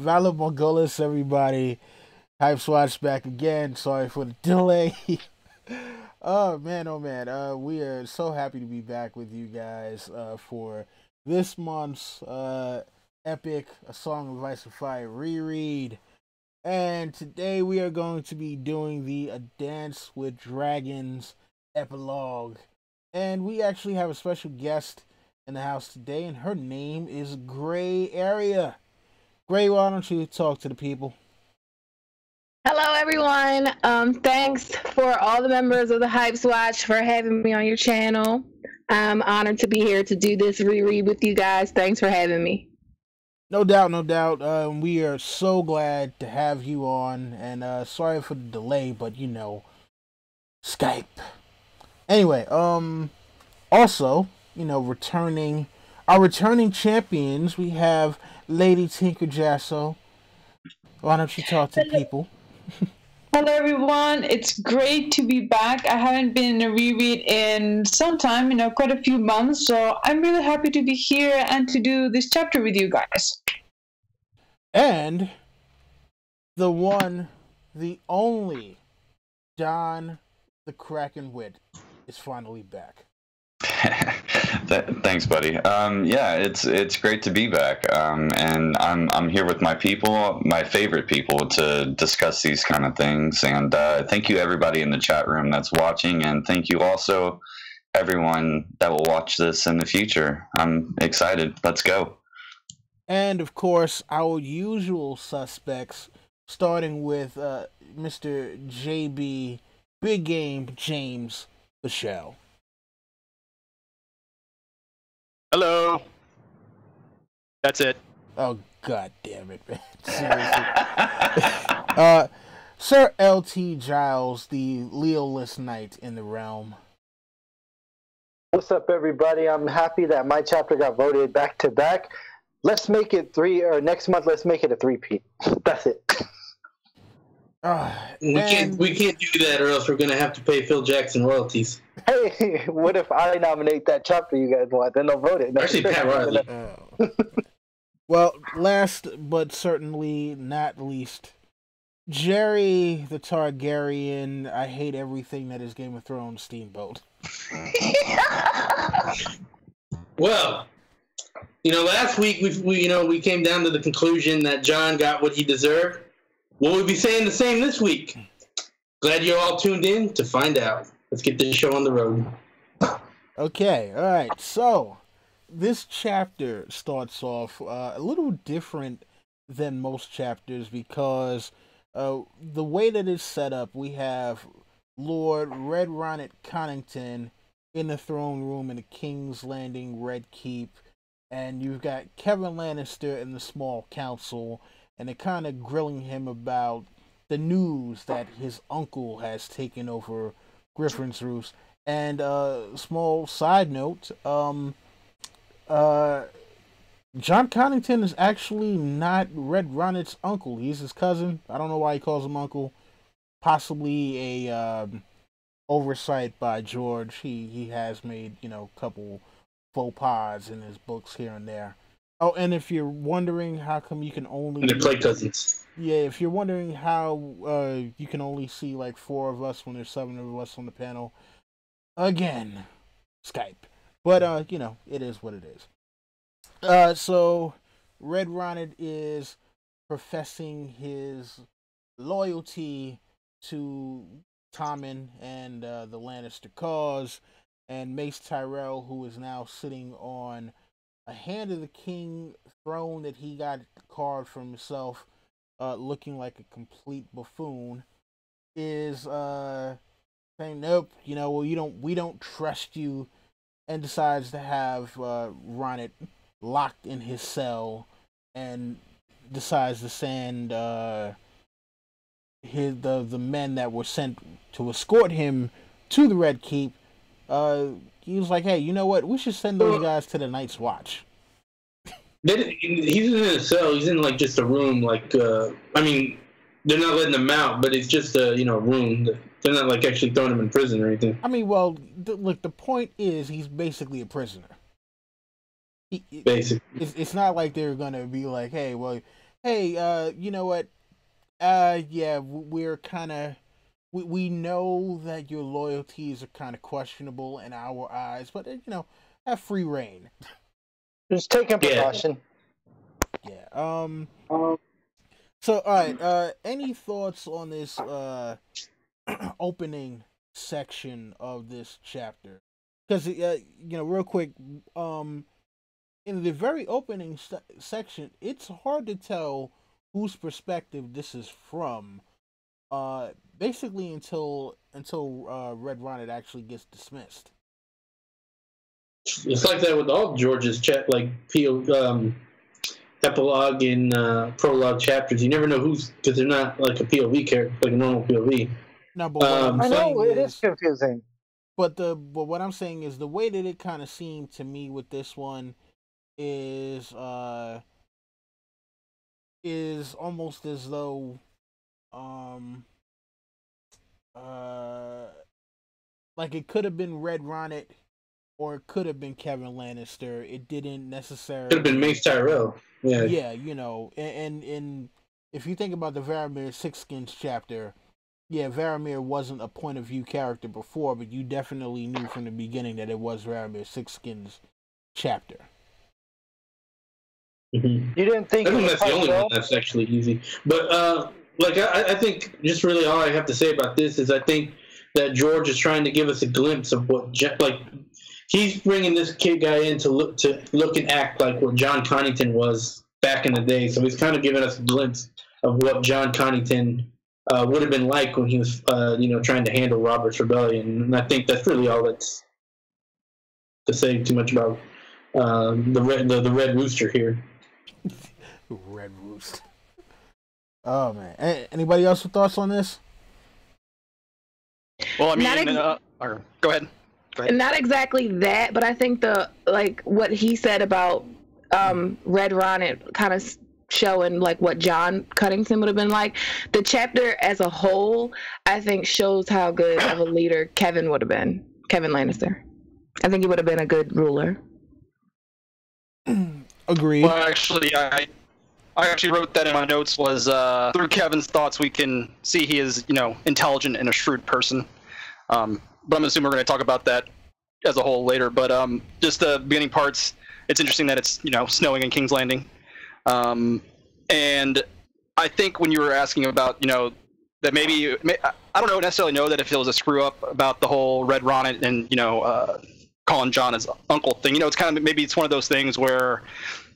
Valar Morghulis, everybody. Hypes Watch back again. Sorry for the delay. oh man, oh man. Uh, we are so happy to be back with you guys uh, for this month's uh, epic A Song of Ice and Fire reread. And today we are going to be doing the A Dance with Dragons epilogue. And we actually have a special guest in the house today, and her name is Gray Area. Gray, why don't you talk to the people? Hello, everyone. Um, thanks for all the members of the Hypes Watch for having me on your channel. I'm honored to be here to do this reread with you guys. Thanks for having me. No doubt, no doubt. Um, we are so glad to have you on, and uh, sorry for the delay, but you know, Skype. Anyway, um, also, you know, returning our returning champions, we have Lady Tinker Jaso. Why don't you talk to people? Hello, everyone. It's great to be back. I haven't been in a reread in some time, you know, quite a few months. So I'm really happy to be here and to do this chapter with you guys. And the one, the only Don the Kraken Witt is finally back. Thanks, buddy. Um, yeah, it's it's great to be back, um, and I'm I'm here with my people, my favorite people, to discuss these kind of things. And uh, thank you everybody in the chat room that's watching, and thank you also everyone that will watch this in the future. I'm excited. Let's go. And of course, our usual suspects, starting with uh, Mr. JB Big Game James Michelle. Hello. That's it. Oh god damn it, man. uh Sir LT Giles, the Leoless Knight in the realm. What's up everybody? I'm happy that my chapter got voted back to back. Let's make it three or next month let's make it a three P. That's it. Uh, we can't we can't do that, or else we're gonna have to pay Phil Jackson royalties. Hey, what if I nominate that chapter you guys want? Then they'll vote it. Actually, Pat Riley. Uh, well, last but certainly not least, Jerry the Targaryen. I hate everything that is Game of Thrones Steamboat. well, you know, last week we, we you know we came down to the conclusion that Jon got what he deserved Will we be saying the same this week? Glad you're all tuned in to find out. Let's get this show on the road. Okay, all right. So, this chapter starts off uh, a little different than most chapters because uh, the way that it's set up, we have Lord Red Ronnet Connington in the throne room in the King's Landing Red Keep, and you've got Kevan Lannister in the small council, and they're kind of grilling him about the news that his uncle has taken over Griffin's Roost. And uh, small side note, um, uh, Jon Connington is actually not Red Ronnet's uncle. He's his cousin. I don't know why he calls him uncle. Possibly a um, oversight by George. He he has made you know a couple faux pas in his books here and there. Oh, and if you're wondering how come you can only and they play cousins. Yeah, if you're wondering how uh, you can only see like four of us when there's seven of us on the panel, again, Skype. But uh, you know, it is what it is. Uh, so Red Ronnet is professing his loyalty to Tommen and uh, the Lannister cause, and Mace Tyrell, who is now sitting on a hand of the king throne that he got carved for himself, uh, looking like a complete buffoon, is uh, saying, "Nope, you know, well, you don't, we don't trust you," and decides to have uh, Ronnet locked in his cell, and decides to send uh, his the the men that were sent to escort him to the Red Keep. Uh, he was like, "Hey, you know what? We should send those guys to the Night's Watch." he's in a cell. He's in like just a room. Like, uh, I mean, they're not letting him out, but it's just a you know room. They're not like actually throwing him in prison or anything. I mean, well, the, look, the point is he's basically a prisoner. He, Basically, it's, it's not like they're gonna be like, "Hey, well, hey, uh, you know what? Uh, yeah, we're kind of. We, we know that your loyalties are kind of questionable in our eyes, but uh, you know, have free reign. Just taking Yeah. precaution. Yeah. Um. So, all right. Uh, any thoughts on this uh opening section of this chapter? Because uh, you know, real quick, um, in the very opening se- section, it's hard to tell whose perspective this is from. Uh, basically until until uh, Red Ronnet actually gets dismissed. It's like that with all George's chat, like PO, um, epilogue and uh, prologue chapters. You never know who's because they're not like a POV character, like a normal POV. No, but Um, I'm I saying know it is, is confusing. But the but what I'm saying is the way that it kind of seemed to me with this one is uh is almost as though um uh like it could have been Red Ronnet or it could have been Kevan Lannister. It didn't necessarily Could have been Mace Tyrell. Yeah. yeah, you know, and, and and if you think about the Varamir Six Skins chapter, yeah, Varamir wasn't a point of view character before, but you definitely knew from the beginning that it was Varamir Six Skins chapter. Mhm. You didn't think I think that's the only Tyrell? one that's actually easy. But uh, like I, I think just really all I have to say about this is I think that George is trying to give us a glimpse of what Je- like he's bringing this kid guy in to look to look and act like what Jon Connington was back in the day. So he's kind of giving us a glimpse of what Jon Connington uh, would have been like when he was uh, you know trying to handle Robert's rebellion. And I think that's really all that's to say too much about um, the red the, the red rooster here. Red Roost. Oh man. A- Anybody else with thoughts on this? Well, I mean, ex- uh, or, go ahead. Go ahead. Not exactly that, but I think the like what he said about um Red Ronnet kind of showing like what Jon Connington would have been like. The chapter as a whole, I think, shows how good of a leader Kevan would have been. Kevan Lannister. I think he would have been a good ruler. Agreed. Well, actually, I I actually wrote that in my notes. Was uh, through Kevan's thoughts, we can see he is you know intelligent and a shrewd person. Um, but I'm assuming we're going to talk about that as a whole later. But um, just the beginning parts, it's interesting that it's you know snowing in King's Landing, um, and I think when you were asking about you know that maybe may- I don't know necessarily know that if it was a screw up about the whole Red Ronnet and you know uh, calling Jon his uncle thing. You know, it's kind of maybe it's one of those things where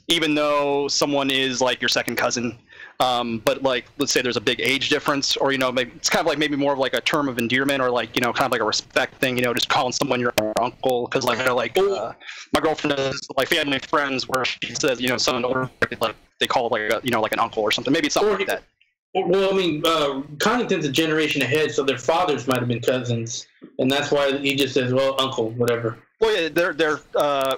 even though someone is like your second cousin, um, but like let's say there's a big age difference, or you know, maybe it's kind of like maybe more of like a term of endearment, or like you know, kind of like a respect thing. You know, just calling someone your uncle because like they're like uh, my girlfriend is like family friends where she says you know someone older like they call it like a, you know like an uncle or something. Maybe it's something Or- like that. Well, I mean, uh, Connington's a generation ahead, so their fathers might have been cousins, and that's why he just says, "Well, uncle, whatever." Well, yeah, they're they're uh,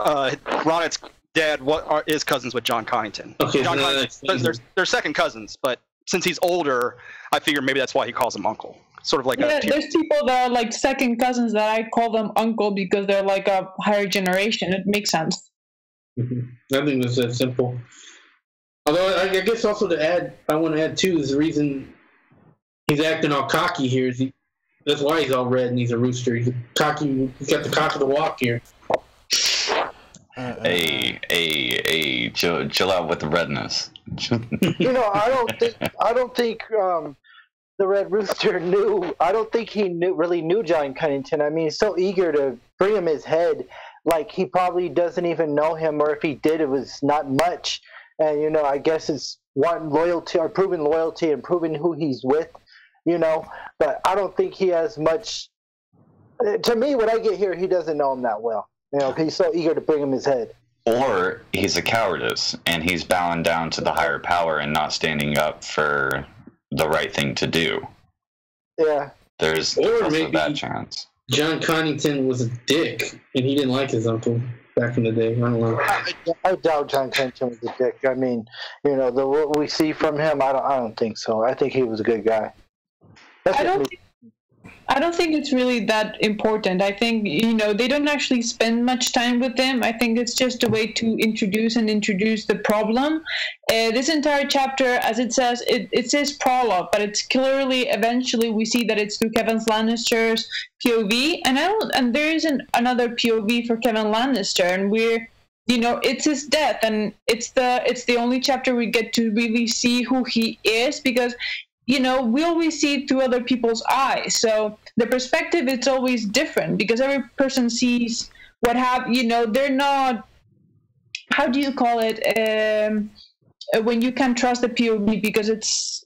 uh, Ronnet's dad what are, is cousins with Jon Connington. Okay, Jon so Connington, they're, they're second cousins, but since he's older, I figure maybe that's why he calls him uncle. Sort of like Yeah, a tier- there's people that are like second cousins that I call them uncle because they're like a higher generation. It makes sense. Mhm. I think it's that simple. Although I, I guess also to add, I want to add too is the reason he's acting all cocky here is he. That's why he's all red and he's a rooster. He's a cocky. He's got the cock of the walk here. Uh, Hey, hey, hey, chill, chill out with the redness. You know, I don't think I don't think um, the Red Rooster knew. I don't think he knew really knew Jon Connington. I mean, he's so eager to bring him his head, like he probably doesn't even know him, or if he did, it was not much. And you know, I guess it's one loyalty or proving loyalty and proving who he's with. You know, but I don't think he has much. uh, To me, when I get here, he doesn't know him that well. You know, 'cause he's so eager to bring him his head. or he's a cowardice and he's bowing down to the higher power and not standing up for the right thing to do. Yeah. There's, Or there's also maybe- that chance. Jon Connington was a dick and he didn't like his uncle back in the day. I don't know. I doubt Jon Connington was a dick. I mean, you know, the what we see from him, I don't, I don't think so. I think he was a good guy. That's I don't me. think, I don't think it's really that important. I think you know they don't actually spend much time with them. I think it's just a way to introduce and introduce the problem. Uh, this entire chapter, as it says, it, it says prologue, but it's clearly eventually we see that it's through Kevan Lannister's POV, and I don't, and there isn't another POV for Kevan Lannister, and we're you know it's his death and it's the it's the only chapter we get to really see who he is because you know we always see through other people's eyes? So the perspective it's always different because every person sees what have you know they're not how do you call it? Um, when you can trust the pov because it's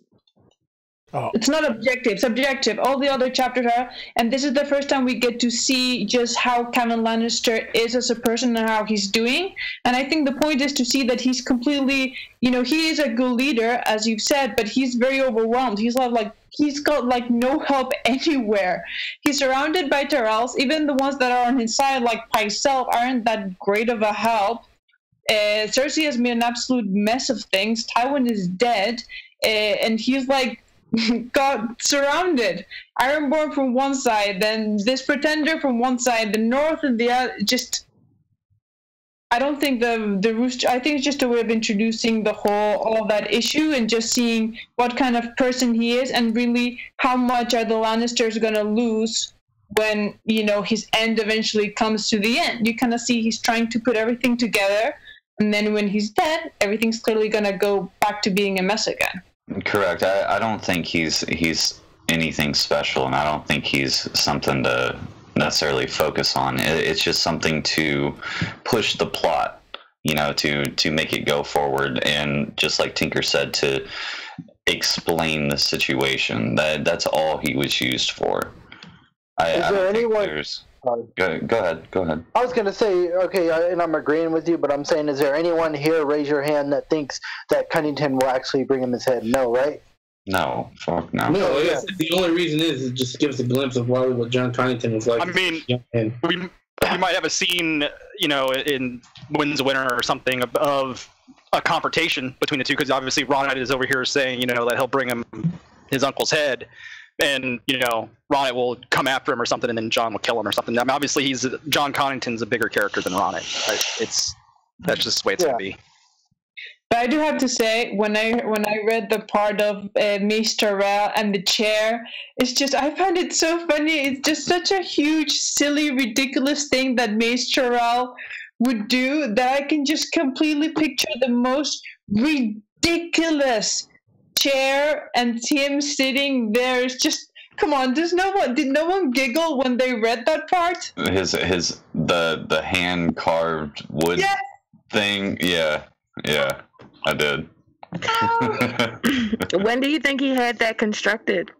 Oh, it's not objective subjective. All the other chapters are and this is the first time we get to see just how Kevan Lannister is as a person and how he's doing. And I think the point is to see that he's completely you know he is a good leader as you've said but he's very overwhelmed. He's like, like he's got like no help anywhere. He's surrounded by Tyrells even the ones that are on his side like Pycelle aren't that great of a help. Uh, Cersei has made an absolute mess of things. Tywin is dead uh, and he's like got surrounded. Ironborn from one side, then this pretender from one side, the north and the other. Just, I don't think the the rooster. I think it's just a way of introducing the whole all that issue and just seeing what kind of person he is and really how much are the Lannisters gonna lose when you know his end eventually comes to the end. You kind of see he's trying to put everything together, and then when he's dead, everything's clearly gonna go back to being a mess again. Correct. I, I don't think he's he's anything special, and I don't think he's something to necessarily focus on. It, it's just something to push the plot, you know, to to make it go forward, and just like Tinker said, to explain the situation. That that's all he was used for. I, Is I there anyone- there's- Sorry. Go, go ahead. Go ahead. I was gonna say, okay, and I'm agreeing with you, but I'm saying, is there anyone here? Raise your hand that thinks that Connington will actually bring him his head. No, right? No, fuck no. No, like I the only reason is it just gives a glimpse of probably what Jon Connington was like. I mean, young we we might have a scene, you know, in Wins Winner or something of, of a confrontation between the two, because obviously Ronnet is over here saying, you know, that he'll bring him his uncle's head, and you know, Ronnet will come after him or something, and then Jon will kill him or something. I mean, obviously, he's Jon Connington's a bigger character than Ronnet. It's that's just the way it's Yeah. gonna be. But I do have to say, when I when I read the part of uh, Mace Tyrell and the chair, it's just I found it so funny. It's just such a huge, silly, ridiculous thing that Mace Tyrell would do that I can just completely picture the most ridiculous chair and him sitting there is just come on. Does no one did no one giggle when they read that part? His his the the hand carved wood Yes. thing. Yeah, yeah, I did. when do you think he had that constructed?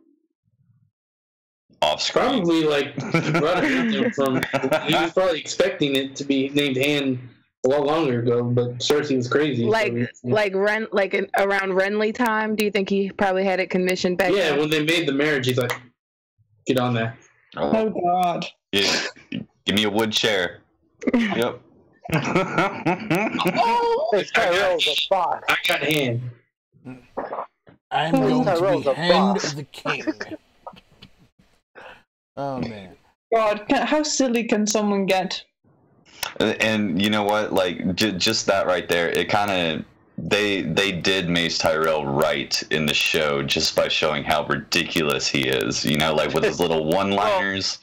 Off screen. Probably like he brought it with him from. He was probably expecting it to be named Han a lot longer ago, but Cersei was crazy. so Like, he- like Ren, like in, around Renly time. Do you think he probably had it commissioned back? yeah, then? when they made the marriage, he's like, "Get on there." Oh, Oh God. yeah. Give me a wood chair. Yep. Oh. It's Tyrell's a boss. I got Han. I'm Who's going to be a Hand boss? the King. Oh man. God, how silly can someone get? And you know what? Like j- just that right there, it kind of they they did Mace Tyrell right in the show just by showing how ridiculous he is. You know, like with his little one-liners.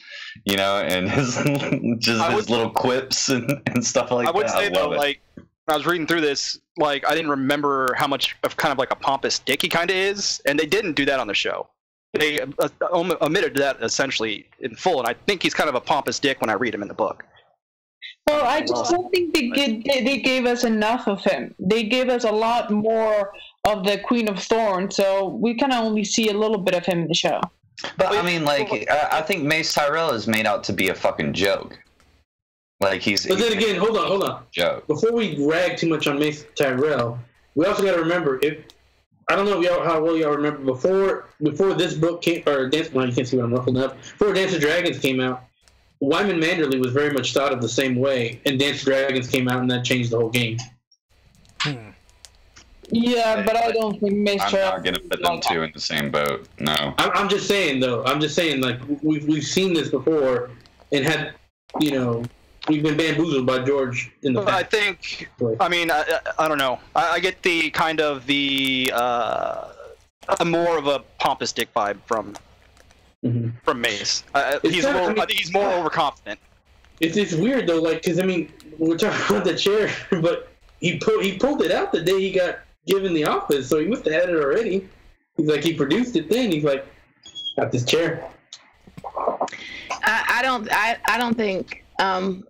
You know, and his just I his would- little quips and, and stuff like that. I would say I though, it. like when I was reading through this, like I didn't remember how much of kind of like a pompous dick he kind of is, and they didn't do that on the show. They uh, omitted that essentially in full, and I think he's kind of a pompous dick when I read him in the book. Well, I just don't think they, get, they they gave us enough of him. They gave us a lot more of the Queen of Thorns, so we kind of only see a little bit of him in the show. But I mean, like, I, I think Mace Tyrell is made out to be a fucking joke. Like he's. But he's then again, hold on, hold on. a joke. Before we rag too much on Mace Tyrell, we also got to remember if I don't know if y'all, how well y'all remember before before this book came or Dance. Well, you can't see what I'm holding up. Before Dance of Dragons came out, Wyman Manderly was very much thought of the same way, and Dance of Dragons came out, and that changed the whole game. Hmm. Yeah, but I don't think Mace I'm not gonna put them two in the same boat. No. I'm, I'm just saying though. I'm just saying like we've we've seen this before and had you know we've been bamboozled by George in the past. I think, I mean, I, I I don't know. I, I get the kind of the uh, a more of a pompous dick vibe from Mhm. from Mace. Uh, he's not- more, I mean- I think he's more overconfident. It's it's weird though, like because I mean we're talking about the chair, but he pulled he pulled it out the day he got given the office, so he must have had it already. He's like he produced it then. He's like, got this chair. I, I don't I, I don't think um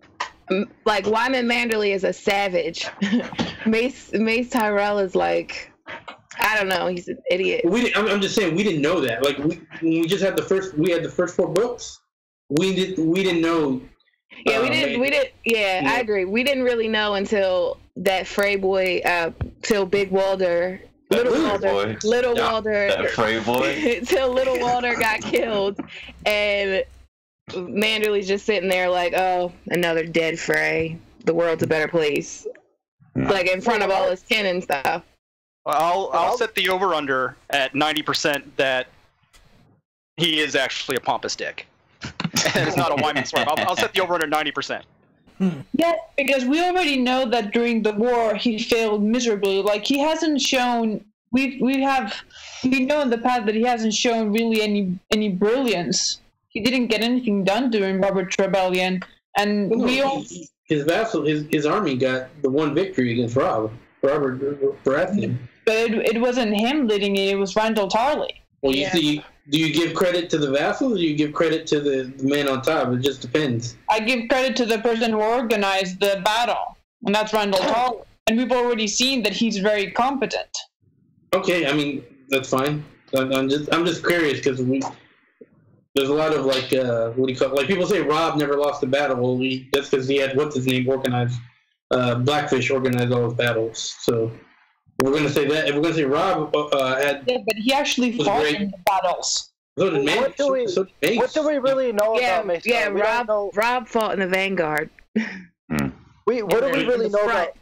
like Wyman Manderly is a savage. Mace Mace Tyrell is like I don't know, he's an idiot. We didn't, I'm, I'm just saying we didn't know that. Like we we just had the first we had the first four books. We did we didn't know. Yeah, we uh, didn't we didn't yeah, Yeah. I agree. We didn't really know until that Frey boy uh till Big Walder That Little little Walder boy. Little Yeah, Walder That Frey boy. till Little Walder got killed, and Manderly's just sitting there like, oh, another dead Frey. The world's a better place. Like in front of all his kin and stuff. I'll I'll Well- set the over under at ninety percent that he is actually a pompous dick, and it's not a Wyman swerve. I'll, I'll set the over under ninety percent. Hmm. Yes, because we already know that during the war he failed miserably. Like he hasn't shown. We we have we know in the past that he hasn't shown really any any brilliance. He didn't get anything done during Robert's rebellion, and Well, no, we all. he- he- his vassal, his, his army got the one victory against Rob, Robert Baratheon. But it, it wasn't him leading it; it was Randyll Tarly. Well, you Yeah. see, do you give credit to the vassals or do you give credit to the, the man on top? It just depends. I give credit to the person who organized the battle, and that's Randyll Tarly. And we've already seen that he's very competent. Okay, I mean that's fine. I'm, I'm just I'm just curious because we there's a lot of like uh, what do you call it? like people say Robb never lost a battle. Well, he, that's because he had what's his name organized. Uh, Blackfish organized all his battles. So if we're gonna say that. If we're gonna say Robb uh, had Yeah, but he actually Was fought great. in the battles. so did What do we- so did Mace. What do we really know Yeah, about Mace? yeah. we Rob know. Robb fought in the Vanguard. We, what do we really know front. about?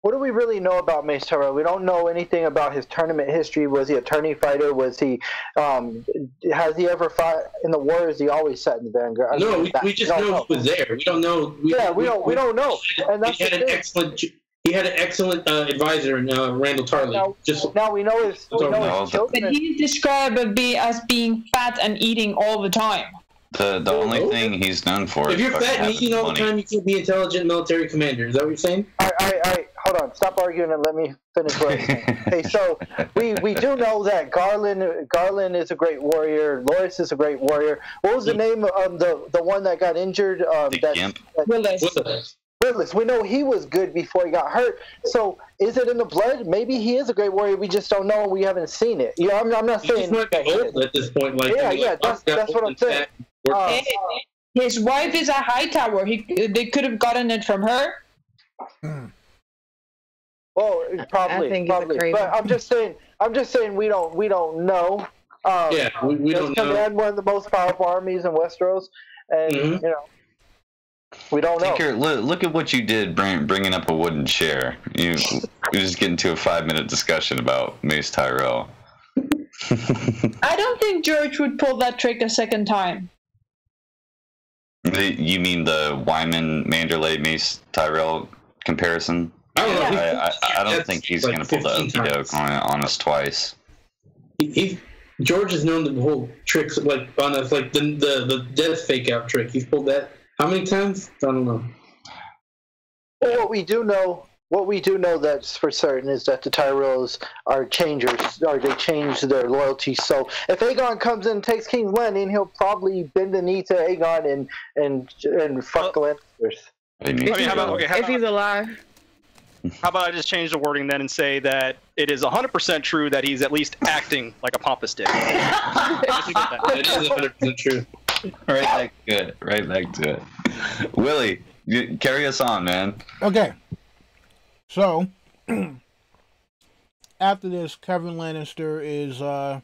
What do we really know about Mace Tyrell? We don't know anything about his tournament history. Was he a tourney fighter? Was he? Um, has he ever fought in the war? Is he always sat in the vanguard? No, we, we just don't know he was there. We don't know. We, Yeah, we don't. We don't know. And that's he had an excellent. He had an excellent uh, advisor in uh, Randyll Tarly. Now, just now we know his. We know know. his children. But he's described as being, as being fat and eating all the time. The the only thing he's known for if is you're fat and having eating all the time, you can't be intelligent military commander. Is that what you're saying? I, I, I, hold on. Stop arguing and let me finish what I'm saying. Okay, so we, we do know that Garlan Garlan is a great warrior. Loras is a great warrior. What was the name of the the one that got injured? Um, The that, gimp. Willas. Willas. Willas. We know he was good before he got hurt. So is it in the blood? Maybe he is a great warrior. We just don't know. We haven't seen it. Yeah, I'm, I'm not He saying. might be that old at this point. Like Yeah, yeah, like, that's- got that's what I'm saying. Uh, His wife is a high tower. He they could have gotten it from her. Well, probably, think he's a probably. craven. But I'm just saying. I'm just saying we don't we don't know. Um, Yeah, we, we just don't know. command one of the most powerful armies in Westeros, and Mhm. you know we don't know. Tinker, look, look at what you did bring, bringing up a wooden chair. You, you just get into a five minute discussion about Mace Tyrell. I don't think George would pull that trick a second time. The- you mean the Wyman Manderly Mace Tyrell comparison? I don't know. I, I, I don't that's think he's like going to pull the 15 okey doke on, on us twice. He, he, George is known to hold tricks like on us, like the the the death fake out trick. He's pulled that how many times? I don't know. Well, what we do know, what we do know that's for certain is that the Tyrells are changers, or they change their loyalty. So if Aegon comes in and takes King's Landing, he'll probably bend the knee to Aegon and and and fuck the Lannisters. I mean, If, he's, how about- okay, how if he's alive. How about I just change the wording then and say that it is 100% true that he's at least acting like a pompous dick. Just to that. That is 100 percent true. right back to it. Right back to it. Willie, carry us on, man. Okay. So, after this, Kevan Lannister is uh,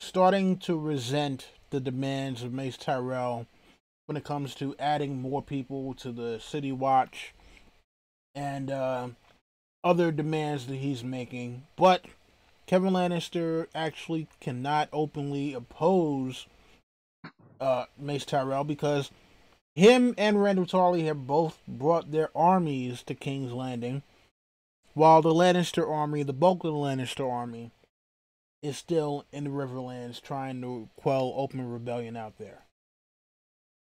starting to resent the demands of Mace Tyrell when it comes to adding more people to the City Watch. And uh, other demands that he's making, but Kevan Lannister actually cannot openly oppose uh, Mace Tyrell because him and Randyll Tarly have both brought their armies to King's Landing, while the Lannister army, the bulk of the Lannister army, is still in the Riverlands trying to quell open rebellion out there.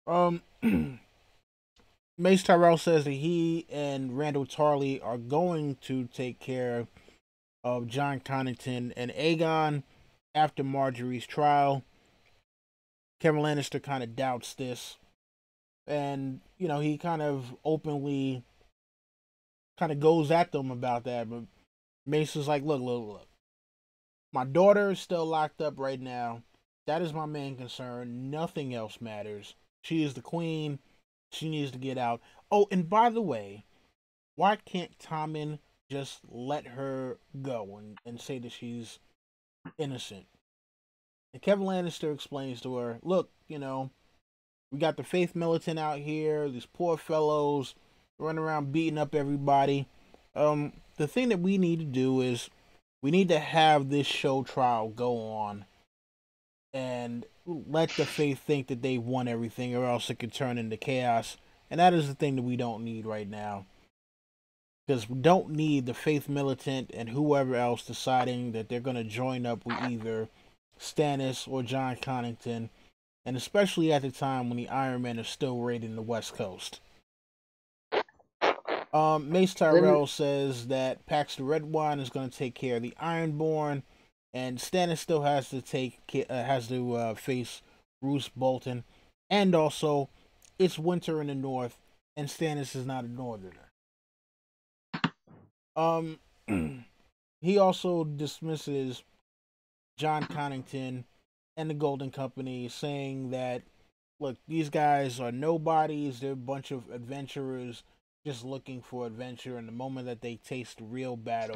Um, Mace Tyrell says that he and Randyll Tarly are going to take care of Jon Connington and Aegon after Margaery's trial. Kevan Lannister kind of doubts this. And, you know, he kind of openly kind of goes at them about that. But Mace like, look, look, look. My daughter is still locked up right now. That is my main concern. Nothing else matters. She is the queen. She needs to get out. Oh, and by the way, why can't Tommen just let her go and, and say that she's innocent? And Kevan Lannister explains to her, look, you know, we got the faith militant out here, these poor fellows running around beating up everybody. Um, the thing that we need to do is we need to have this show trial go on and let the faith think that they won everything or else it could turn into chaos. And that is the thing that we don't need right now. Because we don't need the faith militant and whoever else deciding that they're going to join up with either Stannis or Jon Connington. And especially at the time when the Iron Men are still raiding the West Coast. Um, Mace Tyrell says that Paxter Redwyne is going to take care of the Ironborn and Stannis still has to take uh, has to uh, face Roose Bolton, and also it's winter in the north, and Stannis is not a northerner. Um, he also dismisses Jon Connington and the Golden Company, saying that look, these guys are nobodies. They're a bunch of adventurers just looking for adventure. And the moment that they taste real battle,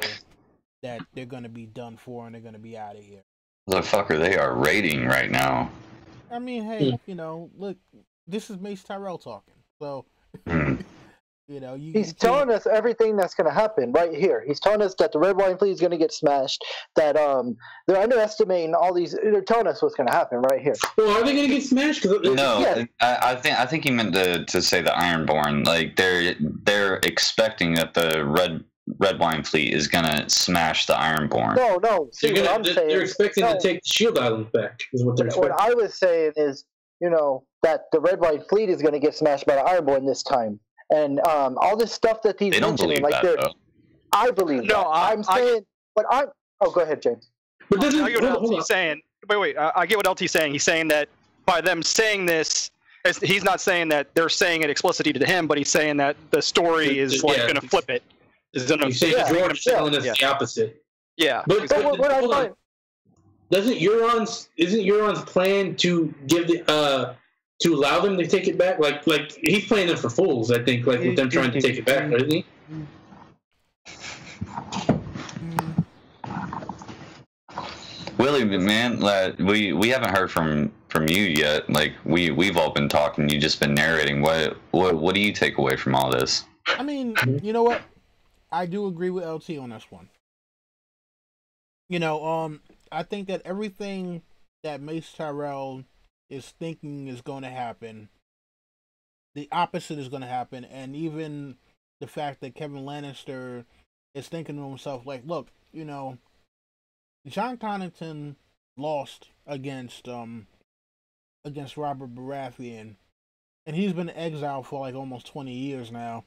that they're gonna be done for and they're gonna be out of here. The Motherfucker, they are raiding right now. I mean, hey, Hmm. you know, look, this is Mace Tyrell talking, so Hmm. you know, you. He's you telling us everything that's going to happen right here. He's telling us that the Redwyne fleet is going to get smashed. That um, they're underestimating all these. They're telling us what's going to happen right here. Well, are they going to get smashed? 'Cause it- No, Yeah. I, I think I think he meant to, to say the Ironborn. Like they're they're expecting that the red Redwyne fleet is gonna smash the Ironborn. No, no. See They're, what gonna, I'm they're, saying? they're expecting no, to take the Shield Islands back. Is what they're what. I was saying is, you know, that the Redwyne fleet is going to get smashed by the Ironborn this time, and um, all this stuff that he's They don't mentioning, believe like that. I believe. No, that. I- I'm I- saying, but I'm. Oh, go ahead, James. But doesn't I get what on, hold. LT's saying. Wait, wait. I, I get what LT's saying. He's saying that by them saying this, it's- he's not saying that they're saying it explicitly to him, but he's saying that the story is like going to flip it. Is going to You say Yeah. George telling us Yeah. the opposite. Yeah. But, But but what, what I hold on. find, doesn't Euron's isn't Euron's plan to give the uh to allow them to take it back? Like like he's playing them for fools. I think like with them trying to take it back, isn't he? Willie, man, like, we we haven't heard from from you yet. Like we we've all been talking. You've just been narrating. What what what do you take away from all this? I mean, you know what? I do agree with LT on this one. You know, um, I think that everything that Mace Tyrell is thinking is going to happen, the opposite is going to happen, and even the fact that Kevan Lannister is thinking to himself, like, look, you know, Jon Connington lost against um against Robert Baratheon, and he's been exiled for like almost twenty years now.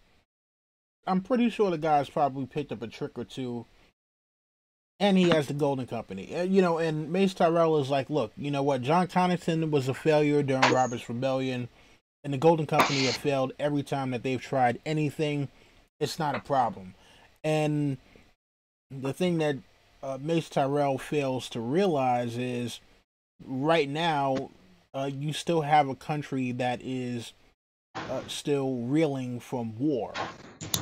I'm pretty sure the guy's probably picked up a trick or two. And he has the Golden Company. Uh, You know, and Mace Tyrell is like, look, you know what? Jon Connington was a failure during Robert's Rebellion, and the Golden Company have failed every time that they've tried anything. It's not a problem. And the thing that uh, Mace Tyrell fails to realize is right now, uh, you still have a country that is uh, still reeling from war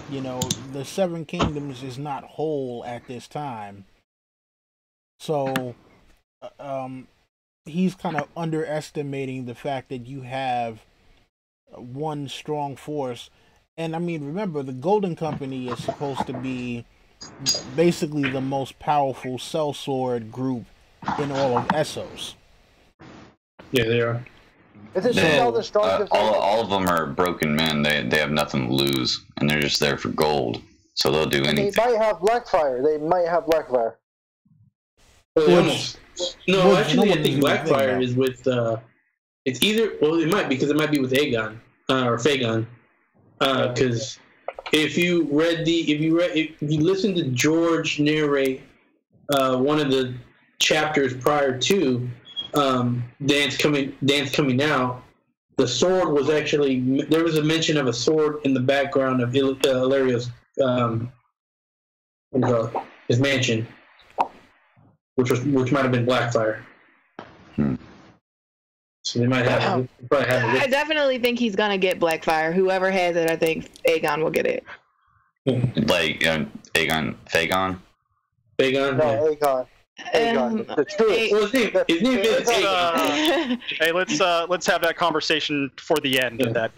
you know the seven kingdoms is not whole at this time so uh, um he's kind of underestimating the fact that you have uh, one strong force and i mean remember the golden company is supposed to be basically the most powerful sellsword group in all of Essos. Yeah, they are. Is it They- just all the uh, all, all of them are broken men. They they have nothing to lose, and they're just there for gold. So they'll do anything. they might have Blackfyre. They might have Blackfyre. Well, Which- almost, no, which actually, no I think Blackfyre is with. Uh, it's either well, it might because it might be with Aegon uh, or Fagon, because if you read the if you read if you listen to George narrate uh, one of the chapters prior to um, Dance coming Dance coming out, the sword was actually there was a mention of a sword in the background of Il- uh, Illyrio's um, what do you call it? his mansion, which was which might have been Blackfyre. Hmm. So they might have they probably have I definitely think he's gonna get Blackfyre. Whoever has it, I think Aegon will get it. Like uh, Aegon, Fagon. Fagon. No. Aegon. Aegon. Um, the truest. Well, his name, his name is Aegon. uh, hey, let's uh, let's have that conversation for the end of that.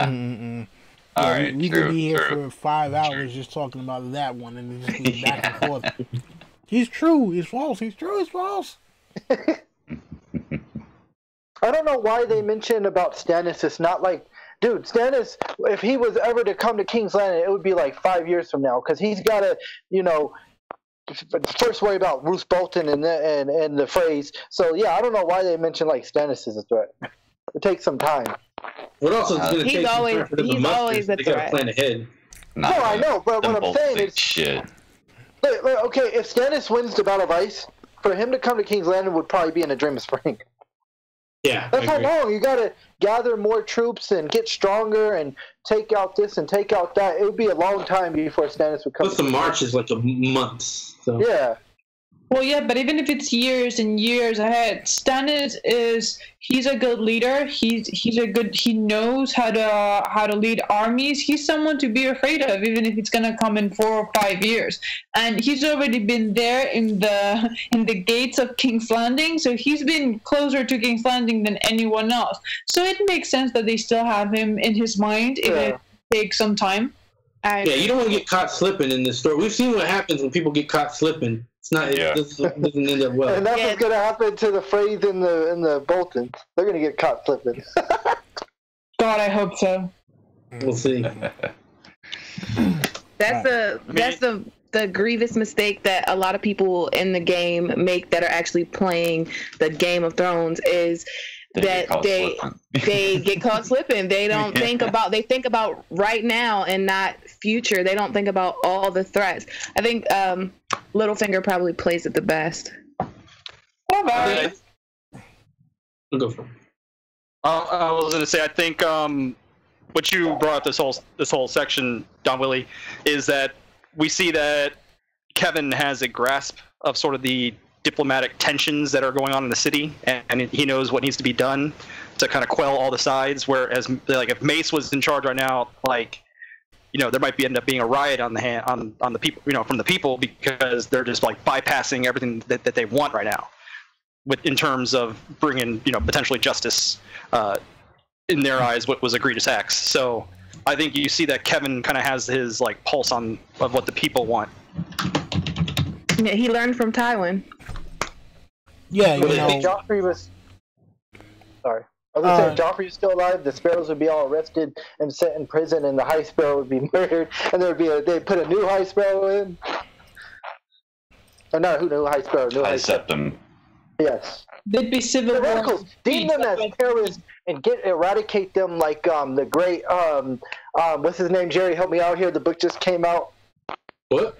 Yeah. Yeah, right, we, we true, could be here true. for five hours just talking about that one and just be back and forth. He's true. He's false. He's true. He's false. I don't know why they mentioned about Stannis. It's not like, dude, Stannis. If he was ever to come to King's Landing, it would be like five years from now because he's got to, you know, first worry about Roose Bolton and the, and and the Freys. So yeah, I don't know why they mentioned like Stannis is a threat. It takes some time. What else is Uh, going to He's take some always- time for them to he's always so a They got to threat. plan ahead. Nah, No, I know, but what I'm saying is, shit. look, look, okay, if Stannis wins the Battle of Ice, for him to come to King's Landing would probably be in a Dream of Spring. Yeah, That's I how long you got to gather more troops and get stronger and take out this and take out that. It would be a long time before Stannis would come. Plus, the march is like a month. So Yeah, Well, yeah, but even if it's years and years ahead, Stannis is he's a good leader. He's he's a good he knows how to how to lead armies. He's someone to be afraid of, even if it's gonna come in four or five years. And he's already been there in the in the gates of King's Landing, so he's been closer to King's Landing than anyone else. So it makes sense that they still have him in his mind, if Yeah. it takes some time. I, yeah, you don't want to get caught slipping in this story. We've seen what happens when people get caught slipping. It's not. It Yeah. doesn't, doesn't end up well. and that's Yeah. what's gonna happen to the Freys in the in the Boltons. They're gonna get caught slipping. God, I hope so. We'll see. That's the that's the the grievous mistake that a lot of people in the game make that are actually playing the Game of Thrones is They that they they get caught slipping. They don't think about they think about right now and not future. They don't think about all the threats. I think um, Littlefinger probably plays it the best. All right. I'll go for it. Uh, I was going to say, I think um, what you brought up this whole this whole section, Don Willi, is that we see that Kevan has a grasp of sort of the diplomatic tensions that are going on in the city, and, and he knows what needs to be done to kind of quell all the sides. Whereas, like, if Mace was in charge right now, like, you know, there might be end up being a riot on the hand, on on the people, you know, from the people because they're just like bypassing everything that, that they want right now with in terms of bringing you know potentially justice uh, in their eyes what was egregious acts. So I think you see that Kevan kind of has his like pulse on of what the people want. Yeah, he learned from Tywin. Yeah, you know. Joffrey was sorry. I was gonna Uh, say if Joffrey was still alive, the sparrows would be all arrested and sent in prison, and the high sparrow would be murdered, and there would be a they put a new high sparrow in. Or not who new high sparrow, new I high sparrow. septum. Yes. They'd be civil The war. radicals deem them as terrorists and get eradicate them like um the great um um what's his name Jerry help me out here the book just came out What?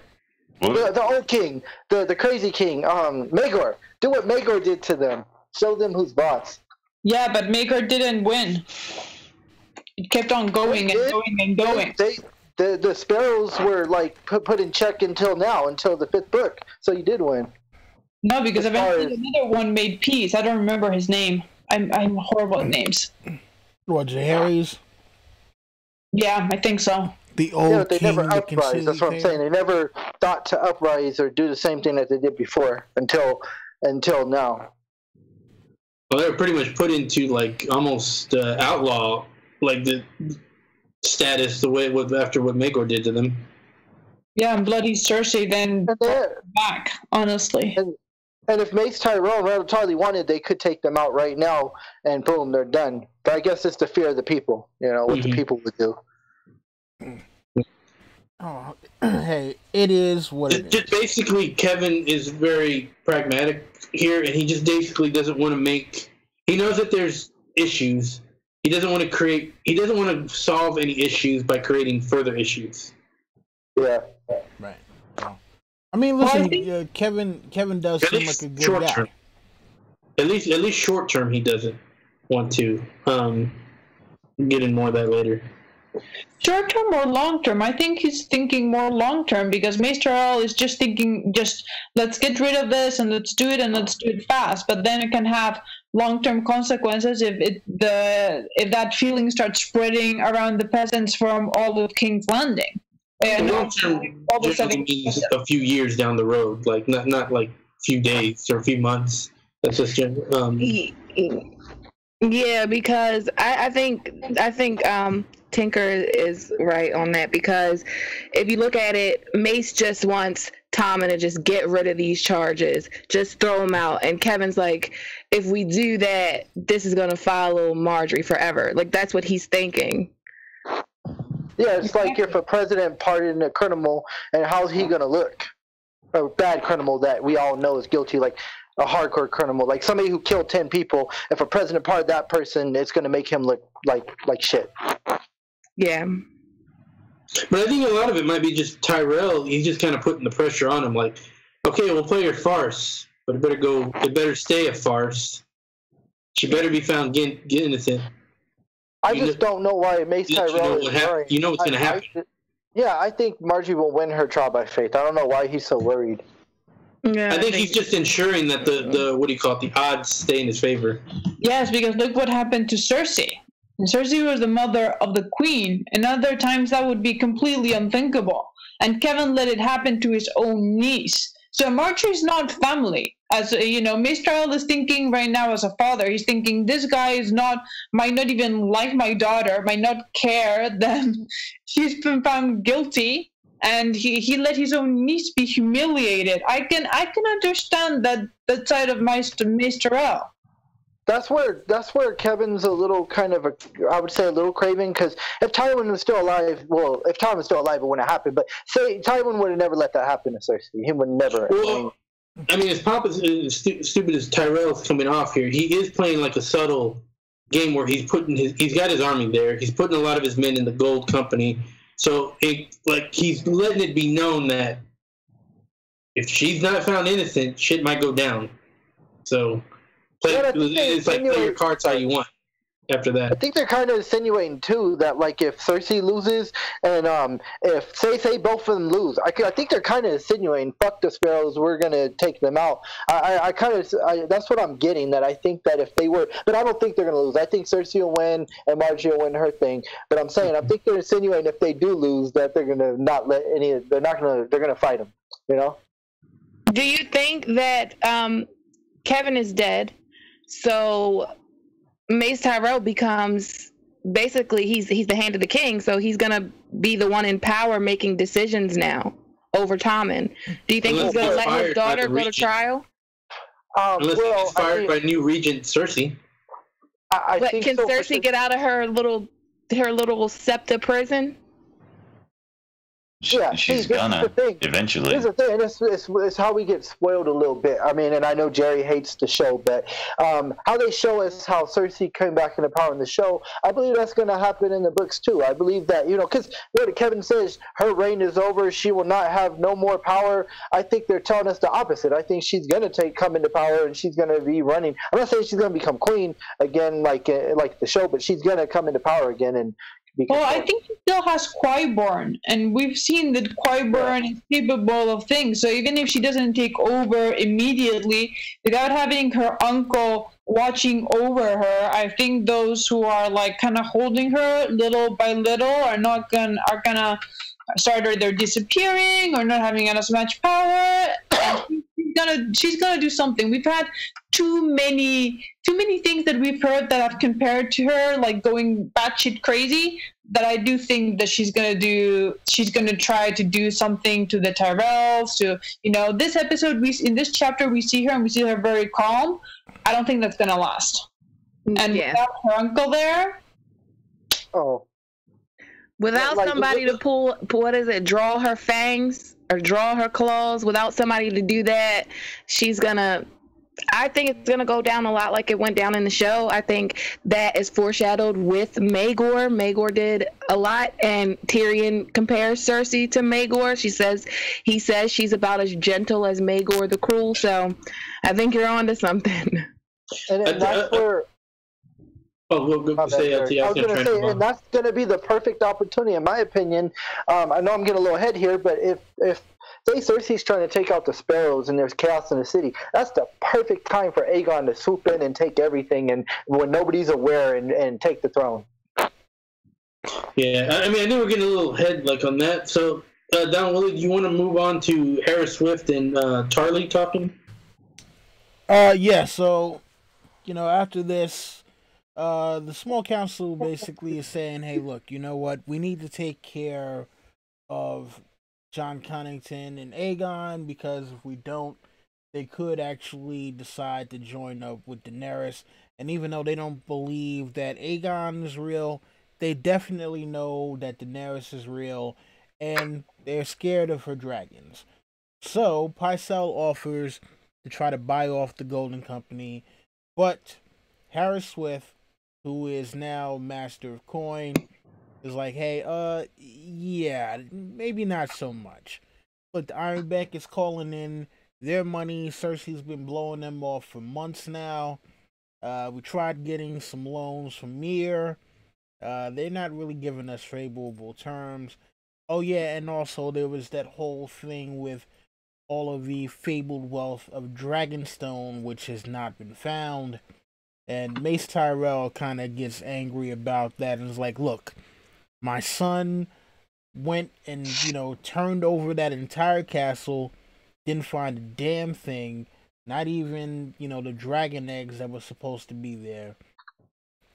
the, the old king the the crazy king um Maegor do what Maegor did to them show them who's boss Yeah, but Maegor didn't win. It kept on going It and did. going and going. they the the sparrows were like put put in check until now until the fifth book so you did win No, because As far eventually another one made peace. I don't remember his name. I'm I'm horrible at names. What, Jaehaerys? Yeah, I think so. The old yeah they king never that uprise that's what I'm saying they never thought to uprise or do the same thing that they did before until until now Well, they were pretty much put into like almost uh, outlaw, like the status the way what after what Maegor did to them. Yeah, and bloody Cersei then back. Honestly, and if Mace Tyrell and Randyll Tarly wanted, they could take them out right now, and boom, they're done. But I guess it's the fear of the people. You know what the Mhm. people would do. Oh, hey, it is what it Just, just basically, Kevan is very pragmatic here, and he just basically doesn't want to make. He knows that there's issues. He doesn't want to create. He doesn't want to solve any issues by creating further issues. Yeah. Right. So, I mean, Well, I listen, think- uh, Kevan. Kevan does seem like a good short guy. term. At least, at least short term, he doesn't want to. Um, get in more of that later. Short term or long term? I think he's thinking more long term because Maester L is just thinking, just let's get rid of this and let's do it and let's do it fast. But then it can have long term consequences if it the if that feeling starts spreading around the peasants from all of King's Landing. And long term all of a generally sudden, means a few years down the road, like not not like few days or a few months. That's just um, Ye- Yeah, because I, I think I think um, Tinker is right on that because if you look at it, Mace just wants Tommen to just get rid of these charges, just throw them out, and Kevan's like, if we do that, this is gonna follow Margaery forever. Like that's what he's thinking. Yeah, it's like if a president pardoned a criminal, and how's he gonna look? A bad criminal that we all know is guilty, like a hardcore criminal, like somebody who killed ten people. If a president pardoned that person, it's gonna make him look like like shit. Yeah. But I think a lot of it might be just Tyrell. He's just kind of putting the pressure on him, like, okay, we'll play your farce, but it better go. It better stay a farce. She better be found get, get innocent. I You just know- don't know why Mace You know Tyrell what is hap- you know what's gonna I- happen. yeah, I think Margie will win her trial by faith. I don't know why he's so worried. Yeah. I think he's just ensuring that the, the what do you call it? The odds stay in his favor. Yes, because look what happened to Cersei. And Cersei was the mother of the queen, and other times that would be completely unthinkable. And Kevan let it happen to his own niece. So Margaery's not family. As uh, you know, Mace Tyrell is thinking right now as a father. He's thinking this guy is not, might not even like my daughter, might not care. Then she's been found guilty, and he, he let his own niece be humiliated. I can I can understand that that side of Meister Mistral. That's where that's where Kevan's a little kind of a I would say a little craving because if Tywin was still alive, well, if Tywin was still alive, it wouldn't have happened. But say Tywin would have never let that happen to Cersei. He would never. I mean, Well, I mean, as pop as, as stupid as Tyrell's coming off here, he is playing like a subtle game where he's putting his he's got his army there. He's putting a lot of his men in the gold company. So it like he's letting it be known that if she's not found innocent, shit might go down. So play, Well, I think they it's like play your cards how you want. After that. I think they're kind of insinuating too that like if Cersei loses and um if say say both of them lose, I, I think they're kind of insinuating fuck the Sparrows, we're gonna take them out. I I, I kind of I, that's what I'm getting that I think that if they were, but I don't think they're gonna lose. I think Cersei will win and Margaery will win her thing. But I'm saying I think they're insinuating if they do lose that they're gonna not let any. They're not gonna they're gonna fight them. You know. Do you think that um, Kevan is dead? So Mace Tyrell becomes basically he's he's the hand of the king, so he's gonna be the one in power making decisions now over Tommen. Do you think Unless he's gonna let his daughter go to trial? Um, unless he well, gets I, fired mean, by new regent Cersei. I, I But think can so Cersei sure. get out of her little her little septa prison? She- Yeah, she's see, this is gonna eventually. Here's the thing. It's, it's, it's how we get spoiled a little bit. I mean, and I know Jerry hates the show, but um, how they show us how Cersei came back into power in the show, I believe that's going to happen in the books too. I believe that, you know, because what Kevan says, her reign is over. She will not have no more power. I think they're telling us the opposite. I think she's going to take come into power and she's going to be running. I'm not saying she's going to become queen again, like uh, like the show, but she's going to come into power again and. Well, oh, I think he still has Qyburn, and we've seen that Qyburn is capable of things. So even if she doesn't take over immediately, without having her uncle watching over her, I think those who are like kind of holding her little by little are not gonna are gonna start either disappearing or not having as much power. And she's gonna she's gonna do something. We've had too many too many things that we've heard that have compared to her like going batshit crazy that I do think that she's gonna do. She's gonna try to do something to the Tyrells. To you know, this episode we in this chapter we see her and we see her very calm. I don't think that's gonna last. Mm, and yeah. without her uncle there, Oh, Without like, somebody to pull, pull, what is it, draw her fangs or draw her claws, without somebody to do that, she's gonna. I think it's gonna go down a lot like it went down in the show. I think that is foreshadowed with Maegor. Maegor did a lot, and Tyrion compares Cersei to Maegor. She says he says she's about as gentle as Maegor the Cruel. So, I think you're on to something. and, that's uh, where Oh, go, go My bad, say Derek. LT. I I was was going to say, and that's going to be the perfect opportunity, in my opinion. Um, I know I'm getting a little ahead here, but if if say Cersei's trying to take out the Sparrows and there's chaos in the city, that's the perfect time for Aegon to swoop in and take everything, and when nobody's aware, and, and take the throne. Yeah, I I mean, I know we're getting a little ahead like on that. So, uh, Don Willi, do you want to move on to Harys Swyft and uh, Tarly talking? Uh, yeah. So, you know, after this, uh, the small council basically is saying, "Hey, look, you know what? We need to take care of Jon Connington and Aegon because if we don't, they could actually decide to join up with Daenerys. And even though they don't believe that Aegon is real, they definitely know that Daenerys is real, and they're scared of her dragons. So Pycelle offers to try to buy off the Golden Company, but Harys Swyft, who is now Master of Coin, is like, hey, uh, yeah, maybe not so much. But the Iron Bank is calling in their money. Cersei's been blowing them off for months now. Uh, we tried getting some loans from Myr. Uh, they're not really giving us favorable terms. Oh yeah, and also there was that whole thing with all of the fabled wealth of Dragonstone, which has not been found. And Mace Tyrell kind of gets angry about that and is like, look, my son went and, you know, turned over that entire castle, didn't find a damn thing, not even, you know, the dragon eggs that were supposed to be there.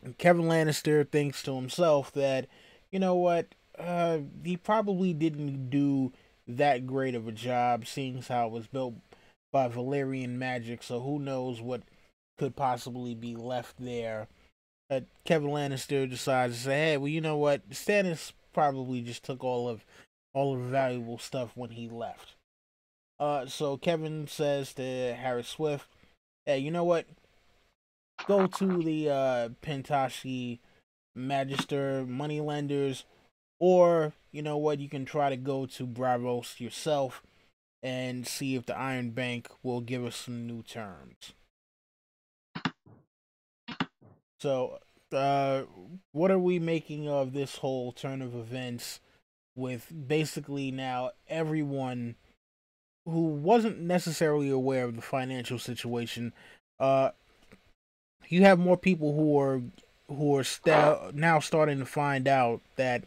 And Kevan Lannister thinks to himself that, you know what, uh, he probably didn't do that great of a job, seeing as how it was built by Valyrian magic. So who knows what could possibly be left there. But Kevan Lannister decides to say, "Hey, well, you know what? Stannis probably just took all of all of the valuable stuff when he left." Uh, so Kevan says to Harys Swyft, "Hey, you know what? Go to the uh, Pentoshi Magister moneylenders, or you know what? You can try to go to Braavos yourself and see if the Iron Bank will give us some new terms." So, uh, what are we making of this whole turn of events with basically now everyone who wasn't necessarily aware of the financial situation? Uh, you have more people who are who are sta- now starting to find out that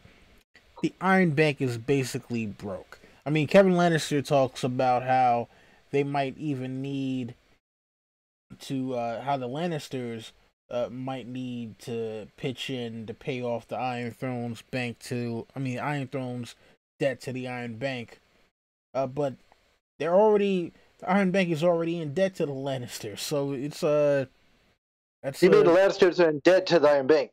the Iron Bank is basically broke. I mean, Kevan Lannister talks about how they might even need to uh, how the Lannisters uh, might need to pitch in to pay off the Iron Throne's bank to, I mean, Iron Throne's debt to the Iron Bank. Uh, but they're already, the Iron Bank is already in debt to the Lannisters, so it's uh, that's You mean the uh, Lannisters are in debt to the Iron Bank?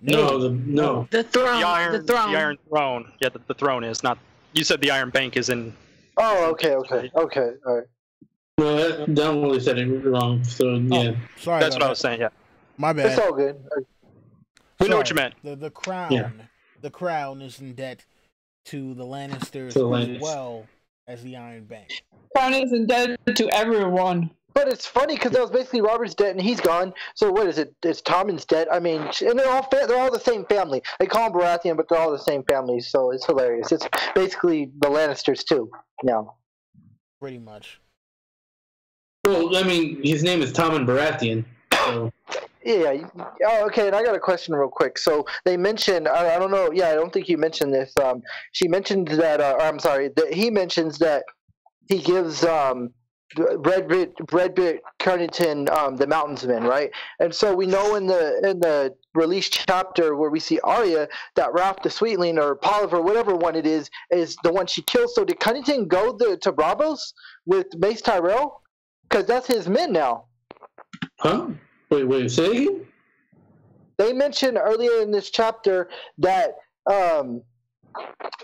No, the, no. The throne. The iron, the throne. Iron Throne. Yeah, the, the throne is not. You said the Iron Bank is in. Oh, okay, okay, okay, all right. No, that, Don Willi said it wrong. So, yeah. sorry, That's about what I was saying. Yeah, that. My bad. It's all good. we know what you meant. The the crown, Yeah. the crown is in debt to the Lannisters To the as Lannisters. well as the Iron Bank. Crown is in debt to everyone. But it's funny because that was basically Robert's debt, and he's gone. So what is it? It's Tommen's debt. I mean, and they're all fa- they're all the same family. They call them Baratheon, but they're all the same family. So it's hilarious. It's basically the Lannisters too. Now, Pretty much. Well, I mean, his name is Tommen Baratheon. So, yeah. Oh, okay. And I got a question real quick. So they mentioned. I, I don't know. Yeah, I don't think you mentioned this. Um, she mentioned that. Uh, I'm sorry. That he mentions that he gives um Redbit, Redbit, Carnington, um, the Mountainsmen, right? And so we know in the in the release chapter where we see Arya that Raff the Sweetling or Polliver, whatever one it is, is the one she kills. So did Connington go the, to Braavos with Mace Tyrell? Because that's his men now. Huh? Wait, wait, say again? They mentioned earlier in this chapter that um,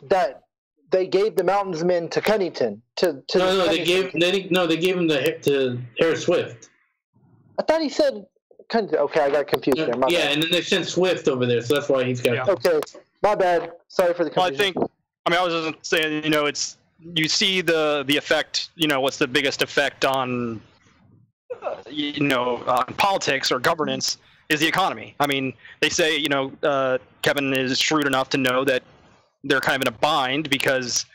that they gave the Mountains men to Connington. To, to No, no, they gave they no, they gave him the to Harys Swyft. I thought he said Connington. Okay, I got confused there. My yeah, bad. and then they sent Swyft over there, so that's why he's got. Yeah. Okay, my bad. Sorry for the Well, I think. I mean, I was just saying, you know, it's you see the the effect. You know, what's the biggest effect on, you know, on politics or governance is the economy. I mean, they say, you know, uh, Kevan is shrewd enough to know that they're kind of in a bind because,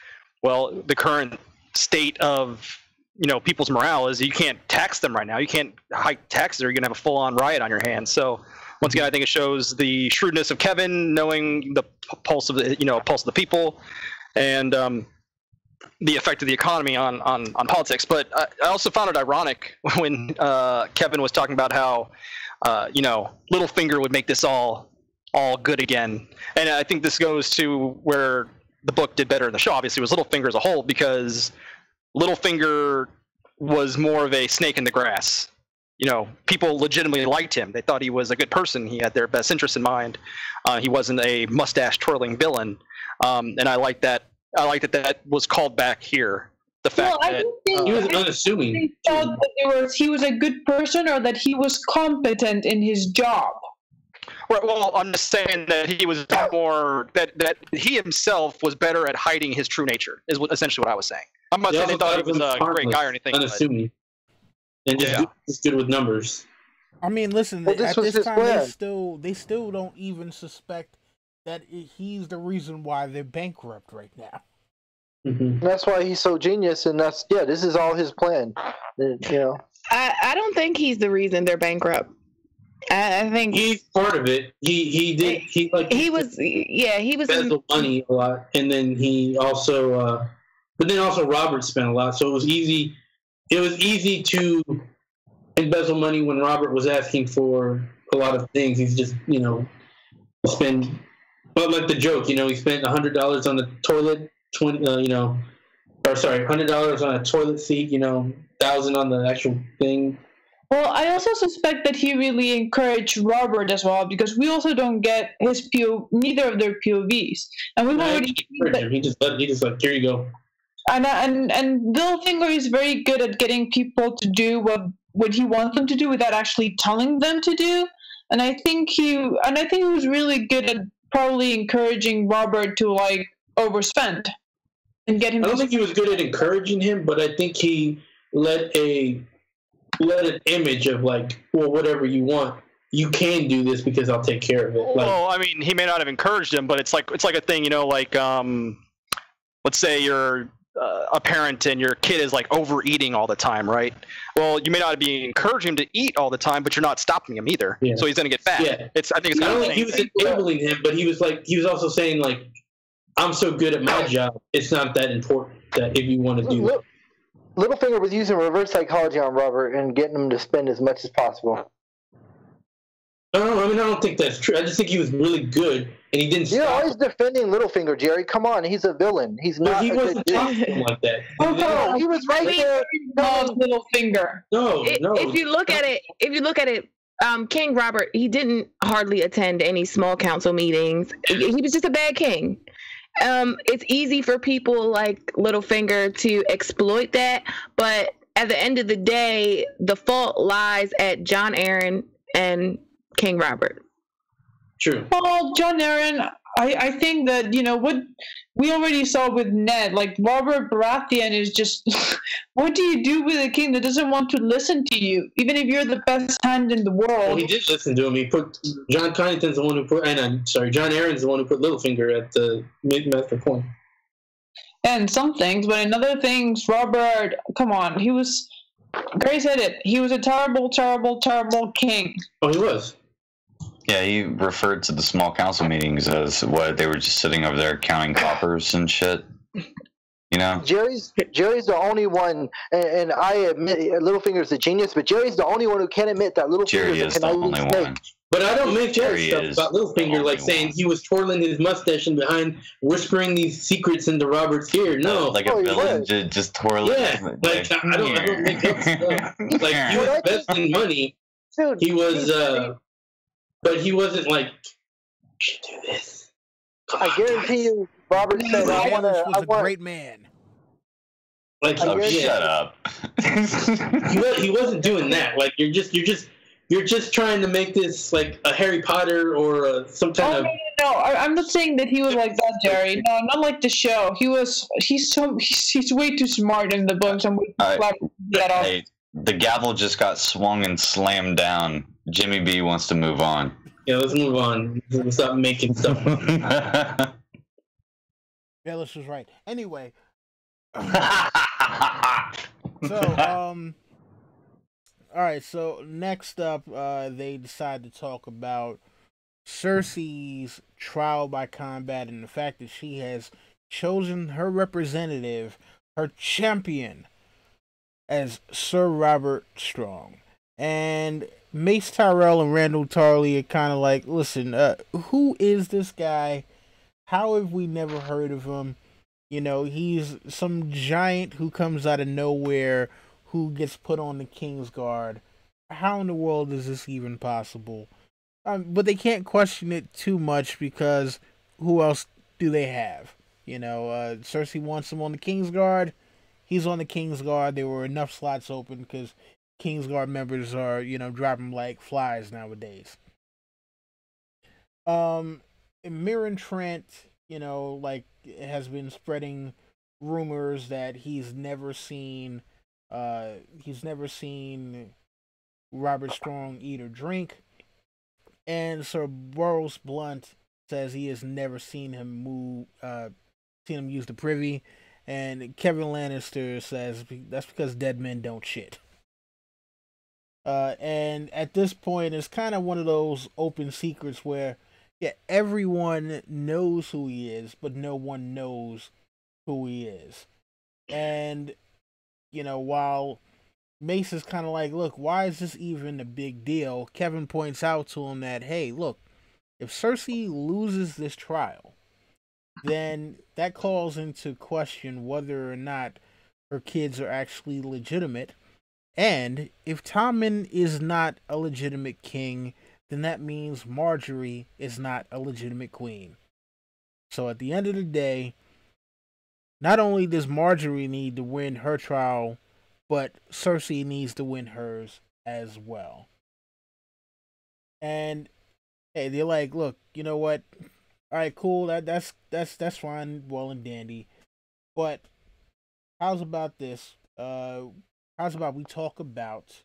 well, the current state of you know people's morale is you can't tax them right now. You can't hike taxes, or you're gonna have a full-on riot on your hands. So once again, I think it shows the shrewdness of Kevan, knowing the pulse of the you know pulse of the people, and um, the effect of the economy on on, on politics. But I, I also found it ironic when uh, Kevan was talking about how uh, you know Littlefinger would make this all all good again, and I think this goes to where the book did better in the show. Obviously, was Littlefinger as a whole because Littlefinger was more of a snake in the grass. You know, people legitimately liked him. They thought he was a good person. He had their best interests in mind. Uh, he wasn't a mustache twirling villain, um, and I like that. I like that that was called back here. The fact Well, that think uh, He was I unassuming. they thought that it was he was a good person or that he was competent in his job. Right, well, I'm just saying that he was more that that he himself was better at hiding his true nature. Is what, essentially what I was saying. I'm not They saying they thought he was a great guy or anything. but- And just, Yeah. good, just good with numbers. I mean, listen. Well, this at this his time, they still they still don't even suspect that he's the reason why they're bankrupt right now. hmm that's why he's so genius, and that's yeah. This is all his plan. You know, I, I don't think he's the reason they're bankrupt. I, I think He's part of it. He he did he like he was yeah he was embezzled money a lot, and then he also, uh, but then also Robert spent a lot, so it was easy. It was easy to embezzle money when Robert was asking for a lot of things. He's just you know spend, but like the joke, you know, he spent hundred dollars on the toilet, twenty, uh, you know, or sorry, hundred dollars on a toilet seat, you know, thousand on the actual thing. Well, I also suspect that he really encouraged Robert as well because we also don't get his PO, neither of their POVs, and we've He already him. He just let, he just like here you go. and and and Littlefinger is very good at getting people to do what what he wants them to do without actually telling them to do, and I think he and I think he was really good at probably encouraging Robert to like overspend and get him. I don't think he was good at encouraging him, but I think he let a let an image of like, well, whatever you want, you can do this because I'll take care of it. Like, well, I mean, he may not have encouraged him, but it's like it's like a thing, you know, like um, let's say you're uh, a parent and your kid is like overeating all the time, right? Well, you may not be encouraging him to eat all the time, but you're not stopping him either, Yeah. so he's gonna get fat. Yeah. It's I think it's I kind don't of think the he was thing. enabling him, but he was like, he was also saying like, I'm so good at my job, it's not that important that if you want to do that. Lit- Littlefinger was using reverse psychology on Robert and getting him to spend as much as possible. I don't know. I mean, I don't think that's true. I just think he was really good, and he didn't You're stop. always defending Littlefinger, Jerry. Come on, he's a villain. He's but not. he a wasn't dude. talking to like that. Oh, No, he was right I mean, there. Love Littlefinger. No, I- no. if you look at it, if you look at it, um, King Robert, he didn't hardly attend any small council meetings. He was just a bad king. Um, it's easy for people like Littlefinger to exploit that, but at the end of the day, the fault lies at Jon Arryn and King Robert. True. Well, Jon Arryn, I, I think that you know what we already saw with Ned. Like Robert Baratheon is just, what do you do with a king that doesn't want to listen to you, even if you're the best hand in the Well, world? he did listen to him. He put Jon Connington's the one who put, and I'm sorry, Jon Arryn's the one who put Littlefinger at the mid master point. and some things, but in other things, Robert, come on, he was. Gray said it. He was a terrible, terrible, terrible king. Oh, he was. Yeah, he referred to the small council meetings as what they were just sitting over there counting coppers and shit. You You know, Jerry's Jerry's the only one, and, and I admit Littlefinger's a genius, but Jerry's the only one who can admit that Jerry Littlefinger's is a the only snake. one. But I don't make that Jerry stuff is about Littlefinger, like only saying he was twirling his mustache and behind whispering these secrets into Robert's ear. No, like Oh, a he villain was. ju- just twirling. Yeah, like, I- I don't- I don't make up stuff. like he was What I think- investing money. Dude, He was, he's- uh, but he wasn't like, "You should do this. Come I on, guarantee guys." you, Robert said, "I want to." was I a want. great man. Like, Oh, guarantee- yeah. shut up. he, was, he wasn't doing that. Like, you're just, you're just, you're just trying to make this like a Harry Potter or uh some Oh, kind no, of. no, no. I, I'm not saying that he was like that, Jerry. No, not like the show. He was. He's so. He's, he's way too smart in the books and way too Alright. clever off. hey, the gavel just got swung and slammed down. Jimmy B wants to move on. Yeah, let's move on. Let's stop making stuff. up. Baelish was right. Anyway, so um all right so next up uh they decide to talk about cersei's trial by combat and the fact that she has chosen her representative her champion as sir robert strong and mace tyrell and randyll tarly are kind of like listen uh who is this guy how have we never heard of him you know, he's some giant who comes out of nowhere who gets put on the King's Guard. How in the world is this even possible? Um, but they can't question it too much because who else do they have? You know, uh, Cersei wants him on the King's Guard. He's on the King's Guard. There were enough slots open because King's Guard members are, you know, dropping like flies nowadays. Um, Meryn Trant, you know, like has been spreading rumors that he's never seen uh he's never seen Robert Strong eat or drink. And Sir Boros Blount says he has never seen him move uh seen him use the privy and Kevan Lannister says that's because dead men don't shit. Uh and at this point it's kind of one of those open secrets where yeah, everyone knows who he is, but no one knows who he is. And, you know, while Mace is kind of like, look, why is this even a big deal? Kevan points out to him that, hey, look, if Cersei loses this trial, then that calls into question whether or not her kids are actually legitimate. And if Tommen is not a legitimate king, then that means Margaery is not a legitimate queen. So at the end of the day, not only does Margaery need to win her trial, but Cersei needs to win hers as well. And hey, they're like, look, you know what? All right, cool. That that's that's that's fine, well and dandy. But how's about this? Uh, how's about we talk about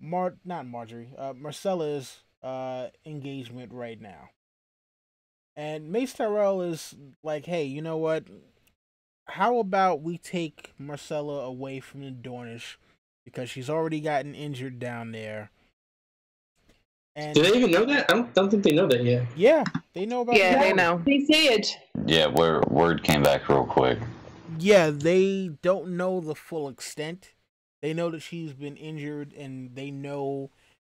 Mar not Margaery, uh, Myrcella's uh engagement right now. And Mace Tyrell is like, hey, you know what? How about we take Myrcella away from the Dornish because she's already gotten injured down there. And Do they even know that? I don't, don't think they know that yet. yeah, they know about Yeah, that. they know. They see it. yeah, word word came back real quick. Yeah, they don't know the full extent. They know that she's been injured, and they know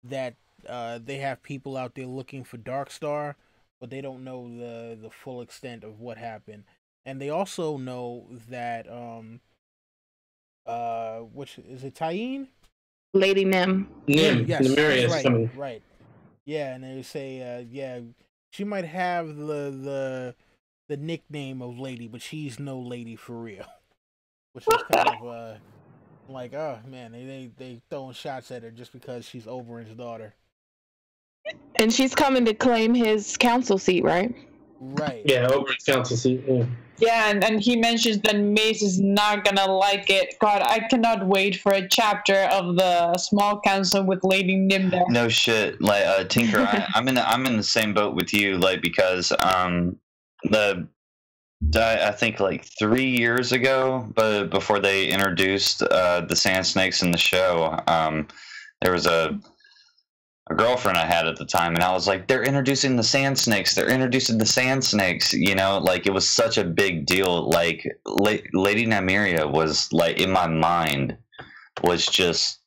that uh, they have people out there looking for Darkstar, but they don't know the the full extent of what happened. And they also know that um, uh, which is it, Tyene? Lady Nim. Nim, yes, Nymeria right, coming. right. Yeah, and they say, uh, yeah, she might have the the the nickname of lady, but she's no lady for real. Which is kind of uh like, oh man, they they they throwing shots at her just because she's Oberyn's daughter. And she's coming to claim his council seat, right? Right. Yeah, Oberyn's council seat. Yeah. Yeah, and, and he mentions that Mace is not gonna like it. God, I cannot wait for a chapter of the small council with Lady Nim there. No shit, like uh, Tinker. I, I'm in the, I'm in the same boat with you, like because um the I, think like three years ago, but before they introduced uh, the Sand Snakes in the show, um, there was a a girlfriend I had at the time, and I was like, "They're introducing the sand snakes. They're introducing the sand snakes." You know, like it was such a big deal. Like La- Lady Nymeria was like in my mind was just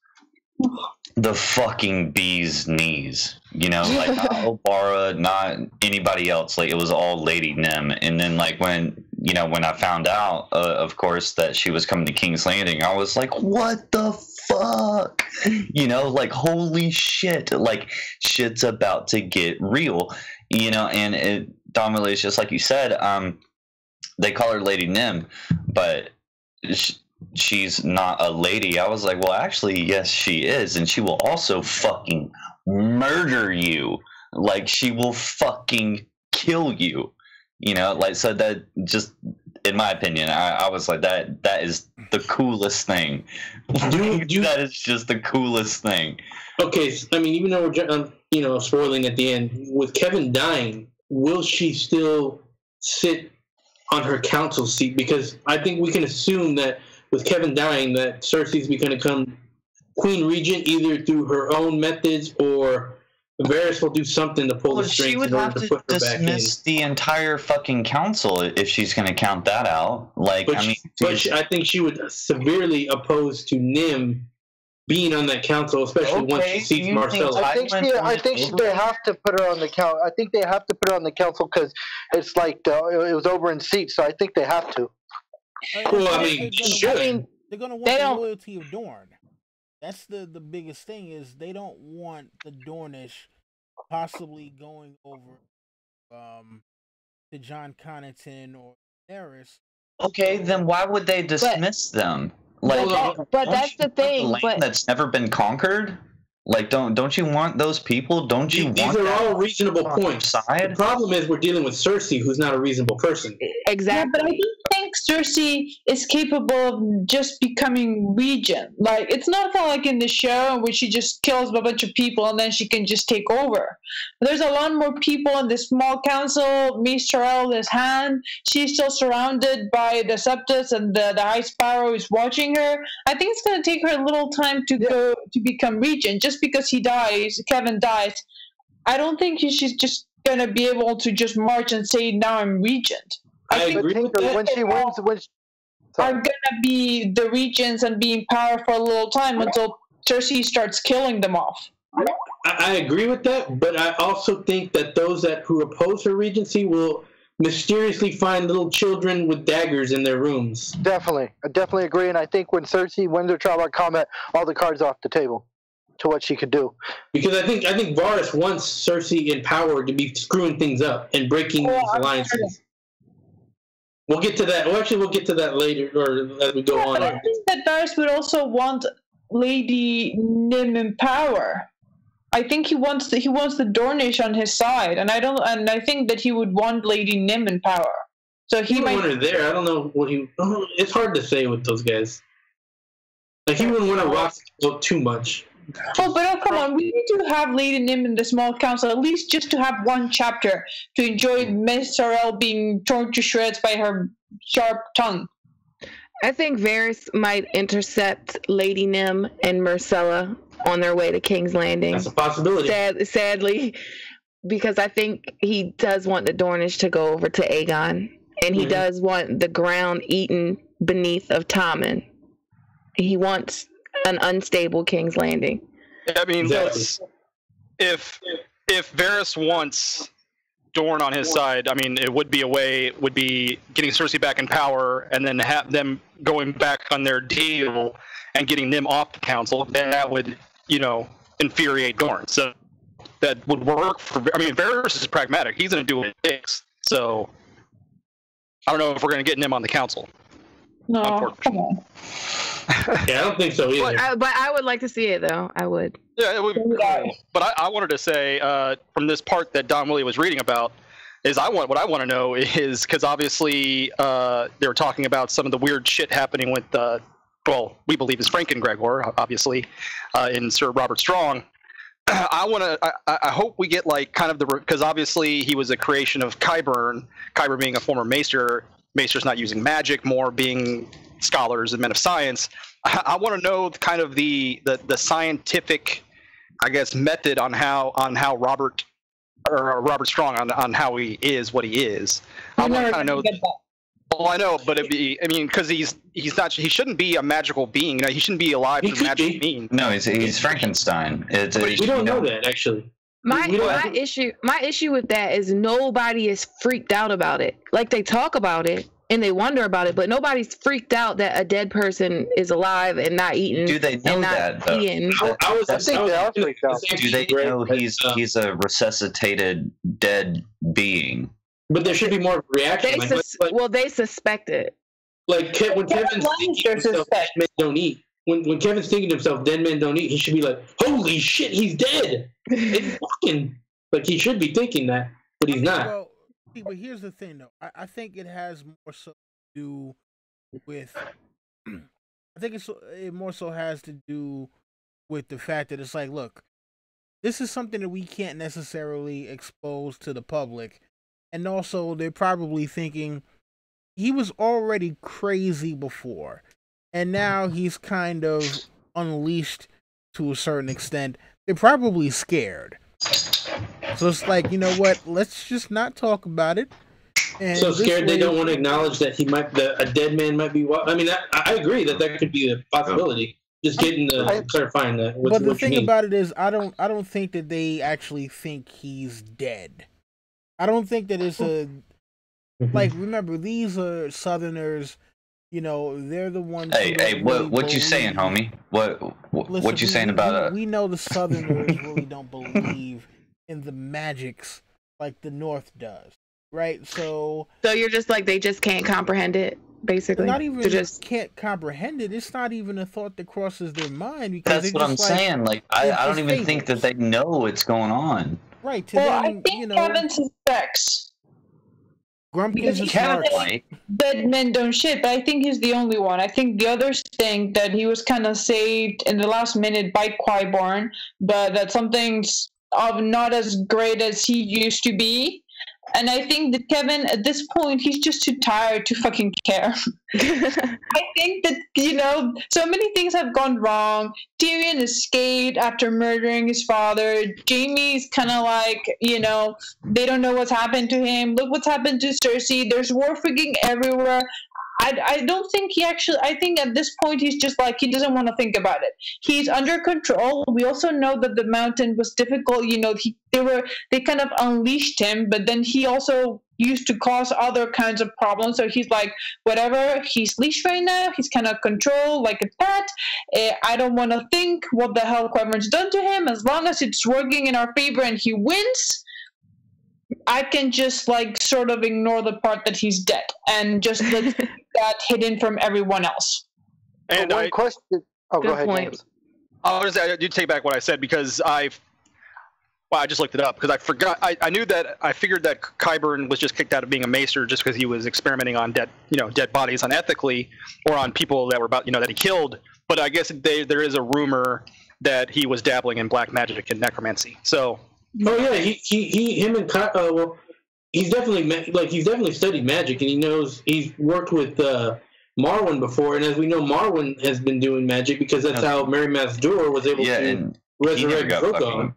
the fucking bee's knees. You know, like not Obara, not anybody else. Like it was all Lady Nim. And then like when you know when I found out, uh, of course, that she was coming to King's Landing, I was like, what the fuck? You know, like holy shit! Like shit's about to get real. You know, and it Dominique, just like you said, um, they call her Lady Nim, but. She, she's not a lady. I was like, well, actually, yes, she is, and she will also fucking murder you. Like she will fucking kill you. You know, like so that just in my opinion, I, I was like that that is the coolest thing. That is just the coolest thing. Okay, I mean, even though we're um, you know spoiling at the end, with Kevan dying, will she still sit on her council seat? Because I think we can assume that with Kevan dying, that Cersei's going to become queen regent either through her own methods or Varys will do something to pull Well, the she strings would in order have to to put her back dismiss the entire fucking council if she's going to count that out. Like, But, I mean, she, but she, I think she would severely oppose to Nim being on that council, especially once she sees you think Myrcella. I think she, I think she, they have to put her on the count. I think they have to put her on the council because it's like the, it was over in seats. So I think they have to. Well, I They're mean, gonna she want- should. They're gonna want They the don't- loyalty of Dorne. That's the the biggest thing is they don't want the Dornish possibly going over um to Jon Connington or Daenerys. okay, then why would they dismiss them? Like, but that- but that's the thing, land but- that's never been conquered. Like, don't don't you want those people? Don't you These want are that all reasonable on your points. The problem is we're dealing with Cersei, who's not a reasonable person. Yeah, exactly. but I don't think Cersei is capable of just becoming regent. Like it's not like in the show where she just kills a bunch of people and then she can just take over. There's a lot more people in this small council. Mace Tyrell is hand. She's still surrounded by the Septus and the, the High Sparrow is watching her. I think it's going to take her a little time to go to become regent. Just because he dies, Kevan dies, I don't think she's just going to be able to just march and say, "Now I'm regent." I think agree with Tinker, that. when she wins, when she, are sorry. gonna be the regents and be in power for a little time until Cersei starts killing them off. I, I agree with that, but I also think that those that who oppose her regency will mysteriously find little children with daggers in their rooms. definitely, I definitely agree. And I think when Cersei wins her trial by combat, all the cards off the table to what she could do. Because I think I think Varys wants Cersei in power to be screwing things up and breaking Oh, these I'm alliances. We'll get to that. Well, actually, we'll get to that later, or as we go Yeah, on. but I think that Varys would also want Lady Nim in power. I think he wants the, he wants the Dornish on his side, and I don't and I think that he would want Lady Nim in power. So he He might want her there. I don't know what he. It's hard to say with those guys. Like he wouldn't want to rock the boat too much. Oh, but oh, come on. We need to have Lady Nim in the small council, at least just to have one chapter to enjoy Mace Tyrell being torn to shreds by her sharp tongue. I think Varys might intercept Lady Nim and Myrcella on their way to King's Landing. That's a possibility. Sad, sadly, because I think he does want the Dornish to go over to Aegon, and he Mhm. does want the ground eaten beneath of Tommen. He wants an unstable King's Landing. I mean, Exactly. let's- if if Varys wants Dorne on his side, I mean, it would be a way would be getting Cersei back in power, and then have them going back on their deal and getting them off the council. Then that would, you know, infuriate Dorne. So that would work for. I mean, Varys is pragmatic. He's going to do what it takes. So I don't know if we're going to get him on the council. No, Unfortunate. come on. Yeah, I don't think so either. But I, but I would like to see it though. I would. Yeah, it would be cool. But I, I wanted to say uh, from this part that Don Willie was reading about is I want what I want to know is because obviously uh, they were talking about some of the weird shit happening with uh, well we believe is Frank and Gregor obviously uh, in Sir Robert Strong. I want to. I, I hope we get like kind of the because obviously he was a creation of Qyburn. Qyburn being a former Maester. Maester's not using magic, more being scholars and men of science. I, I want to know kind of the, the the scientific I guess, method on how on how Robert or Robert Strong on on how he is what he is. I want to kind of know. get. Well, I know, but it'd be. I mean, because he's he's not. He shouldn't be a magical being. You know, he shouldn't be alive He through could magic be. being. No, he's, he's Frankenstein. It's, But it's, We don't you know that actually. My We don't my have- issue my issue with that is nobody is freaked out about it. Like they talk about it and they wonder about it, but nobody's freaked out that a dead person is alive and not eating Do they know that eating. I, I was. I think I was they are freaked out. Do they thing, Greg, know but, he's uh, he's a resuscitated dead being? But there should be more reaction. They Like, sus- like, well, they suspect it. like Ke- when Kevan Kevan's thinking to himself, dead men don't eat. When when Kevan's thinking to himself, dead men don't eat, he should be like, "Holy shit, he's dead!" It's fucking like he should be thinking that, but he's not. Well, see, but here's the thing, though. I, I think it has more so to do with. I think it's it more so has to do with the fact that it's like, look, this is something that we can't necessarily expose to the public, and also they're probably thinking he was already crazy before, and now he's kind of unleashed to a certain extent. They're probably scared. So it's like, you know what? Let's just not talk about it. And so scared they don't want to acknowledge that he might that a dead man might be. I mean, I, I agree that that could be a possibility. Just getting the I- clarifying that. What, But the thing about it is, I don't, I don't think that they actually think he's dead. I don't think that it's a Mhm. like. Remember, these are Southerners. You know, they're the ones. Hey, don't hey, what really what you saying, homie? What what, Listen, what you we- saying about we, uh? we know the Southerners really don't believe in the magics like the North does, right? So So you're just like they just can't comprehend it, basically. not even to just can't comprehend it. It's not even a thought that crosses their mind because That's they're what I'm like, saying. Like I, I don't it's even think that they know what's going on. Right to Well, I think you know, Kevan suspects Grumpkins is Kevan- smart. Like dead men don't shit, but I think he's the only one. I think the others think that he was kind of saved in the last minute by Qyburn, but that something's of not as great as he used to be. And I think that Kevan, at this point, he's just too tired to fucking care. I think that, you know, so many things have gone wrong. Tyrion escaped after murdering his father. Jaime's kind of like, you know, they don't know what's happened to him. Look what's happened to Cersei. There's war freaking everywhere. I, I don't think he actually, I think at this point he's just like, he doesn't want to think about it. He's under control. We also know that the mountain was difficult. You know, he, they were, they kind of unleashed him, but then he also used to cause other kinds of problems. So he's like, whatever, he's leashed right now. He's kind of controlled like a pet. Eh, I don't want to think what the hell Quever's done to him. As long as it's working in our favor and he wins, I can just like sort of ignore the part that he's dead and just let that hidden from everyone else. And But one I, question. Oh, Good go ahead, point. James. I was I do take back what I said because I, well, I just looked it up because I forgot. I, I knew that I figured that Qyburn was just kicked out of being a maester just because he was experimenting on dead, you know, dead bodies unethically or on people that were about, you know, that he killed. But I guess they, there is a rumor that he was dabbling in black magic and necromancy. So Oh yeah, he he, he him and uh, well, he's definitely ma- like he's definitely studied magic and he knows he's worked with uh, Marwyn before, and as we know, Marwyn has been doing magic because that's how Mary Dor was able yeah, to and resurrect Drogon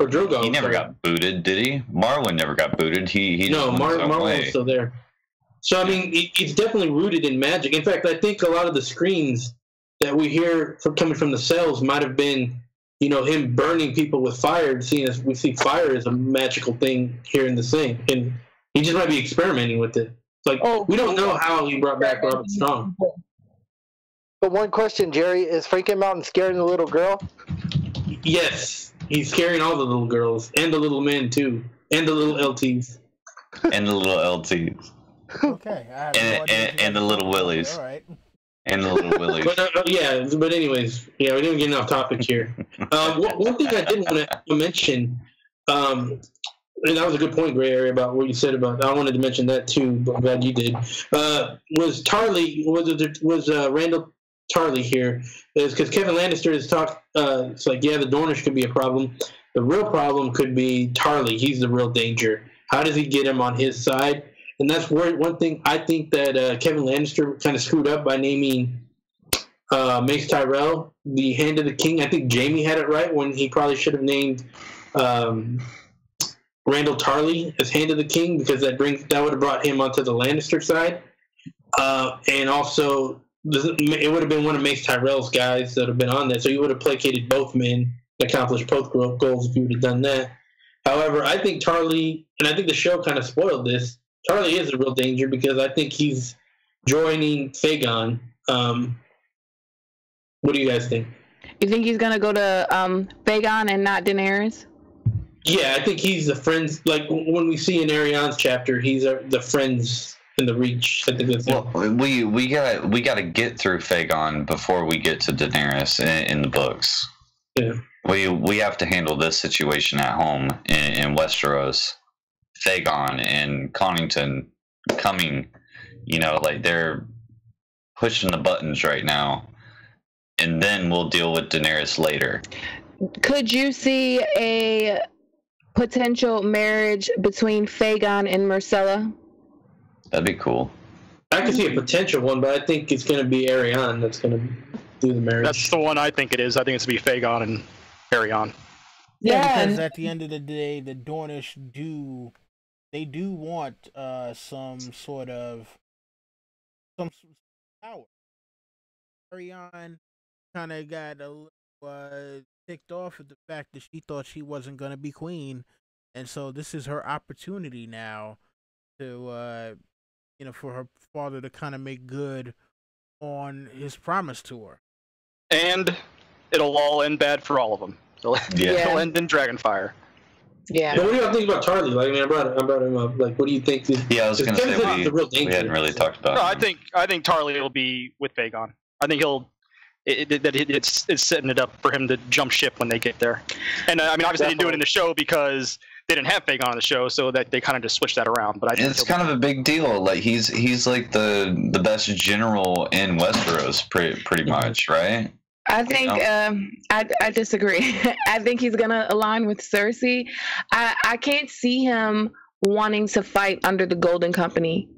or Drogon. He never sorry. got booted, did he? Marwyn never got booted. He he no, Mar- own still there. So I mean, it, it's definitely rooted in magic. In fact, I think a lot of the screams that we hear from coming from the cells might have been, you know, him burning people with fire. and Seeing as we see fire as a magical thing here in the thing, and he just might be experimenting with it. It's like Oh, we don't know how he brought back Robert Strong. But one question, Jerry: Is Franken Mountain scaring the little girl? Yes, he's scaring all the little girls and the little men too, and the little LTs. and the little LTs Okay, I have And- no and- and the little are talking about. willies. All right. And the little willies. But uh, uh, yeah, but anyways, yeah, we didn't get off topic here. Um, one, thing I did want to mention, um, and that was a good point, Gray Area, about what you said about. I wanted to mention that too, but I'm glad you did. Uh, was Tarly was was uh, Randyll Tarly here? Is because Kevan Lannister has talked. Uh, it's like yeah, the Dornish could be a problem. The real problem could be Tarly. He's the real danger. How does he get him on his side? And that's where one thing I think that uh, Kevan Lannister kind of screwed up by naming uh, Mace Tyrell the Hand of the King. I think Jaime had it right when he probably should have named um, Randyll Tarly as Hand of the King because that brings that would have brought him onto the Lannister side, uh, and also it would have been one of Mace Tyrell's guys that have been on there, so you would have placated both men, accomplished both goals if you would have done that. However, I think Tarly, and I think the show kind of spoiled this. Tarly is a real danger because I think he's joining Fagon. Um, what do you guys think? You think he's gonna go to um, Fagon and not Daenerys? Yeah, I think he's the friends. Like when we see in Arianne's chapter, he's a, the friends in the Reach. I think that's well, we we got we got to get through Fagon before we get to Daenerys in, in, the books. Yeah, we we have to handle this situation at home in, in Westeros. Fagon and Connington coming, you know, like they're pushing the buttons right now and then we'll deal with Daenerys later. Could you see a potential marriage between Fagon and Myrcella? That'd be cool. I could see a potential one, but I think it's going to be Arianne that's going to do the marriage. That's the one I think it is. I think it's going to be Fagon and Arianne. Yeah, yeah, because at the end of the day, the Dornish do they do want uh some sort of some power. Arianne kind of got a little uh, ticked off at the fact that she thought she wasn't going to be queen, and so this is her opportunity now to, uh, you know, for her father to kind of make good on his promise to her. And it'll all end bad for all of them. It'll, yeah. it'll end in Dragonfire. Yeah. But what do you think about Charlie? Like, I mean, I brought, I brought him up. Like, what do you think? Is, yeah, I was going to say we, we hadn't really talked about. No, I think I think Tarly will be with Vagon. I think he'll it, it, that it, it's it's setting it up for him to jump ship when they get there. And uh, I mean, obviously, they didn't do it in the show because they didn't have Fagon on the show, so that they kind of just switched that around. But I think it's kind of a big deal. Like he's he's like the the best general in Westeros, pretty pretty mm-hmm. much, right? I think um, I, I disagree. I think he's gonna align with Cersei. I, I can't see him wanting to fight under the Golden Company.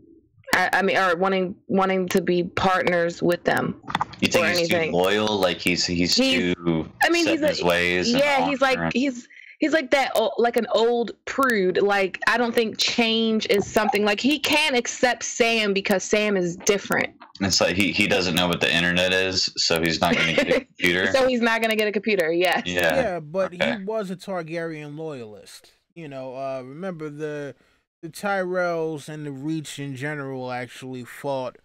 I, I mean, or wanting wanting to be partners with them. You think he's anything. too loyal? Like he's he's, he's too. I mean, he's his ways. Yeah, he's like he's he's like that like an old prude like i don't think change is something like he can't accept sam because sam is different it's like he, he doesn't know what the internet is so he's not going to get a computer so he's not going to get a computer yes. yeah yeah but okay. he was a targaryen loyalist you know uh remember the the tyrells and the reach in general actually fought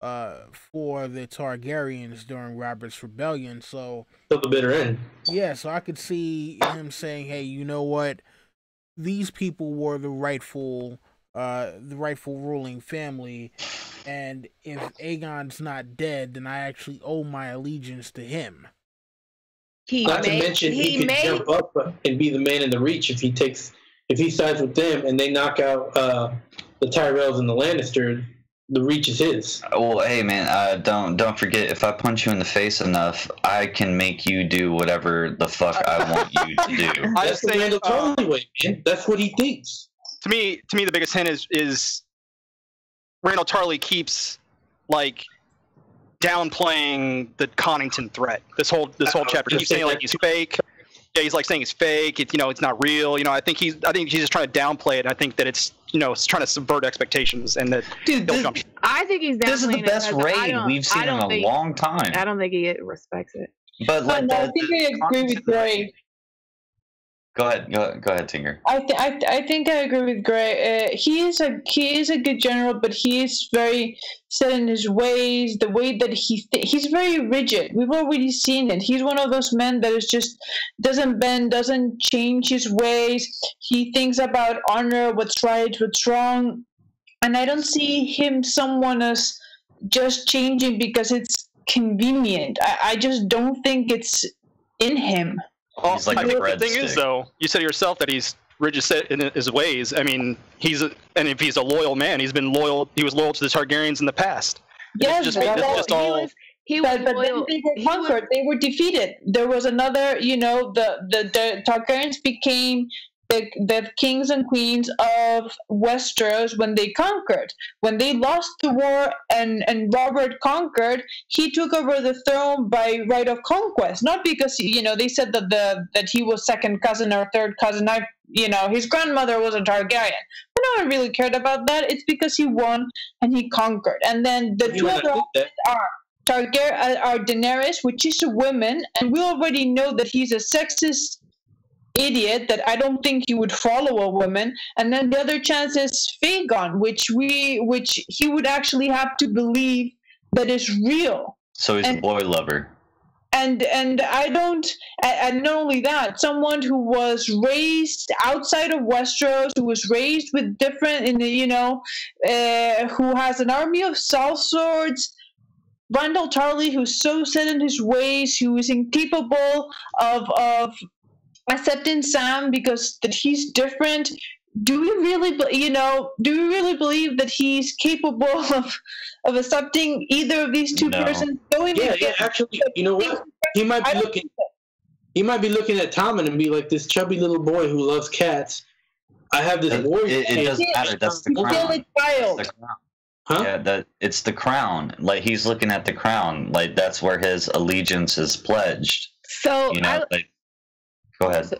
uh for the Targaryens during Robert's rebellion. So till the bitter end. Yeah, so I could see him saying, "Hey, you know what? These people were the rightful uh the rightful ruling family and if Aegon's not dead, then I actually owe my allegiance to him." He not to mention he, he could may... jump up and be the man in the reach if he takes if he sides with them and they knock out uh the Tyrells and the Lannisters the reach is his. Well, hey man, uh, don't don't forget if I punch you in the face enough, I can make you do whatever the fuck I want you to do. I That's the Randyll uh, way, man. That's what he thinks. To me, to me, the biggest hint is is Randyll Tarly keeps like downplaying the Connington threat. This whole this whole chapter, he's saying like he's fake yeah, he's like saying it's fake. It's you know, it's not real. You know, I think he's I think he's just trying to downplay it. I think that it's you know, it's trying to subvert expectations and that Dude, this, I think he's This is the best raid we've seen in a think, long time. I don't think he respects it. But like, no, I think I agree with Gray. Go ahead, go, go ahead, Tinker. I, th- I, I think I agree with Gray. Uh, he is a he is a good general, but he is very set in his ways. The way that he th- he's very rigid. We've already seen it. He's one of those men that is just doesn't bend, doesn't change his ways. He thinks about honor, what's right, what's wrong, and I don't see him someone as just changing because it's convenient. I, I just don't think it's in him. Well, he's like I think the thing stick. is, though, you said yourself that he's rigid set in his ways. I mean, he's a, and if he's a loyal man, he's been loyal. He was loyal to the Targaryens in the past. Yes, just, but, just all. He was, he was but, but then they were conquered. Was, they were defeated. There was another, you know, the, the the Targaryens became the, the kings and queens of Westeros when they conquered. When they lost the war and, and Robert conquered, he took over the throne by right of conquest. Not because you know they said that the that he was second cousin or third cousin. I you know his grandmother was a Targaryen. But no one really cared about that. It's because he won and he conquered. And then the You two other are Targaryen uh, are Daenerys, which is a woman, and we already know that he's a sexist idiot that I don't think he would follow a woman. And then the other chance is Fagon, which we which he would actually have to believe that is real. So he's a boy lover. And and I don't and and not only that, someone who was raised outside of Westeros, who was raised with different in the you know, uh, who has an army of self swords, Randyll Tarly, who's so set in his ways, who is incapable of of accepting Sam because that he's different. Do we really, you know, do we really believe that he's capable of of accepting either of these two No. persons going Yeah, yeah. Actually, you know what? He might be don't looking. He might be looking at Tommen and be like, "This chubby little boy who loves cats. I have this It, warrior." it, it doesn't matter. That's the He's still crown. child. It's the crown. Huh? Yeah, that it's the crown. Like he's looking at the crown. Like that's where his allegiance is pledged. So You know, I, like go ahead.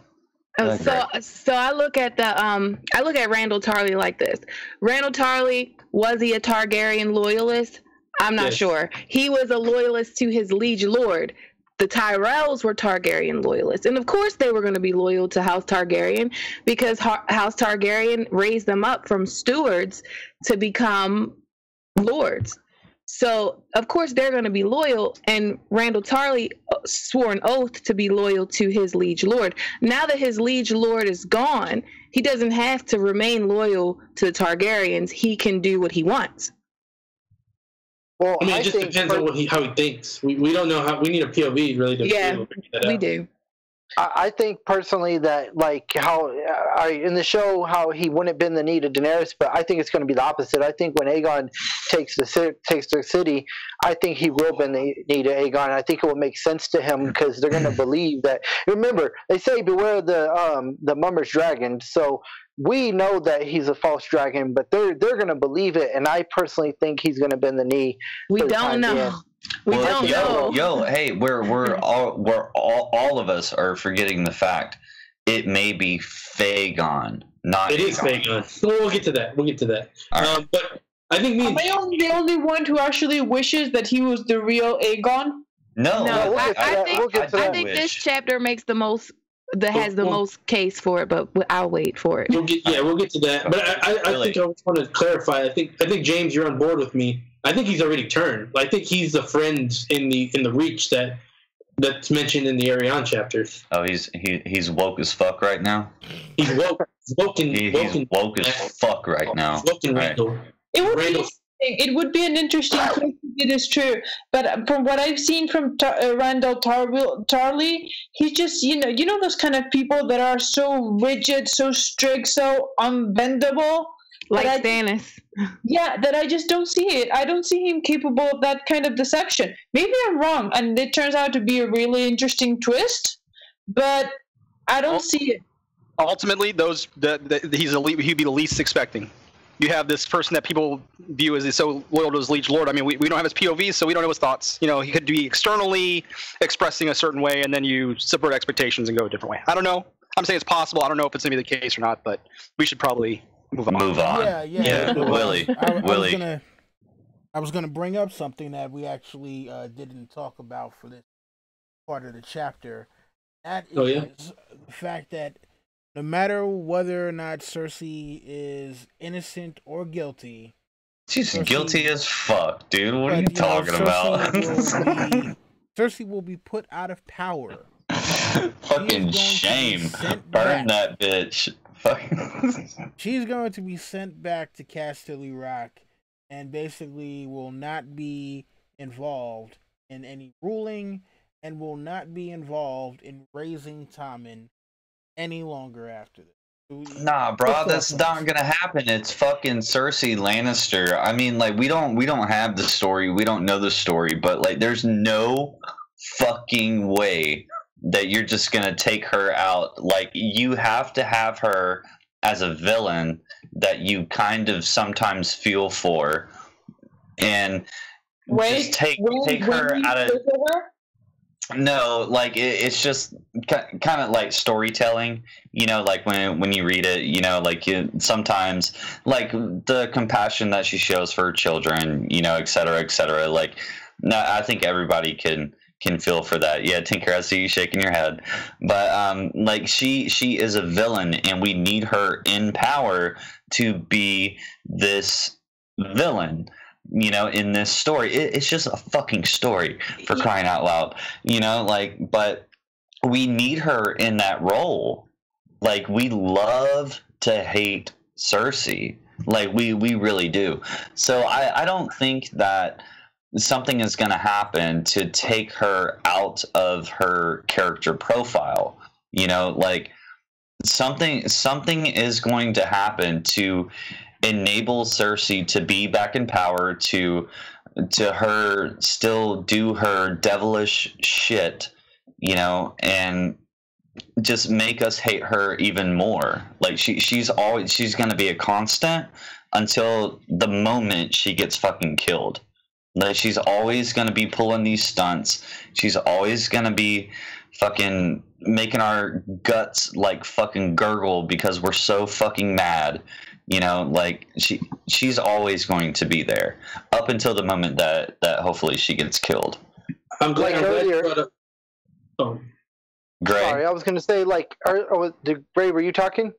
Oh, Okay. so so I look at the um I look at Randyll Tarly like this. Randyll Tarly was he a Targaryen loyalist? I'm not Yes. sure. He was a loyalist to his liege lord. The Tyrells were Targaryen loyalists, and of course they were going to be loyal to House Targaryen because Ha- House Targaryen raised them up from stewards to become lords. So of course they're going to be loyal, and Randyll Tarly uh, swore an oath to be loyal to his liege lord. Now that his liege lord is gone, he doesn't have to remain loyal to the Targaryens. He can do what he wants. Well, I mean, I it just depends per- on what he, how he thinks. We, we don't know how. We need a POV really to Yeah, be able to We do. I think personally that like how I in the show how he wouldn't bend the knee to Daenerys, but I think it's going to be the opposite. I think when Aegon takes the takes the city, I think he will bend the knee to Aegon. I think it will make sense to him because they're going to believe that. Remember, they say beware the um the mummer's dragon. So we know that he's a false dragon, but they're they're going to believe it, and I personally think he's going to bend the knee. We don't know. Being. We Well, don't yo, know. yo, hey, we're we're all we're all all of us are forgetting the fact it may be Fagon, not It is Aegon. Fagon. Well, we'll get to that. We'll get to that. All right. Um, but I think me Am I only the only one who actually wishes that he was the real Aegon? No, No, we'll I, get to I that. think We'll get to I that. think this chapter makes the most that has the Well- most case for it, but I'll wait for it. We'll get yeah, we'll get to that. But I, I, I Really? think I just want to clarify. I think I think James, you're on board with me. I think he's already turned. I think he's the friend in the in the reach that that's mentioned in the Arianne chapters. Oh, he's he he's woke as fuck right now. He's woke, he's woke and He, woke he's and, woke as fuck right now. woke and Right. Randyll. It would Randyll. be it would be an interesting twist if it is true. But uh, from what I've seen from Tar- uh, Randyll Tar- Tarly, he's just you know you know those kind of people that are so rigid, so strict, so unbendable. Like But I- Stannis. Yeah, that I just don't see it. I don't see him capable of that kind of deception. Maybe I'm wrong, and it turns out to be a really interesting twist, but I don't see it. ultimately those the, the, he's the, le- he'd be the least expecting you have this person that people view as is so loyal to his liege lord i mean we, we don't have his povs so we don't know his thoughts you know he could be externally expressing a certain way and then you subvert expectations and go a different way i don't know i'm saying it's possible i don't know if it's going to be the case or not but we should probably move on Move on. Yeah, yeah. Yeah, you know, Willi, I, I was Willi. gonna, I was gonna bring up something that we actually uh, didn't talk about for this part of the chapter. That is Oh, yeah? the fact that no matter whether or not Cersei is innocent or guilty, She's Cersei- guilty as fuck, dude. What are you but, know, talking about? Cersei will, be, Cersei will be put out of power. Fucking going to be shame. Burn back. that bitch. She's going to be sent back to Casterly Rock and basically will not be involved in any ruling and will not be involved in raising Tommen any longer after this. Nah, bro, that's not gonna happen. It's fucking Cersei Lannister. I mean, like, we don't we don't have the story. We don't know the story, but like, there's no fucking way that you're just gonna take her out. Like you have to have her as a villain that you kind of sometimes feel for, and Wait, just take when- take her out of her? no, like it, it's just kind of like storytelling. You know, like when when you read it, you know, like you, sometimes like the compassion that she shows for her children, you know, et cetera, et cetera. Like, no, I think everybody can can feel for that. Yeah, Tinker, I see you shaking your head, but um, like she she is a villain, and we need her in power to be this villain you know in this story. It, it's just a fucking story for crying out loud you know like but we need her in that role. Like we love to hate cersei. Like we we really do. So i i don't think that something is going to happen to take her out of her character profile you know like something something is going to happen to enable Cersei to be back in power to to her still do her devilish shit, you know, and just make us hate her even more. Like she she's always she's going to be a constant until the moment she gets fucking killed. Like she's always going to be pulling these stunts. She's always going to be fucking making our guts like fucking gurgle because we're so fucking mad you know like she she's always going to be there up until the moment that that hopefully she gets killed I'm glad, Like I'm glad you earlier- brought up. Oh, Gray, Sorry, I was gonna say like, are, oh, did, Ray, were you talking?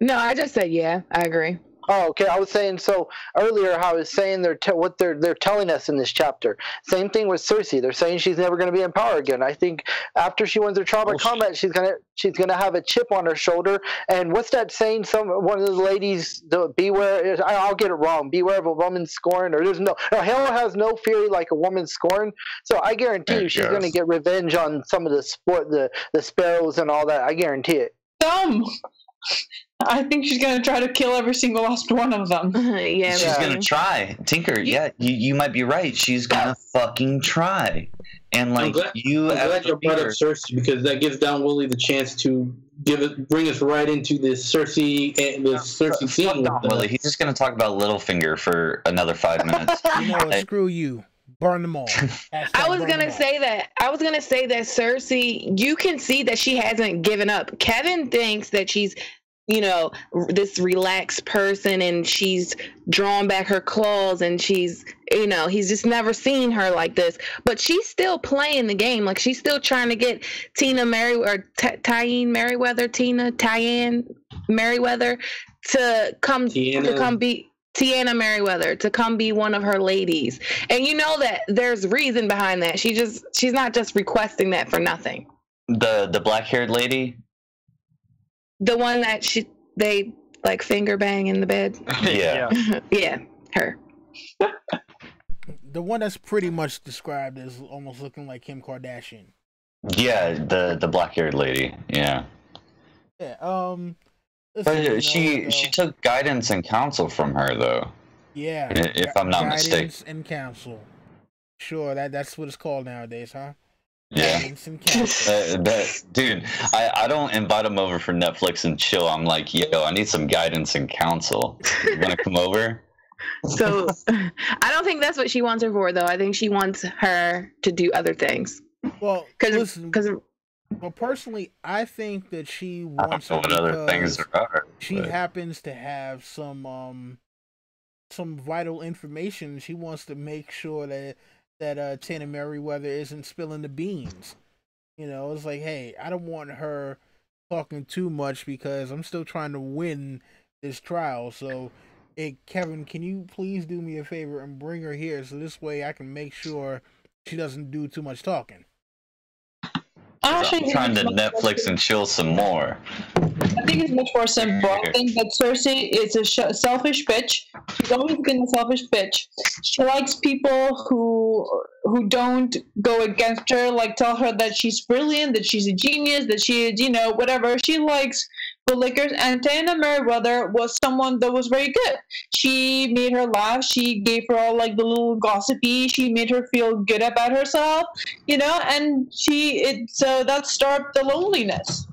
No, I just said yeah. I agree. Oh, okay. I was saying so earlier. How I was saying they're te- what they're they're telling us in this chapter. Same thing with Cersei. They're saying she's never going to be in power again. I think after she wins her trial by Bullshit. combat, she's gonna she's gonna have a chip on her shoulder. And what's that saying? Some one of the ladies, the beware. I- I'll get it wrong. Beware of a woman scorned, or there's no. no hell has no fury like a woman scorned. So I guarantee There you, she's going to get revenge on some of the sport, the the sparrows and all that. I guarantee it. Dumb. I think she's gonna try to kill every single last one of them. yeah, she's Yeah. gonna try tinker yeah you, you might be right she's gonna fucking try and I'm like glad, you I'm as glad the you brought up Cersei because that gives Don Willi the chance to give it, bring us right into this Cersei eh, and this Cersei Fuck scene. Don with, Willi. He's just gonna talk about Littlefinger for another five minutes. You know what? Screw you. Burn them all. I was gonna them all. say that. I was gonna say that Cersei, you can see that she hasn't given up. Kevan thinks that she's, you know, this relaxed person and she's drawn back her claws and she's, you know, he's just never seen her like this. But she's still playing the game. Like she's still trying to get Tina Mary or T- Tyene Merryweather, Tina Tyann Merryweather to come to come be Tiana Merryweather to come be one of her ladies. And you know that there's reason behind that. She just she's not just requesting that for nothing. the the black haired lady. The one that she they like finger bang in the bed. Yeah. yeah, her. The one that's pretty much described as almost looking like Kim Kardashian. Yeah, the the black haired lady. Yeah. Yeah. Um. Listen, But you know she what, she took guidance and counsel from her though. Yeah. if I'm not mistaken. guidance and counsel. Sure, that that's what it's called nowadays, huh? Yeah. Guidance and counsel. Uh, that dude, I, I don't invite him over for Netflix and chill. I'm like, yo, I need some guidance and counsel. You wanna come over? So I don't think that's what she wants her for though. I think she wants her to do other things. Well, listen. cuz Well, personally, I think that she wants don't her know what other things because are. she but- happens to have some um some vital information. She wants to make sure that that uh Tina Merryweather isn't spilling the beans. You know, it's like, hey, I don't want her talking too much because I'm still trying to win this trial. So, hey, Kevan, can you please do me a favor and bring her here so this way I can make sure she doesn't do too much talking. I'm trying to Netflix and chill some more. I think it's much more simple. I think that Cersei is a sh- selfish bitch. She's always been a selfish bitch. She likes people who who don't go against her, like tell her that she's brilliant, that she's a genius, that she is, you know, whatever. She likes But like, and Tana Merryweather was someone that was very good. She made her laugh. She gave her all like the little gossipy. She made her feel good about herself, you know. And she it so that stopped the loneliness.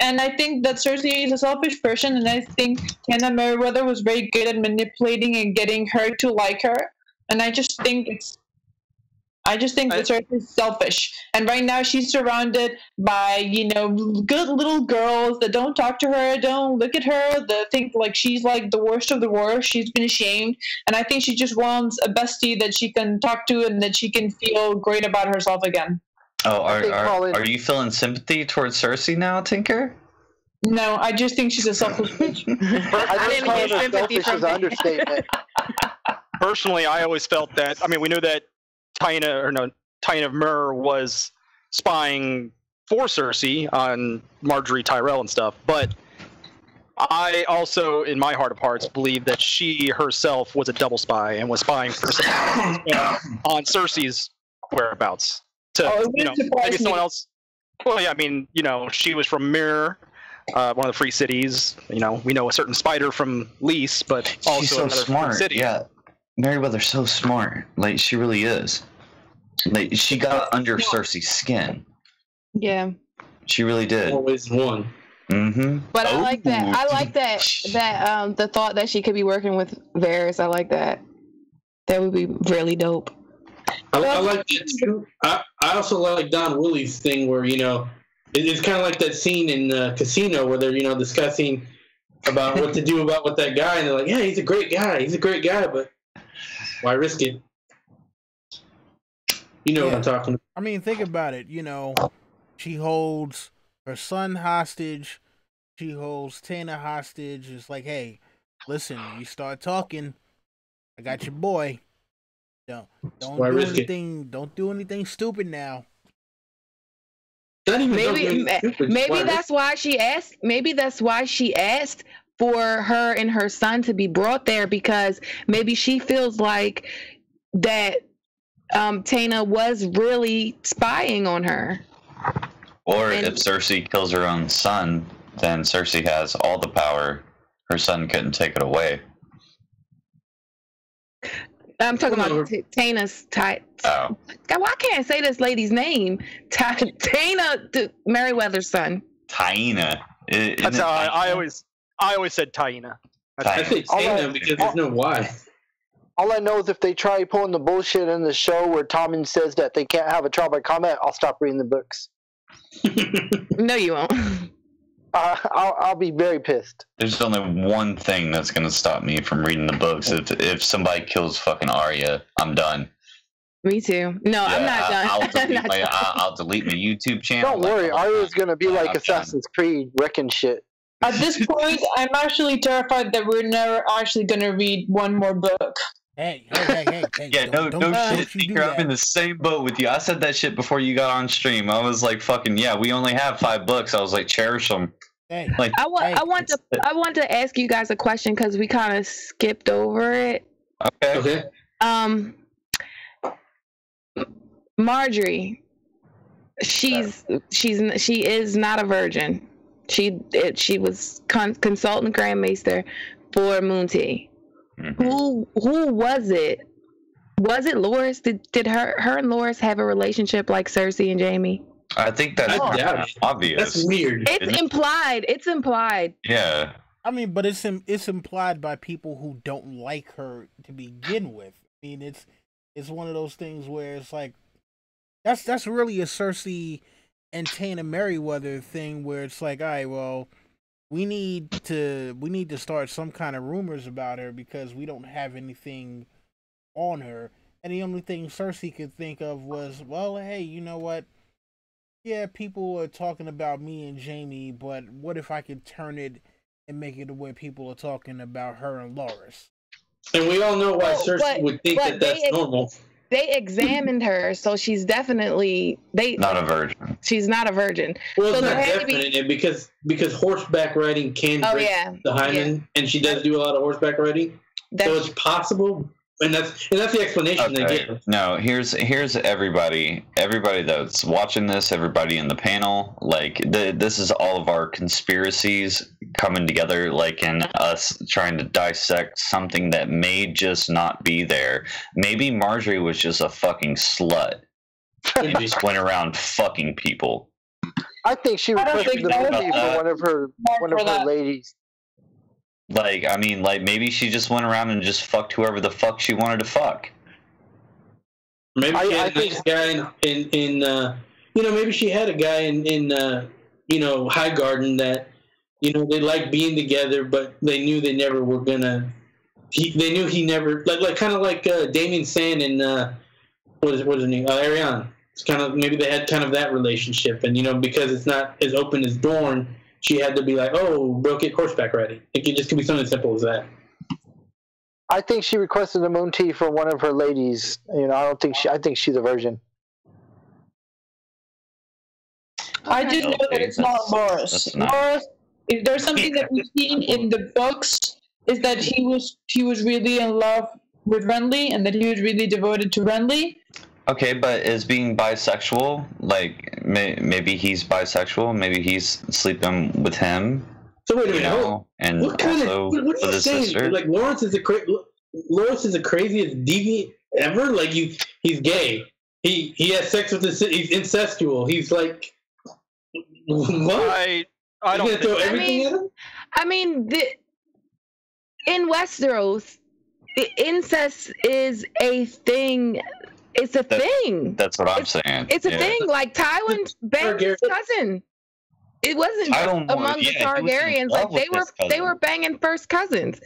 And I think that Cersei is a selfish person, and I think Tana Merryweather was very good at manipulating and getting her to like her. And I just think it's I just think that Cersei is selfish. And right now she's surrounded by, you know, good little girls that don't talk to her, don't look at her, that think like she's like the worst of the worst. She's been ashamed. And I think she just wants a bestie that she can talk to and that she can feel great about herself again. Oh, are, are, are you feeling sympathy towards Cersei now, Tinker? No, I just think she's a selfish bitch. I I just didn't call get sympathy selfish from as an understatement. Personally, I always felt that. I mean, we knew that Tyna or no, Tyna Mur was spying for Cersei on Margaery Tyrell and stuff, but I also, in my heart of hearts, believe that she herself was a double spy and was spying for on Cersei's whereabouts. To Oh, you know, maybe someone me. else. Well, yeah, I mean, you know, she was from Mirror, uh, one of the free cities. You know, we know a certain spider from Lys, but also She's so another free smart. city. Yeah, Merryweather's so smart. Like she really is. Like she got under Cersei's skin. Yeah. She really did. Always one. Mm-hmm. But I like that. I like that that um the thought that she could be working with Varys. I like that. That would be really dope. I, I like that too. I, I also like Don Willi's thing where you know it, it's kind of like that scene in uh, Casino where they're you know discussing about what to do about with that guy, and they're like, "Yeah, he's a great guy. He's a great guy, but why risk it?" You know what I'm talking. about. I mean, think about it. You know, she holds her son hostage. She holds Tana hostage. It's like, hey, listen, you start talking. I got your boy. Don't don't do risk it? anything. Don't do anything stupid now. Not Maybe something ma- stupid. maybe Why that's why she asked. Maybe that's why she asked for her and her son to be brought there because maybe she feels like that um Tana was really spying on her. Or And- if Cersei kills her own son, then Cersei has all the power. Her son couldn't take it away. I'm talking Well, about T- Tana's ty- Oh, God, why can't I say this lady's name? Ta- Tana the Merryweather's son. Taina. I- That's how I, I always I always said Taina. That's- I say All Tana because there's no why. All I know is if they try pulling the bullshit in the show where Tommen says that they can't have a trial by combat, I'll stop reading the books. No, you won't. Uh, I'll, I'll be very pissed. There's only one thing that's gonna stop me from reading the books. If if somebody kills fucking Arya, I'm done. Me too. No, I'm not I- done. I'll delete not my done. I'll, I'll delete my YouTube channel. Don't like worry, all the Arya's gonna be like I'm done. Assassin's Creed, wrecking shit. At this point, I'm actually terrified that we're never actually going to read one more book. Hey, hey, hey, hey, hey. Yeah, no, don't, no don't, shit, you do Tinker. I'm in the same boat with you. I said that shit before you got on stream. I was like, "Fucking yeah, we only have five books." I was like, "Cherish them." Hey, Like, I want. Hey, I want to. I want to ask you guys a question because we kind of skipped over it. okay, Okay. Um, Margaery, she's she's she is not a virgin. She it, she was con- consultant Grand Maester for Moon Moonty. Mhm. Who who was it? Was it Loras? Did did her her and Loras have a relationship like Cersei and Jaime? I think that's I doubt obvious. That's weird. It's it? implied. It's implied. yeah, I mean, but it's it's implied by people who don't like her to begin with. I mean, it's it's one of those things where it's like that's that's really a Cersei and Tana Merriweather thing where it's like, all right, well, we need to we need to start some kind of rumors about her because we don't have anything on her, and the only thing Cersei could think of was, well, hey, you know what? Yeah, people are talking about me and Jaime, but what if I could turn it and make it the way people are talking about her and Loras? And we all know why Oh, Cersei but- would think that that's they- normal. They examined her, so she's definitely they. not a virgin. She's not a virgin. Well, it's So there not had be- definite because because horseback riding can Oh break yeah, the hymen, and she does do a lot of horseback riding. that's so it's possible, and that's and that's the explanation they give. No, here's here's everybody, everybody that's watching this, everybody in the panel. Like the, this is all of our conspiracies coming together, like in us trying to dissect something that may just not be there. Maybe Margaery was just a fucking slut. Could be. Just went around fucking people. I think she I don't think the movie was- for one of her one of her that. ladies. Like, I mean, like maybe she just went around and just fucked whoever the fuck she wanted to fuck. Maybe she I had a think- nice guy in in, in uh, you know maybe she had a guy in in uh, you know Highgarden that you know they liked being together, but they knew they never were gonna. He, they knew he never like like kind of like uh, Daemon Sand and uh, what is what is her name uh, Arianne. It's kind of maybe they had kind of that relationship, and you know because it's not as open as Dorn, she had to be like, oh, bro, get horseback ready. It could just could be something as simple as that. I think she requested a moon tea for one of her ladies. You know, I don't think she. I think she's a virgin. I just know that it's not that's- Loras. that's not- Loras, if there's something that we've seen in the books, is that he was he was really in love with Renly and that he was really devoted to Renly. Okay, but is being bisexual like may, maybe he's bisexual? Maybe he's sleeping with him, So wait a you minute. know, and What kind also of what, what are you saying? sister. Like Lawrence is the cra- Lawrence is the craziest deviant ever. Like you, he's gay. He he has sex with his. si- He's incestual. He's like what? I I you don't gonna throw think, I mean- at him? I mean, the, in Westeros, i- incest is a thing. It's a That- thing. That's what I'm It's- saying. It's a yeah. thing. Like Tywin banged cousin. It wasn't I don't among the Yeah, he was in Targaryens. Like they were, they were banging first cousins.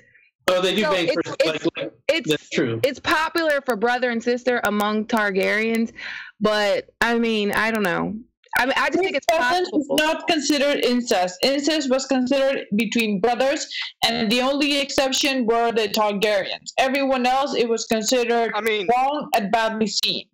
Oh, they do so bang it's- first. Like, it's- like It's that's true. it's popular for brother and sister among Targaryens, but I mean, I don't know. I mean, I just think it's Incest is not considered incest. Incest was considered between brothers, and the only exception were the Targaryens. Everyone else, it was considered I mean, wrong and badly seen.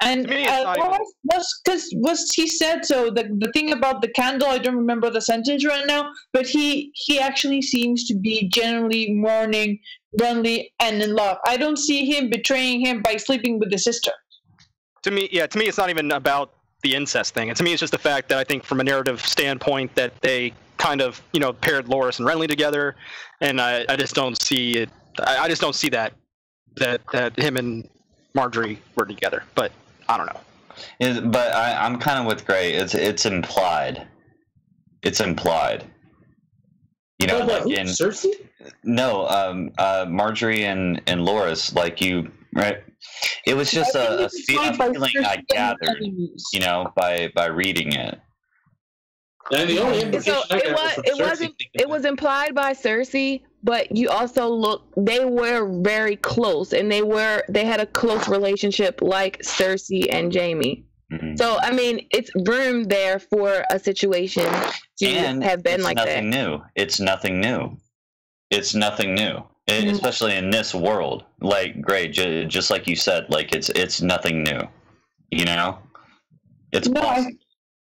And To me, it's uh, not even- was was because was he said so. The the thing about the candle, I don't remember the sentence right now, but he he actually seems to be generally mourning, Renly, and in love. I don't see him betraying him by sleeping with the sister. to me, yeah, to me, it's not even about the incest thing. And to me, it's just the fact that I think, from a narrative standpoint, that they kind of, you know, paired Loras and Renly together, and I, I just don't see it. I, I just don't see that that that him and Margaery were together. But I don't know. Is- but I, I'm kind of with Gray. It's it's implied. It's implied. You know, Oh, but like who? in Cersei? no, um, uh, Marjorie and and Loris, like you, right? It was just I a, think a, fe- a feeling I gathered, enemies. you know, by by reading it. And the only implication So it got was it wasn't it was implied by Cersei, but you also look they were very close and they were they had a close relationship like Cersei and Jaime. Mhm. So I mean it's room there for a situation to and have been it's like nothing that. new. It's nothing new. It's nothing new, E- Mhm. especially in this world. Like great, ju- just like you said, like it's it's nothing new. You know, it's No, I.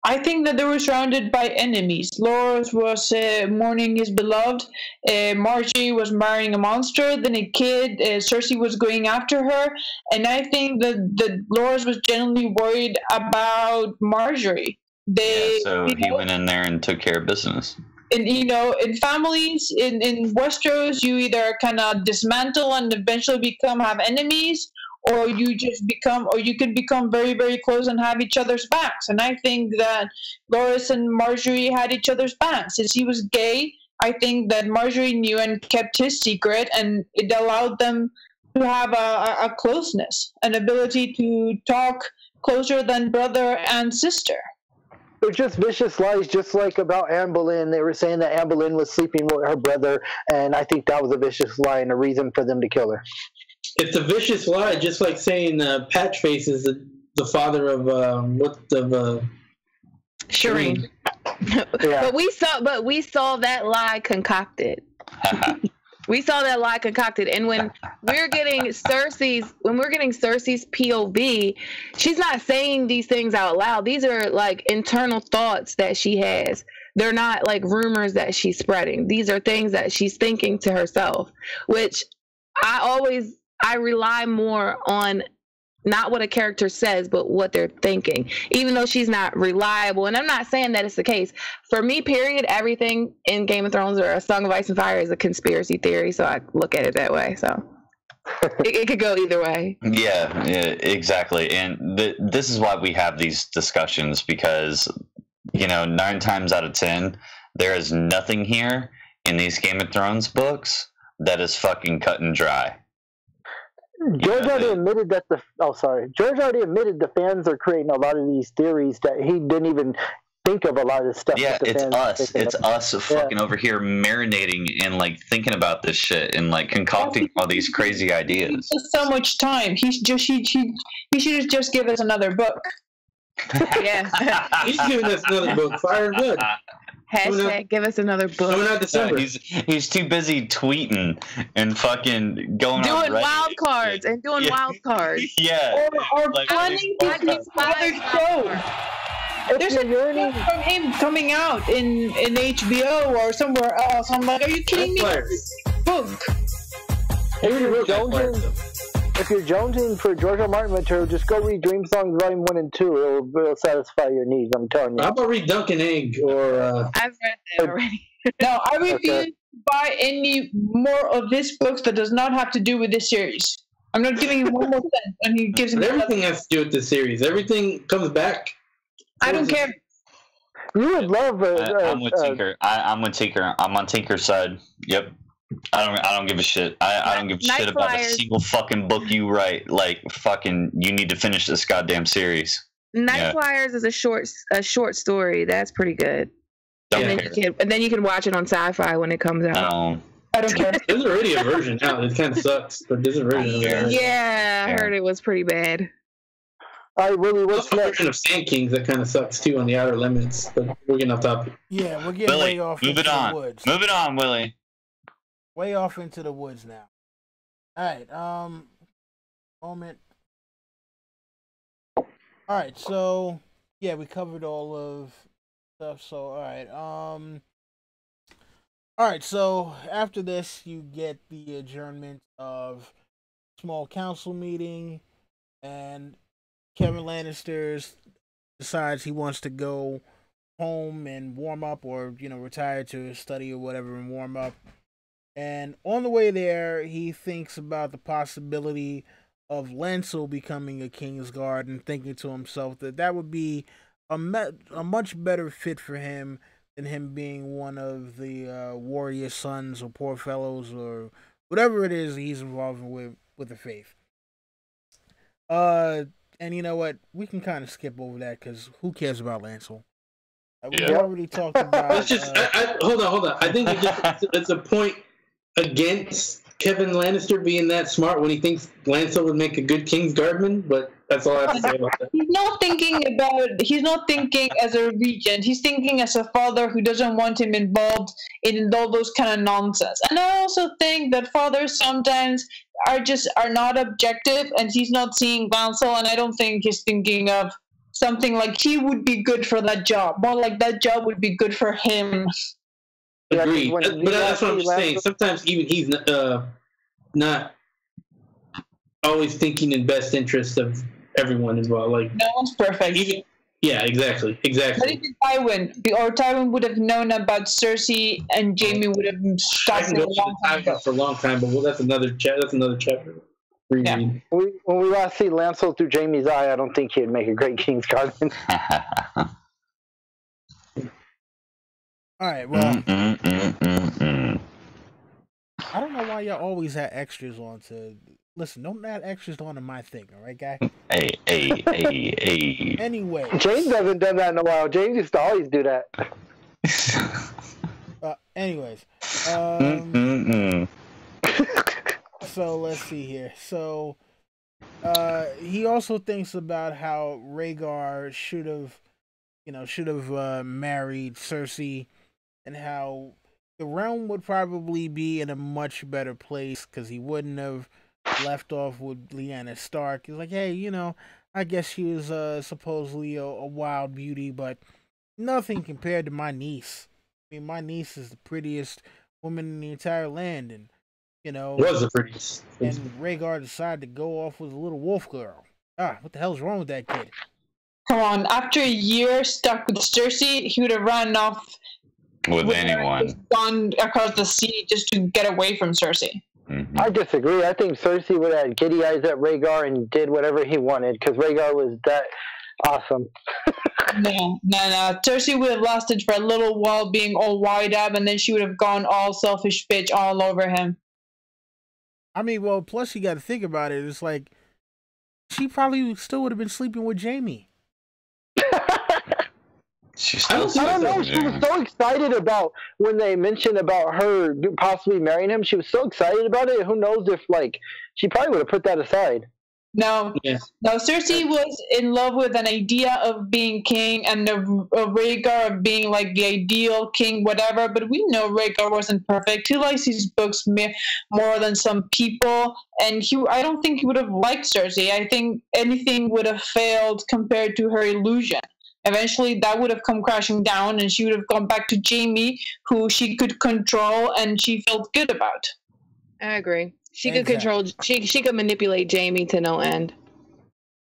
I think that they were surrounded by enemies. Loras was uh, mourning his beloved. Uh, Margie was marrying a monster. Then a kid. Uh, Cersei was going after her, and I think that that Loras was genuinely worried about Margaery. They, Yeah, so he know, went in there and took care of business. In you know in families in in Westeros, you either kind of dismantle and eventually become have enemies, or you just become or you can become very very close and have each other's backs. And I think that Loras and Margaery had each other's backs. Since he was gay, I think that Margaery knew and kept his secret, and it allowed them to have a, a, a closeness, an ability to talk closer than brother and sister. They're just vicious lies, just like about Anne Boleyn. They were saying that Anne Boleyn was sleeping with her brother, and I think that was a vicious lie and a reason for them to kill her. It's a vicious lie, just like saying uh, Patchface is the, the father of um, what of uh, Shireen. Yeah. But we saw but we saw that lie concocted. We saw that lie concocted, and when we're getting Cersei's, when we're getting Cersei's POV, she's not saying these things out loud. These are like internal thoughts that she has. They're not like rumors that she's spreading. These are things that she's thinking to herself, which I always I rely more on not what a character says, but what they're thinking. Even though she's not reliable, and I'm not saying that it's the case. For me, period, everything in Game of Thrones or A Song of Ice and Fire is a conspiracy theory. So I look at it that way. So it, it could go either way. Yeah, yeah exactly. And th- this is why we have these discussions because, you know, nine times out of 10, there is nothing here in these Game of Thrones books that is fucking cut and dry. Hmm. George Yeah, already admitted that the oh sorry, George already admitted the fans are creating a lot of these theories that he didn't even think of a lot of the stuff. Yeah, it's us. It's of. us fucking over here marinating and like thinking about this shit and like concocting all these crazy ideas. So much time. He's just he he, he should just give us another book. Yeah. He's giving us another book, Fire and Blood. Hashtag give us another Coming book. out December. he's he's too busy tweeting and fucking going on Doing wild cards and doing Yeah. wild cards. Yeah. Or, or Like, planning like, to do another show. If There's you're a yearning, from him coming out in in HBO or somewhere else. I'm like, are you kidding me? Fire. Book. He already wrote that Fire Jonesing- stuff. if you're jonesing for George R. R. Martin material, just go read Dream Songs Volume One and Two. It'll, it'll satisfy your needs. I'm telling you. How about read Dunk and Egg or uh, I've read that already. Now, I refuse Okay. to buy any more of his books that does not have to do with this series. I'm not giving him one more cent, and he gives but me. everything has to do with the series. Everything comes back. I don't care. You would love. Uh, I, uh, I'm with uh, Tinker. I, I'm with Tinker. I'm on Tinker's side. Yep. I don't. I don't give a shit. I, I don't give a Night shit about a Flyers. single fucking book you write. Like fucking, you need to finish this goddamn series. Night Yeah. Flyers is a short a short story. That's pretty good. Don't and then you can and then you can watch it on Sci-Fi when it comes I out. don't. I don't care. There's already a version out. It kind of sucks, but there's a version of it. Yeah, I heard it was pretty bad. all right, Willi, There's what's a next? version of Sand Kings that kind of sucks too on the Outer Limits, but we're getting off topic. Yeah, we're getting Willi, way off move into it on. woods. Move it on, Willi. Way off into the woods now. All right. Um, moment. All right. So yeah, we covered all of stuff. So all right. Um. All right. So after this, you get the adjournment of small council meeting, and Kevin Lannister decides he wants to go home and warm up, or you know, retire to study or whatever and warm up. And on the way there, he thinks about the possibility of Lancel becoming a Kingsguard and thinking to himself that that would be a, me- a much better fit for him than him being one of the uh, warrior sons or poor fellows or whatever it is he's involved with with the faith. Uh, and you know what? We can kind of skip over that because who cares about Lancel? Uh, we Yeah. already talked about. Let's just uh, I, I, hold on, hold on. I think it just, it's, it's a point against Kevin Lannister being that smart when he thinks Lancel would make a good King's Guardman. But that's all I have to say about that. He's not thinking about. He's not thinking as a regent. He's thinking as a father who doesn't want him involved in all those kind of nonsense. And I also think that fathers sometimes are just are not objective, and he's not seeing Lancel. And I don't think he's thinking of something like he would be good for that job. More like that job would be good for him. Yeah, 'cause Agreed. when but that's what I'm last saying. Sometimes even he's not, uh, not always thinking in best interest of everyone as well. Like No one's perfect. even yeah, exactly, exactly. But exactly. even Tywin, or Tywin would have known about Cersei, and Jaime would have I stopped can go a long time ago. for a long time, but well, that's another cha- that's another chapter. Reread. we, when we last see Lancel through Jaime's eye, I don't think he'd make a great King's Guardian. all right. Well. Mm, mm, mm. I don't know why y'all always had extras on to listen, don't add extras on to my thing, all right, guy? Hey, hey, hey, hey. Anyway, James hasn't done that in a while. James used to always do that. uh, anyways, um, so let's see here. So, uh, he also thinks about how Rhaegar should have, you know, should have uh, married Cersei, and how the realm would probably be in a much better place because he wouldn't have left off with Lyanna Stark. He's like, hey, you know, I guess she was uh, supposedly a, a wild beauty, but nothing compared to my niece. I mean, my niece is the prettiest woman in the entire land, and you know, Was the pretty. and Rhaegar decided to go off with a little wolf girl. Ah, what the hell's wrong with that kid? Come on, after a year stuck with Cersei, he would have run off with with anyone. gone across the sea just to get away from Cersei. Mhm. I disagree. I think Cersei would have giddy eyes at Rhaegar and did whatever he wanted because Rhaegar was that awesome. No, no, no. Cersei would have lasted for a little while being all wide up, and then she would have gone all selfish bitch all over him. I mean, well, plus you got to think about it. It's like she probably still would have been sleeping with Jaime. She's I don't still I don't know. sleeping She was so excited about when they mentioned about her possibly marrying him. She was so excited about it. Who knows if like she probably would have put that aside. No, Yeah. no. Cersei was in love with an idea of being king and the of Rhaegar of being like the ideal king, whatever. But we know Rhaegar wasn't perfect. He likes his books more than some people, and he. I don't think he would have liked Cersei. I think anything would have failed compared to her illusion. Eventually, that would have come crashing down, and she would have gone back to Jaime, who she could control and she felt good about. I agree. She could Exactly. control. She she could manipulate Jaime to no end.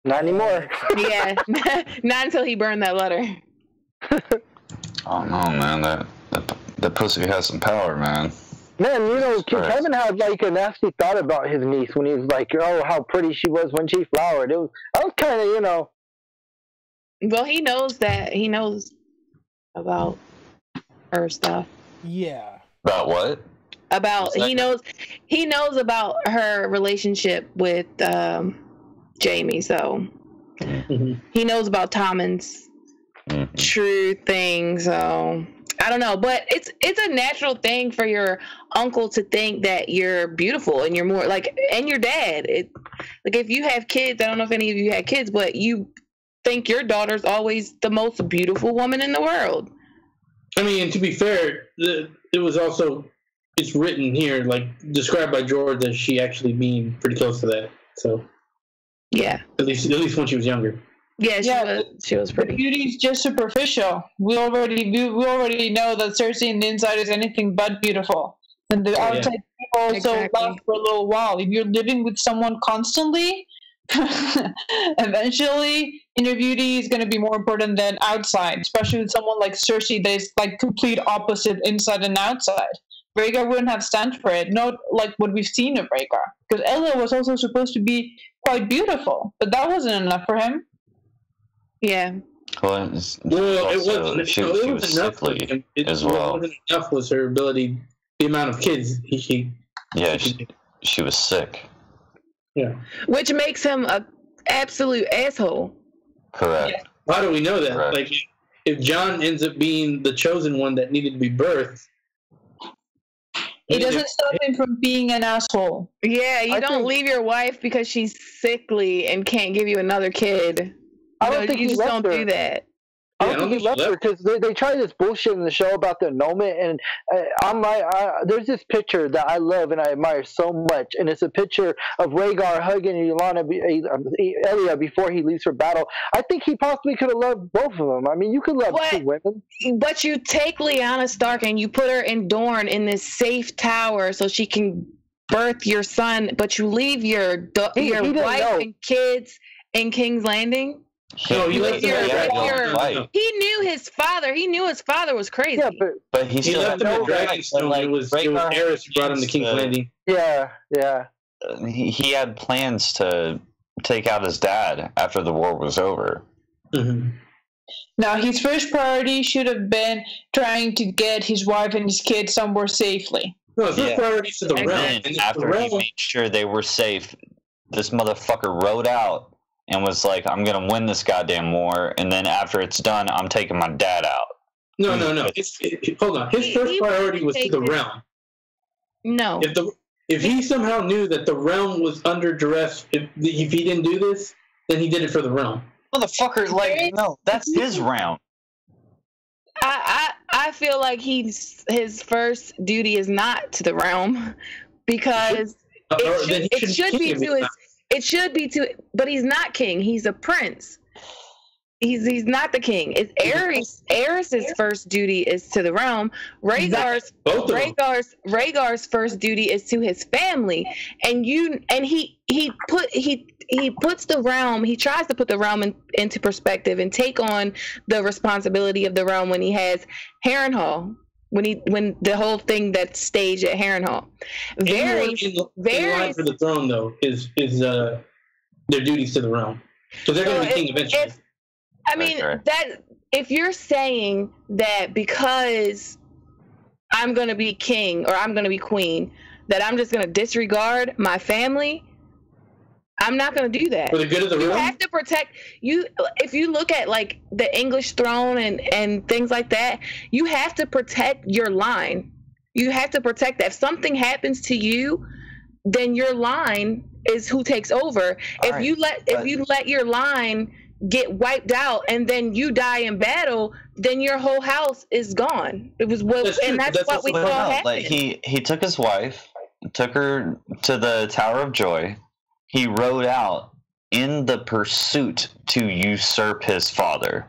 Not anymore. Yeah, not until he burned that letter. Oh no, man, that that, that pussy has some power, man. Man, you know, Christ. Kevan had like a nasty thought about his niece when he was like, "Oh, how pretty she was when she flowered." It was, I was kind of, you know, Well, he knows that. He knows about her stuff. Yeah. About what? About he Exactly. knows he knows about her relationship with um, Jaime. So Mhm. he knows about Tommen's Mhm. true thing. So I don't know, but it's it's a natural thing for your uncle to think that you're beautiful and you're more like and your dad. It like if you have kids, I don't know if any of you had kids, but you think your daughter's always the most beautiful woman in the world. I mean, and to be fair, the, it was also it's written here, like described by George, that she actually being pretty close to that. So Yeah, at least at least when she was younger. yeah, she Yeah. was she was The pretty. beauty is just superficial. We already we, we already know that Cersei in the inside is anything but beautiful, and the oh, yeah. outside also Exactly. last for a little while. If you're living with someone constantly, eventually inner beauty is going to be more important than outside, especially with someone like Cersei that is like complete opposite inside and outside. Rhaegar wouldn't have stand for it, not like what we've seen of Rhaegar, because Elia was also supposed to be quite beautiful, but that wasn't enough for him. Yeah, Well, it's, Well, it wasn't. She, no, it she was wasn't enough sickly him. It, as what well. wasn't enough was her ability, the amount of kids he. he Yeah, she, she was sick. Yeah. which makes him a absolute asshole. Correct. How do we know that? Correct. Like, if Jon ends up being the chosen one that needed to be birthed, It doesn't stop him from being an asshole. Yeah, you I don't think- leave your wife because she's sickly and can't give you another kid. I You don't know, think you just don't her. do that. I Yeah, don't think he left her because they, they try this bullshit in the show about the annulment, and uh, I'm like, I, there's this picture that I love and I admire so much, and it's a picture of Rhaegar hugging Yolanda, uh, Elia before he leaves for battle. I think he possibly could have loved both of them. I mean, you could love What? two women. But you take Lyanna Stark and you put her in Dorne in this safe tower so she can birth your son, but you leave your do- He- your he wife know. and kids in King's Landing. No, he You left with your- him at with Dragonstone. your- He knew his father. He knew his father was crazy. Yeah, but But he He still left him had at no Dragonstone. like, it was it was Rhaegar Aerys who brought him to King's uh, Landing. yeah, yeah. He, he had plans to take out his dad after the war was over. hmm Now, his first priority should have been trying to get his wife and his kids somewhere safely. No, his Yeah. priority to the And realm. then And if the after he made sure they were safe, this motherfucker rode out and was like, "I'm gonna win this goddamn war." And then after it's done, I'm taking my dad out. no, no, no. His, it- hold on. His He- first he priority was to the this- realm. No. If the if he somehow knew that the realm was under duress, if if he didn't do this, then he did it for the realm. Motherfucker, like, no, that's his round. I, I I feel like he's his first duty is not to the realm because Uh, it should, it shouldn't should keep be him to in his it should be to but he's not king he's a prince he's he's not the king. It's Aerys. Aerys's first duty is to the realm. Rhaegar's. Rhaegar's Rhaegar's first duty is to his family, and you and he he put he he puts the realm. He tries to put the realm in, into perspective and take on the responsibility of the realm when he has Harrenhal. When he when the whole thing that's staged at Harrenhal, very in, in, in line very- for the throne though is is uh their duties to the realm So they're going to So be king eventually. if- I mean Okay. that if you're saying that because I'm gonna be king or I'm gonna be queen, that I'm just gonna disregard my family, I'm not gonna do that. for the good of the You realm. have to protect you. If you look at like the English throne and and things like that, you have to protect your line. You have to protect that. If something happens to you, then your line is who takes over. if Alright, you let if you let your line get wiped out and then you die in battle, then your whole house is gone. It was what That's and that's, that's what we But saw like he he took his wife, took her to the Tower of Joy. He rode out in the pursuit to usurp his father.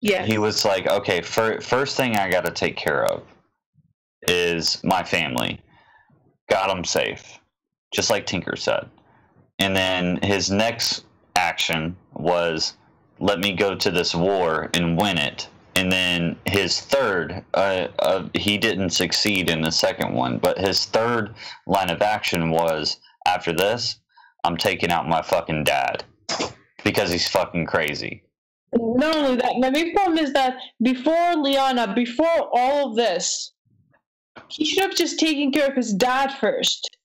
yeah. He was like, okay, fir- first thing I got to take care of is my family. Got them safe, just like Tinker said. And then his next action was, let me go to this war and win it. And then his third, uh, uh, he didn't succeed in the second one, but his third line of action was, after this, I'm taking out my fucking dad because he's fucking crazy. Not only that, my big problem is that before Lyanna, before all of this, he should have just taken care of his dad first.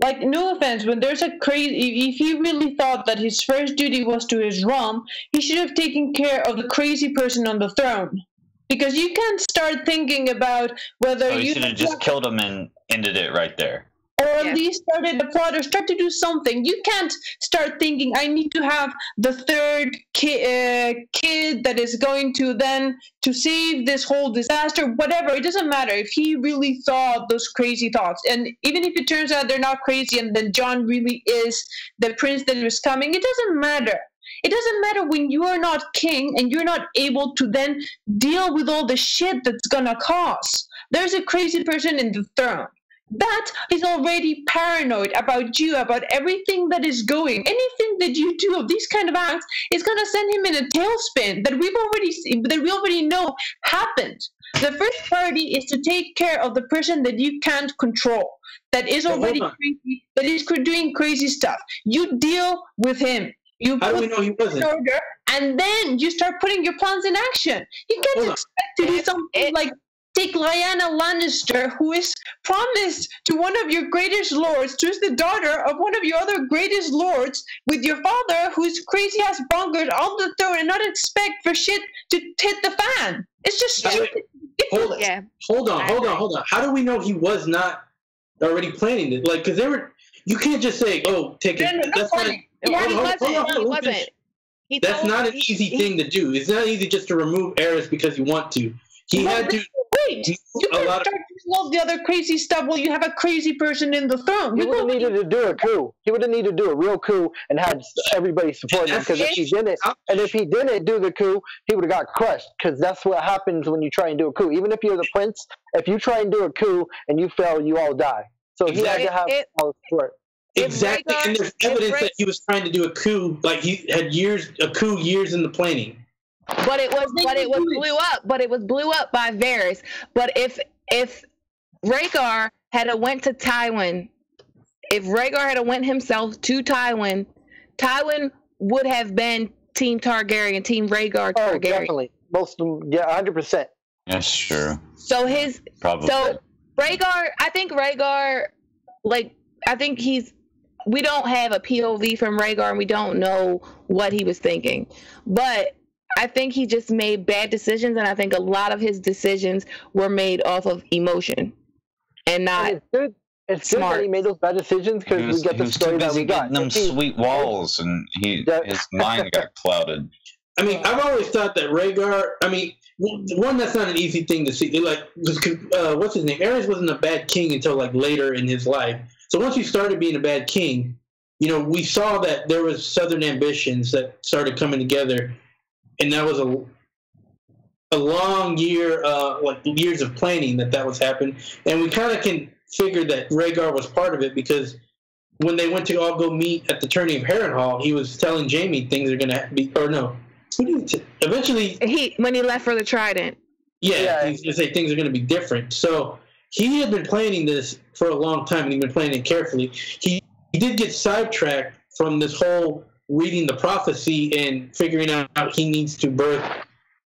Like, no offense, when there's a crazy, if he really thought that his first duty was to his realm, he should have taken care of the crazy person on the throne. Because you can't start thinking about whether So he you should have just killed him and ended it right there. Or at Yeah. least started a plot or start to do something. You can't start thinking, I need to have the third ki- uh, kid that is going to then to save this whole disaster, whatever. It doesn't matter if he really thought those crazy thoughts. And even if it turns out they're not crazy and then Jon really is the prince that was coming, it doesn't matter. It doesn't matter when you are not king and you're not able to then deal with all the shit that's gonna cause. There's a crazy person in the throne that is already paranoid about you, about everything that is going. Anything that you do of these kind of acts is gonna send him in a tailspin that we've already seen, that we already know happened. The first priority is to take care of the person that you can't control, that is already crazy, that is doing crazy stuff. You deal with him. You How do we put know he wasn't? order, and then you start putting your plans in action. You can't Hold on. expect to do something it- like take Lyanna Lannister, who is promised to one of your greatest lords, who's the daughter of one of your other greatest lords, with your father, who's crazy ass bonkers on the throne, and not expect for shit to hit the fan. It's just Wait, stupid. Hold on, yeah. hold on, hold on, hold on. How do we know he was not already planning it? Like, because they were. You can't just say, "Oh, take it." no, no, That's not. funny. Yeah, hold he on, wasn't. He wasn't. He That's not an easy he- thing to do. It's not easy just to remove Aerys because you want to. He had to. Wait, do you can lot of. start doing all the other crazy stuff while you have a crazy person in the throne. He We would have needed to do a coup. He would have needed to do a real coup and had everybody support him. Because if he didn't, and if he didn't do the coup, he would have got crushed. Because that's what happens when you try and do a coup. Even if you're the prince, if you try and do a coup and you fail, you all die. So he had to have It- all support. Exactly, Rhaegar- and there's evidence Rhae- that he was trying to do a coup. Like he had years, a coup years in the planning. But it was but it was blew up but it was blew up by Varys. But if if Rhaegar had a went to Tywin, if Rhaegar had a went himself to Tywin, Tywin would have been Team Targaryen, Team Rhaegar Oh, Targaryen. definitely. Most of them, yeah, 100%. That's true. So his Probably. so Rhaegar, I think Rhaegar, like I think he's. We don't have a POV from Rhaegar, and we don't know what he was thinking. But I think he just made bad decisions, and I think a lot of his decisions were made off of emotion, and And not. it's good. It's good smart. that he made those bad decisions because we get the was too story that we got. getting them he- sweet walls, and he Yeah. his mind got clouded. I mean, I've always thought that Rhaegar. I mean, one that's not an easy thing to see. Like, uh, what's his name? Aerys wasn't a bad king until like later in his life. So once he started being a bad king, you know, we saw that there was southron ambitions that started coming together, and that was a a long year, uh, like years of planning that that was happening, and we kind of can figure that Rhaegar was part of it because when they went to all go meet at the tourney of Harrenhal, he was telling Jaime things are gonna be, or no, what did he t- eventually He when he left for the Trident. yeah, Yeah. he's gonna say things are gonna be different. So he had been planning this for a long time, and he'd been planning it carefully. He he did get sidetracked from this whole reading the prophecy and figuring out he needs to birth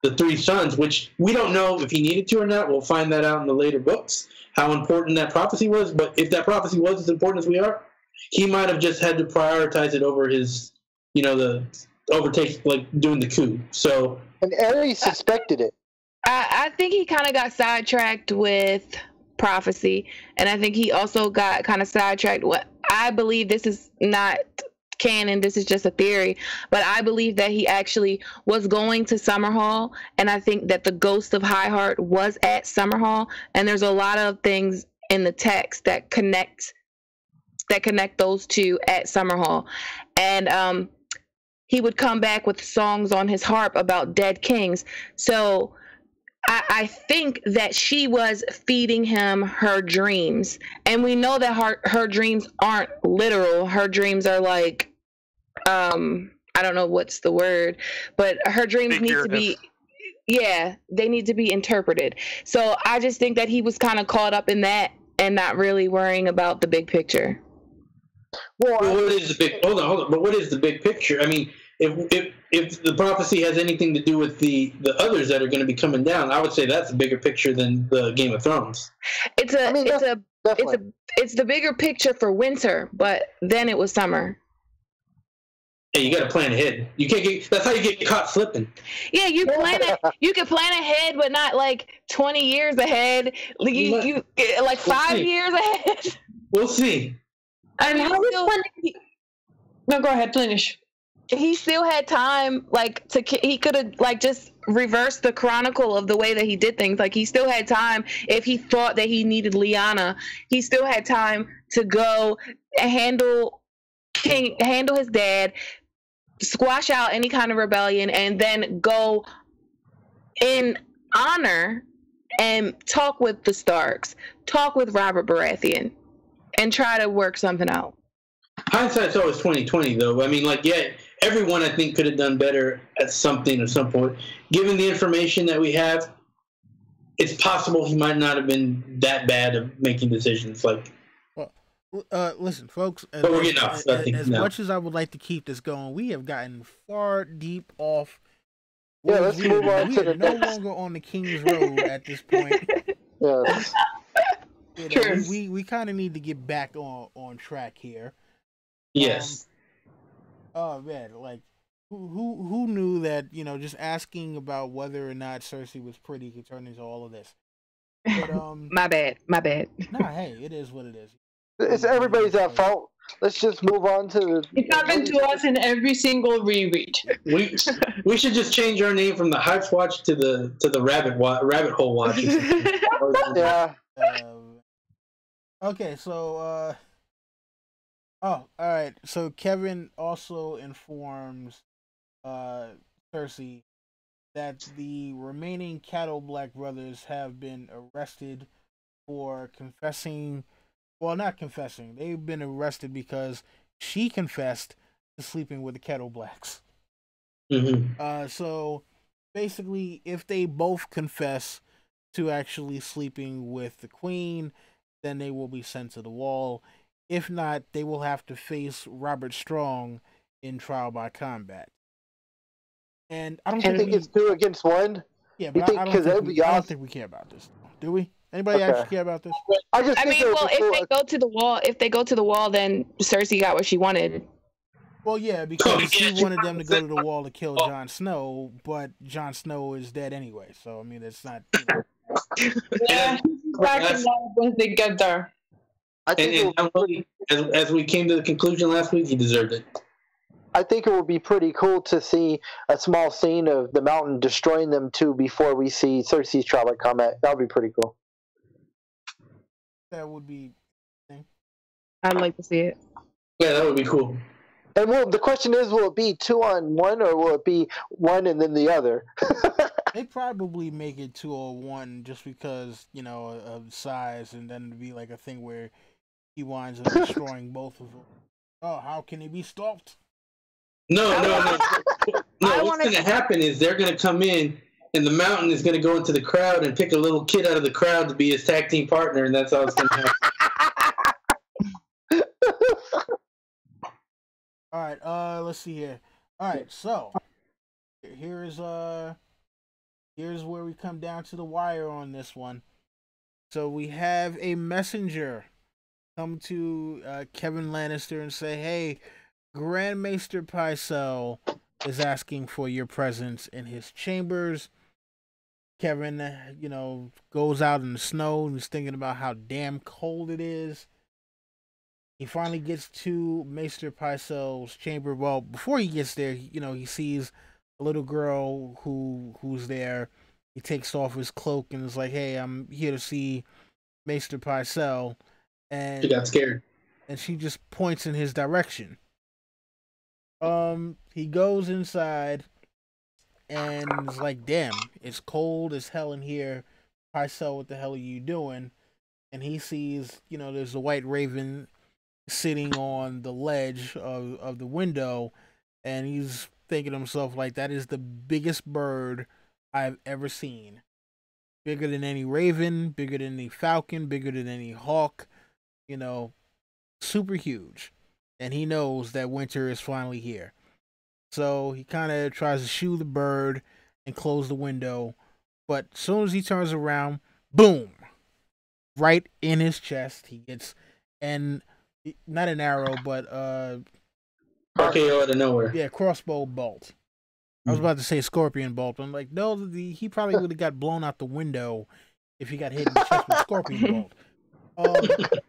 the three sons, which we don't know if he needed to or not. We'll find that out in the later books how important that prophecy was. But if that prophecy was as important as we are, he might have just had to prioritize it over his, you know, the overtake like doing the coup. So And Aerys suspected it. I, I think he kind of got sidetracked with prophecy, and I think he also got kind of sidetracked. What I believe this is not canon. This is just a theory, but I believe that he actually was going to Summerhall, and I think that the ghost of High Heart was at Summerhall, and there's a lot of things in the text that connect that connect those two at Summerhall, and um, he would come back with songs on his harp about dead kings. So I, I think that she was feeding him her dreams. And we know that her, her dreams aren't literal. Her dreams are like, um, I don't know what's the word, but her dreams need to be, yeah, they need to be interpreted. So I just think that he was kind of caught up in that and not really worrying about the big picture. Well, Well, what is the big? Hold on, hold on. But what is the big picture? I mean, if if if the prophecy has anything to do with the the others that are going to be coming down, I would say that's a bigger picture than the Game of Thrones. It's a, I mean, it's a, it's a, it's the bigger picture for winter, but then it was summer. Hey, you got to plan ahead. You can't get. That's how you get caught slipping. Yeah, you plan it. You can plan ahead, but not like twenty years ahead. Like you, you eh, like We'll five years ahead. We'll see. And how is still- planning? No, go ahead, finish. he still had time, like to he could have like just reversed the chronicle of the way that he did things. Like he still had time if he thought that he needed Lyanna. He still had time to go handle king, handle his dad, squash out any kind of rebellion, and then go in honor and talk with the Starks, talk with Robert Baratheon, and try to work something out. Hindsight's always twenty twenty, though. I mean, like, yeah, everyone I think could have done better at something at some point. Given the information that we have, it's possible he might not have been that bad of making decisions. Like, Uh, listen, folks. As, But we're getting off, as, I think, as now. much as I would like to keep this going, we have gotten far deep off. Yeah, let's we- move on we to are the no next. longer on the King's Road at this point. yes. You know, True. we we, we kind of need to get back on on track here. yes, Oh man, like who who who knew that you know just asking about whether or not Cersei was pretty could turn into all of this. But um, My bad. My bad. nah, hey, it is what it is. It's everybody's at fault. Let's just move on to the. It's happened to us in every single reread. we we should just change our name from the Hypes Watch to the to the Rabbit wa- Rabbit Hole Watch. Yeah. Um, okay, so uh, oh, all right. So Kevan also informs uh Cersei that the remaining Kettleblack brothers have been arrested for confessing. Well, not confessing. They've been arrested because she confessed to sleeping with the Kettleblacks. Mhm. Uh, so basically, if they both confess to actually sleeping with the queen, then they will be sent to the wall. If not, they will have to face Robert Strong in trial by combat. And I don't Do think, think we, it's two against one? yeah, but I, think- I don't 'cause think that'd we, be I don't think we care about this. Do we? Anybody Okay. actually care about this? I just I mean, well, a if they go to the wall, if they go to the wall, then Cersei got what she wanted. Well, yeah, because yeah, she she wanted them to go to the wall to kill Oh. Jon Snow, but Jon Snow is dead anyway. So I mean, it's not. Yeah, back in once they get there. I think And, and would pretty, as, as we came to the conclusion last week, he deserved it. I think it would be pretty cool to see a small scene of the mountain destroying them too before we see Cersei's trial by combat. That would be pretty cool. That would be I'd like to see it. Yeah, that would be cool. And well, the question is, will it be two on one or will it be one and then the other? They probably make it two or one just because you know of size, and then it'd be like a thing where he winds up destroying both of them. Oh, how can he be stopped? No, no, no. I No, what's going to happen is they're going to come in, and the mountain is going to go into the crowd and pick a little kid out of the crowd to be his tag team partner, and that's how it's going to happen. All right, uh, let's see here. All right, so here's uh, here's where we come down to the wire on this one. So we have a messenger come to uh, Kevan Lannister and say, "Hey, Grand Maester Pycelle is asking for your presence in his chambers." Kevan, uh, you know, goes out in the snow and is thinking about how damn cold it is. He finally gets to Maester Pycelle's chamber. Well, before he gets there, you know, he sees a little girl who who's there. He takes off his cloak and is like, "Hey, I'm here to see Maester Pycelle," and She got scared. and she just points in his direction. Um, he goes inside and is like, "Damn, it's cold as hell in here." Pycelle, what the hell are you doing? And he sees, you know, there's a white raven sitting on the ledge of of the window, and he's thinking to himself like, "That is the biggest bird I've ever seen. Bigger than any raven, bigger than any falcon, bigger than any hawk." You know, super huge. And he knows that winter is finally here. So he kind of tries to shoo the bird and close the window. But as soon as he turns around, boom! Right in his chest. He gets, and not an arrow, but uh, RKO out of nowhere. yeah, crossbow bolt. I was about to say scorpion bolt. I'm like, no, the, he probably would have got blown out the window if he got hit in the chest with scorpion bolt. Um,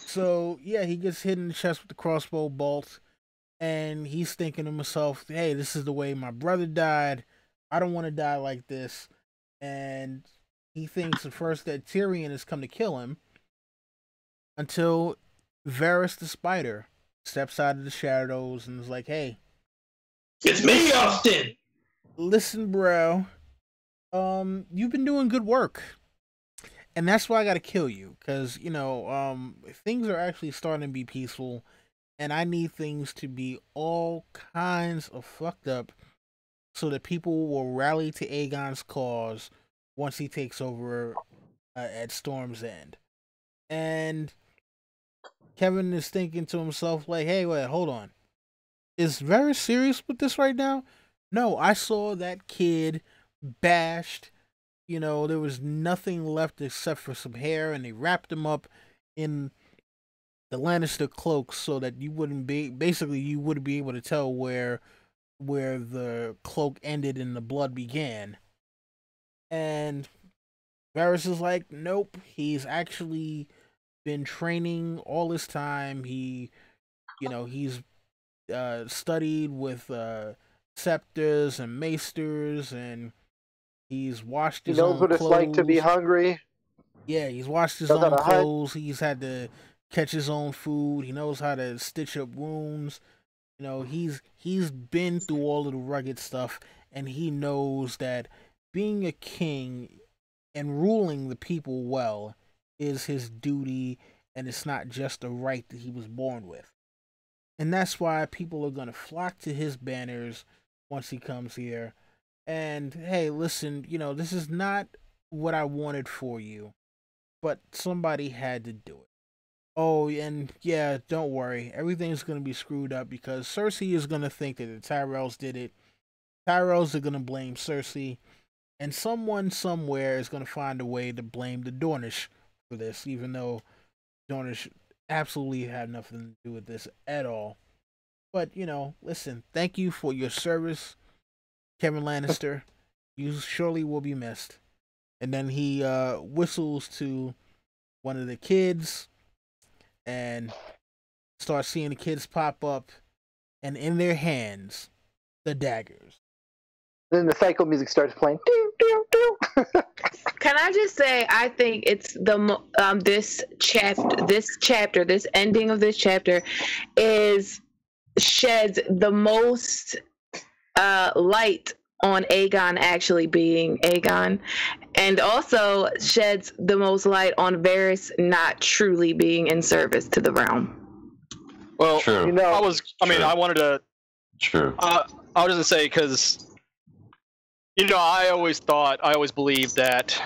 so yeah, he gets hit in the chest with the crossbow bolt, and he's thinking to himself, "Hey, this is the way my brother died. I don't want to die like this." And he thinks at first that Tyrion has come to kill him, until Varys the Spider steps out of the shadows and is like, "Hey, It's me, Austin. listen, bro. Um, you've been doing good work, and that's why I got to kill you. Cause you know, um, things are actually starting to be peaceful, and I need things to be all kinds of fucked up, so that people will rally to Aegon's cause once he takes over uh, at Storm's End. And Kevan is thinking to himself, like, "Hey, wait, hold on." Is very serious with this right now? No, I saw that kid bashed. You know, there was nothing left except for some hair, and they wrapped him up in the Lannister cloak so that you wouldn't be basically you wouldn't be able to tell where where the cloak ended and the blood began. And Varys is like, nope, he's actually been training all this time. He you know, he's uh studied with uh scepters and maesters and he's washed He his knows own what it's like to be hungry. Yeah, he's washed his how own clothes. He's had to catch his own food. He knows how to stitch up wounds. You know, he's he's been through all of the rugged stuff and he knows that being a king and ruling the people well is his duty and it's not just a right that he was born with. And that's why people are going to flock to his banners once he comes here. And hey, listen, you know, this is not what I wanted for you, but somebody had to do it. Oh, and yeah, don't worry. Everything's going to be screwed up because Cersei is going to think that the Tyrells did it. Tyrells are going to blame Cersei. And someone somewhere is going to find a way to blame the Dornish for this, even though Dornish absolutely had nothing to do with this at all. But, you know, listen, thank you for your service, Kevan Lannister. You surely will be missed. And then he uh, whistles to one of the kids and start seeing the kids pop up, and in their hands, the daggers. Then the psycho music starts playing. Doo, doo, doo. Can I just say I think it's the um this chapter this chapter this ending of this chapter is sheds the most uh, light on Aegon actually being Aegon, and also sheds the most light on Varys not truly being in service to the realm. Well, True. You know, I was. I mean, True. I wanted to. True. Uh, I was gonna say because, you know, I always thought, I always believed that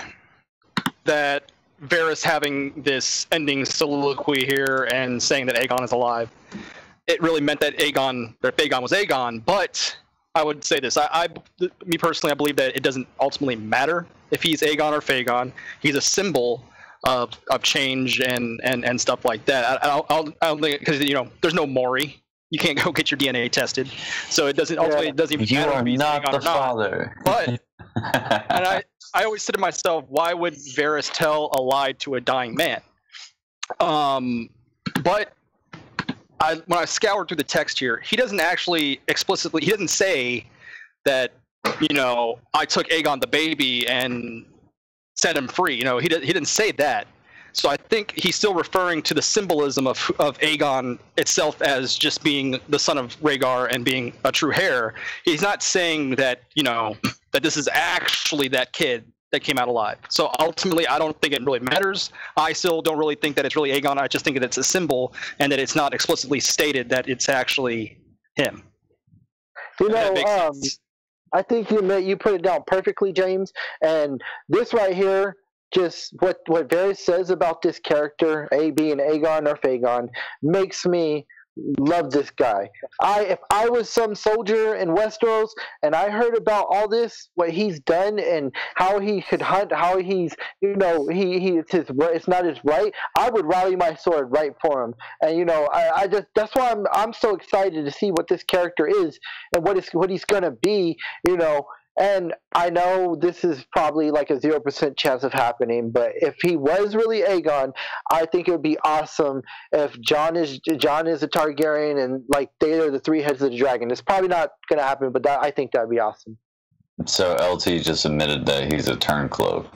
that Varys having this ending soliloquy here and saying that Aegon is alive, it really meant that Aegon, that Aegon was Aegon. But I would say this: I, I, me personally, I believe that it doesn't ultimately matter if he's Aegon or Fagon. He's a symbol of of change and and and stuff like that. I, I don't, I don't- I don't think because you know, there's no Maury. You can't go get your DNA tested, so it doesn't ultimately it doesn't even You matter are if he's not Aegon the or not. father. But and I, I always said to myself, why would Varys tell a lie to a dying man? Um, but I, when I scoured through the text here, he doesn't actually explicitly, he doesn't say that, you know, I took Aegon the baby and set him free. You know, he, did, he didn't say that. So I think he's still referring to the symbolism of, of Aegon itself as just being the son of Rhaegar and being a true heir. He's not saying that, you know, that this is actually that kid that came out alive. So ultimately, I don't think it really matters. I still don't really think that it's really Aegon. I just think that it's a symbol and that it's not explicitly stated that it's actually him. you know, um, sense. I think you you put it down perfectly, James. And this right here, just what what Varys says about this character, A being Aegon or Fagon, makes me love this guy. I if I was some soldier in Westeros and I heard about all this, what he's done and how he could hunt, how he's you know he he it's his it's not his right. I would rally my sword right for him. And you know I, I just that's why I'm I'm so excited to see what this character is and what is what he's gonna be. You know. And I know this is probably like a zero percent chance of happening, but if he was really Aegon, I think it would be awesome if Jon is Jon is a Targaryen and like they are the three heads of the dragon. It's probably not gonna happen, but that, I think that'd be awesome. So LT just admitted that he's a turncloak.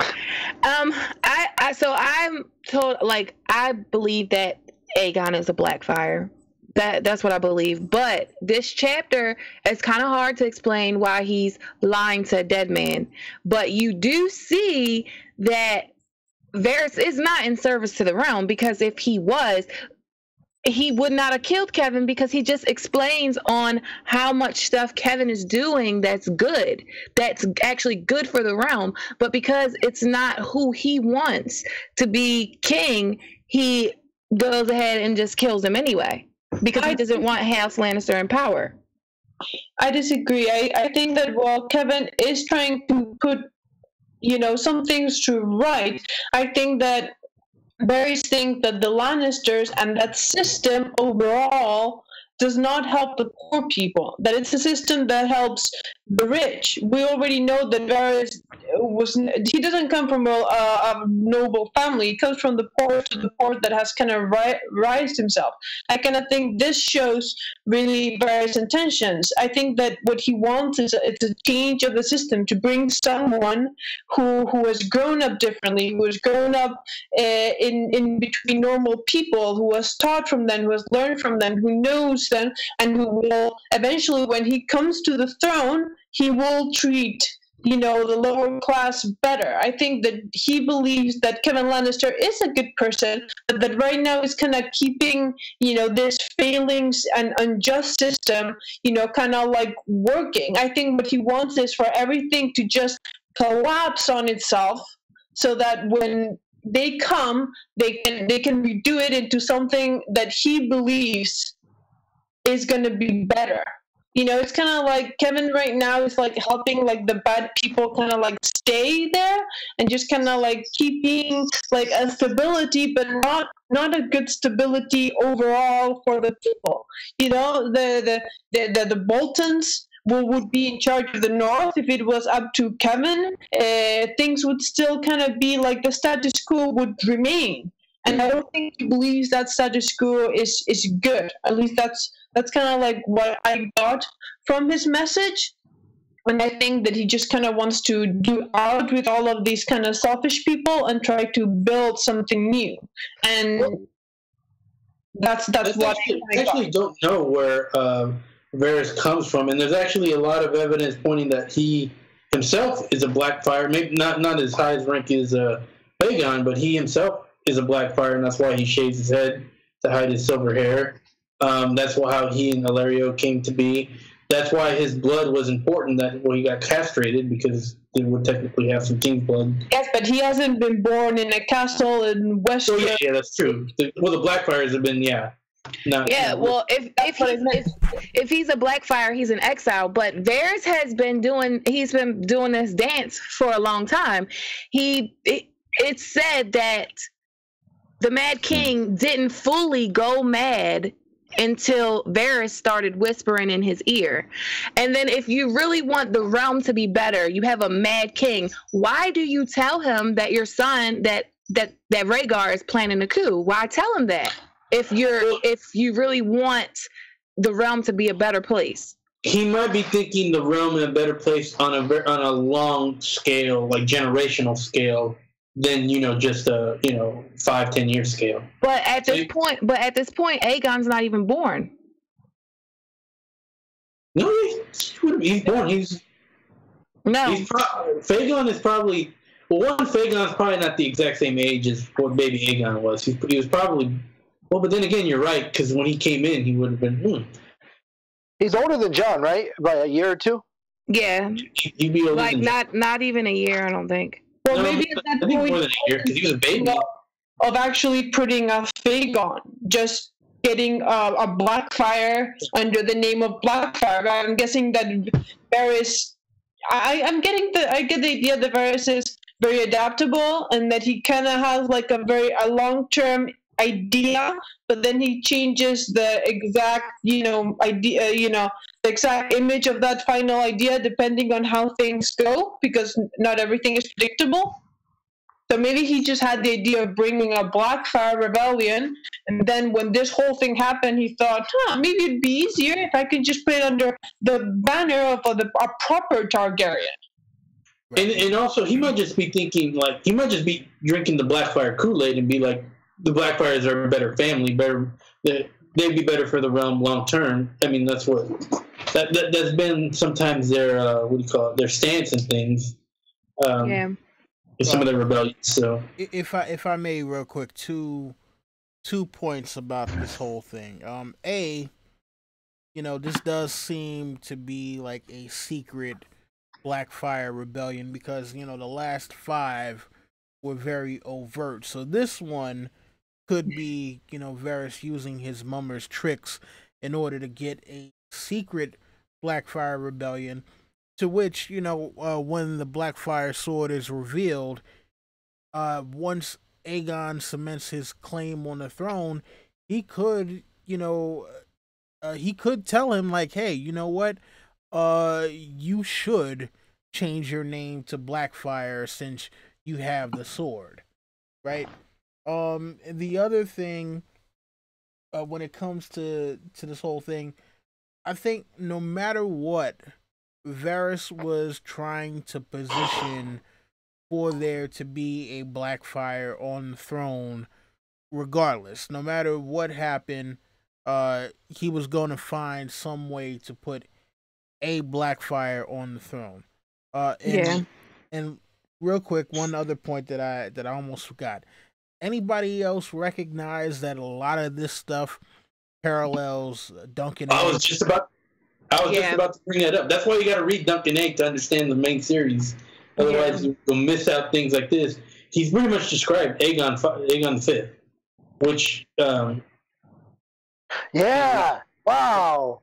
Um, I, I so I'm told like I believe that Aegon is a Blackfyre. That that's what I believe. But this chapter is kind of hard to explain why he's lying to a dead man. But you do see that Varys is not in service to the realm because if he was, he would not have killed Kevan because he just explains on how much stuff Kevan is doing that's good, that's actually good for the realm. But because it's not who he wants to be king, he goes ahead and just kills him anyway because he doesn't want House Lannister in power. I disagree. I, I think that while Kevan is trying to put, you know, some things to right, I think that Varys think that the Lannisters and that system overall does not help the poor people. That it's a system that helps the rich. We already know that Varys was he doesn't come from a, a, noble family. He comes from the poor of the poor that has kind of ri- raised himself. I kind of think this shows really Varys' intentions. I think that what he wants is a, it's a change of the system to bring someone who who has grown up differently, who has grown up uh, in in between normal people, who has taught from them, who has learned from them, who knows them, and who will eventually, when he comes to the throne, he will treat you know the lower class better. I think that he believes that Kevan Lannister is a good person, but that right now is kind of keeping you know this failings and unjust system you know kind of like working. I think what he wants is for everything to just collapse on itself, so that when they come, they can they can redo it into something that he believes is going to be better you know it's kind of like kevan right now is like helping like the bad people kind of like stay there and just kind of like keeping like a stability but not not a good stability overall for the people. You know the the the, the, the boltons will, would be in charge of the north if it was up to kevan uh, things would still kind of be like the status quo would remain. And i don't think he believes that status quo is is good. At least that's that's kind of like what I got from his message. And I think that he just kind of wants to do out with all of these kind of selfish people and try to build something new. And That's that's That's what actually, I I actually don't know where um, Varys comes from, and there's actually a lot of evidence pointing that he himself is a Blackfyre. Maybe not not as high as rank as uh, Aegon, but he himself is a Blackfyre, and that's why he shaves his head to hide his silver hair. Um, that's why how he and Illyrio came to be. That's why his blood was important. That well, he got castrated because they would technically have some king's blood. Yes, but he hasn't been born in a castle in West. So yeah, yeah, that's true. The, well, the Blackfyres have been yeah. Not, Yeah, not- well, if if what I he's if, if he's a Blackfyre, he's an exile. But Varys has been doing he's been doing this dance for a long time. He it, it's said that the Mad King didn't fully go mad until Varys started whispering in his ear. And then if you really want the realm to be better, you have a Mad King. Why do you tell him that your son that that that Rhaegar is planning a coup? Why tell him that? If you're if you really want the realm to be a better place. he might be thinking the realm in a better place on a on a long scale, like generational scale, than you know just a you know five ten year scale. But at this See? point, but at this point, Aegon's not even born. No, he's, he's born. He's No. he's pro- Fagon is probably well, one Fagon's probably not the exact same age as what baby Aegon was. He, he was probably well, but then again, you're right because when he came in, he would have been. Hmm, He's older than Jon, right? By a year or two. Yeah. he'd be older Like than- not not even a year, I don't think. Well, No, maybe at that point more than a year because he was a baby. of actually putting a fig on, just getting a, a Blackfyre under the name of Blackfyre. I'm guessing that Varys. I, I'm getting the I get the idea that Varys is very adaptable and that he kind of has like a very a long term idea, but then he changes the exact you know idea uh, you know the exact image of that final idea depending on how things go because not everything is predictable. So maybe he just had the idea of bringing a Blackfyre rebellion, and then when this whole thing happened, he thought, huh, maybe it'd be easier if I could just put it under the banner of a, the, a proper Targaryen. And, and also, he might just be thinking like he might just be drinking the Blackfyre Kool Aid and be like, the Blackfyres are a better family, better they they'd be better for the realm long term. I mean, that's what that, that that's been sometimes their uh, what do you call it their stance and things. Um, Yeah. in some of their rebellions. So if I if I may real quick two two points about this whole thing. Um A you know, this does seem to be like a secret Blackfyre rebellion because, you know, the last 5 were very overt. So this one could be, you know, Varys using his mummer's tricks in order to get a secret Blackfyre rebellion to which, you know, uh, when the Blackfyre sword is revealed, uh, once Aegon cements his claim on the throne, he could, you know, uh, he could tell him like, "Hey, you know what? Uh, you should change your name to Blackfyre since you have the sword, right?" Um, the other thing, uh, when it comes to to this whole thing, I think no matter what, Varys was trying to position for there to be a Blackfyre on the throne, regardless. No matter what happened, uh, he was going to find some way to put a Blackfyre on the throne. Uh, and, Yeah. And real quick, one other point that I that I almost forgot. Anybody else recognize that a lot of this stuff parallels Duncan? I was just about I was Yeah. just about to bring that up. That's why you got to read Dunk and Egg to understand the main series. Otherwise, you'll miss out things like this. He's pretty much described Aegon fi- Aegon the Fifth, which um, Yeah. Wow.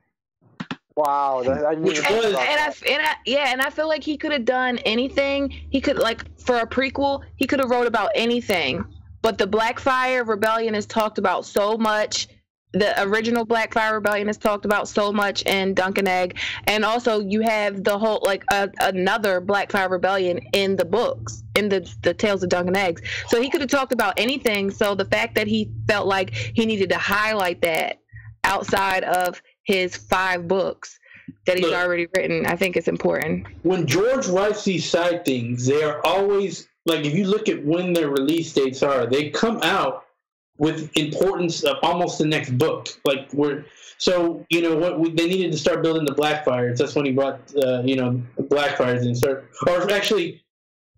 Wow. That, I Which even think was- and I, and I yeah and i feel like he could have done anything he could like for a prequel he could have wrote about anything but the Blackfyre rebellion is talked about so much the original Blackfyre rebellion is talked about so much in Dunk and Egg and also you have the whole like uh, another Blackfyre rebellion in the books in the the tales of Dunk and Eggs so he could have talked about anything so the fact that he felt like he needed to highlight that outside of his five books that he's Look. already written. I think it's important. when George writes these side things, they are always like if you look at when their release dates are, they come out with importance of almost the next book. Like we're so you know what we, they needed to start building the Blackfyres. That's when he brought uh, you know Blackfyres and start or actually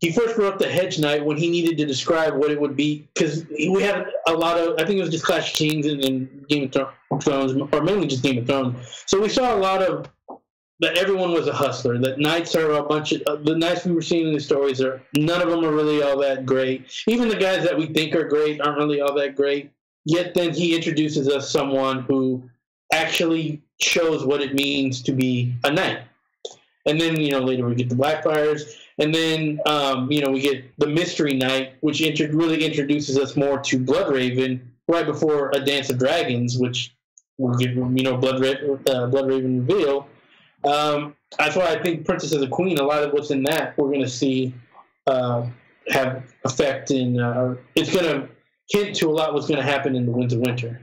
he first wrote the Hedge Knight when he needed to describe what it would be because we had a lot of I think it was just Clash of Kings and then Game of Thrones or mainly just Game of Thrones. So we saw a lot of that everyone was a hustler. That knights are a bunch of uh, the knights we were seeing in the stories are none of them are really all that great. Even the guys that we think are great aren't really all that great. Yet then he introduces us someone who actually shows what it means to be a knight. And then you know later we get the Blackfyres, and then um, you know we get the Mystery Knight, which intro- really introduces us more to Bloodraven right before a Dance of Dragons, which we'll get you know Blood Ra- uh, Bloodraven reveal. Um, that's why I think Princess and the Queen. A lot of what's in that we're going to see uh, have effect in. Uh, it's going to hint to a lot what's going to happen in the Winds of Winter.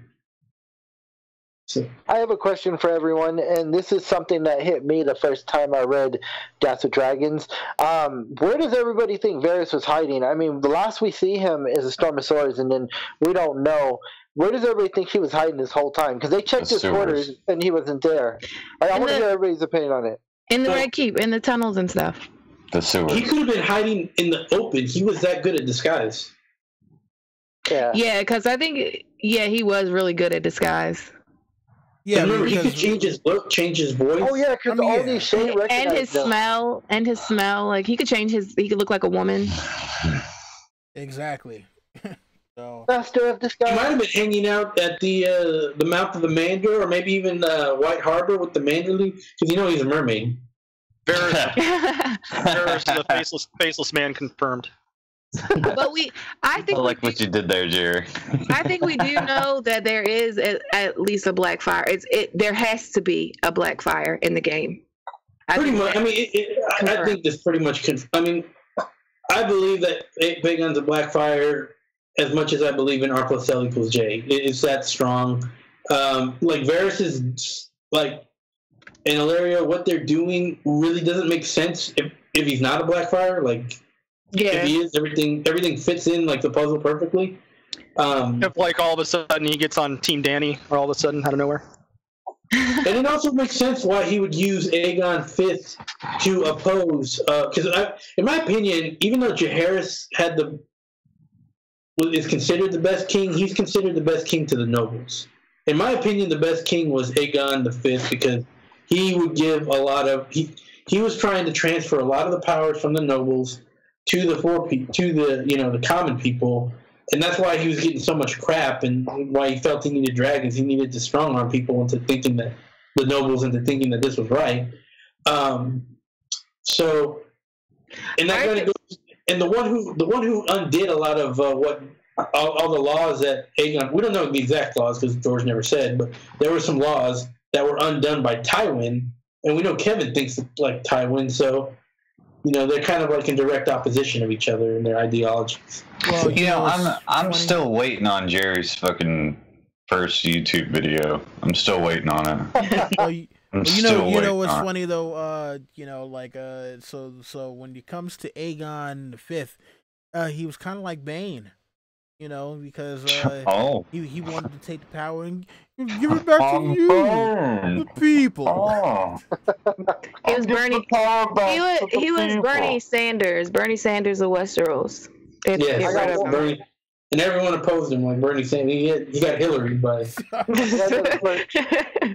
So I have a question for everyone, and this is something that hit me the first time I read Dance of Dragons. Um, where does everybody think Varys was hiding? I mean, the last we see him is a Storm of Swords, and then we don't know. Where does everybody think he was hiding this whole time? Because they checked The his sewers. quarters, and he wasn't there. I, I In want to the- hear everybody's opinion on it. In the So- Red Keep, in the tunnels and stuff. The sewers. he could have been hiding in the open. He was that good at disguise. Yeah. Yeah, because I think yeah he was really good at disguise. Yeah, remember, he could change his look, change his voice. Oh yeah, because I mean, all yeah. these shade and his them. smell and his smell like he could change his he could look like a woman exactly. so Master of He disguise. might have been hanging out at the uh, the mouth of the Mander, or maybe even uh, White Harbor with the Manderly, because you know he's a mermaid. Varys, Varys is a faceless, faceless man confirmed. but we i I think like we, what you did there, Jerry. i think we do know that there is at, at least a Blackfyre it's it there has to be a Blackfyre in the game I pretty much. I mean, it, it, I, I think this pretty much. Conf- I mean, I believe that eight Pagan's a Blackfyre as much as I believe in R plus L equals J. It's that strong. Um, like Varys is like in Illyrio, what they're doing really doesn't make sense if, if he's not a Blackfyre. Like yeah. if he is, everything everything fits in like the puzzle perfectly. Um, If like all of a sudden he gets on Team Danny, or all of a sudden out of nowhere. And it also makes sense why he would use Aegon Fifth to oppose, because in my opinion, even though Jaehaerys had the is considered the best king, he's considered the best king to the nobles. In my opinion, the best king was Aegon the Fifth because he would give a lot of he he was trying to transfer a lot of the powers from the nobles to the four pe- to the you know the common people, and that's why he was getting so much crap and why he felt he needed dragons. He needed to strong arm people into thinking that the nobles into thinking that this was right. Um, so, and that I kind of goes. And the one who the one who undid a lot of uh, what all, all the laws that Aegon. We don't know the exact laws because George never said, but there were some laws that were undone by Tywin, and we know Kevan thinks like Tywin, so. You know they're kind of like in direct opposition of each other in their ideologies. well, You know, I'm I'm funny- still waiting on Jerry's fucking first YouTube video. I'm still waiting on it. well, you, I'm you know, you know what's on funny though. Uh, you know, like uh, so so when it comes to Aegon the Fifth, uh, he was kind of like Bane, you know, because uh, Oh, he he wanted to take the power and give it back to I'm you, the people. Oh, he was bernie he was, he was bernie sanders bernie sanders of westeros They Yes, get rid of. Bernie, and everyone opposed him, like Bernie Sanders. He, had, he got Hillary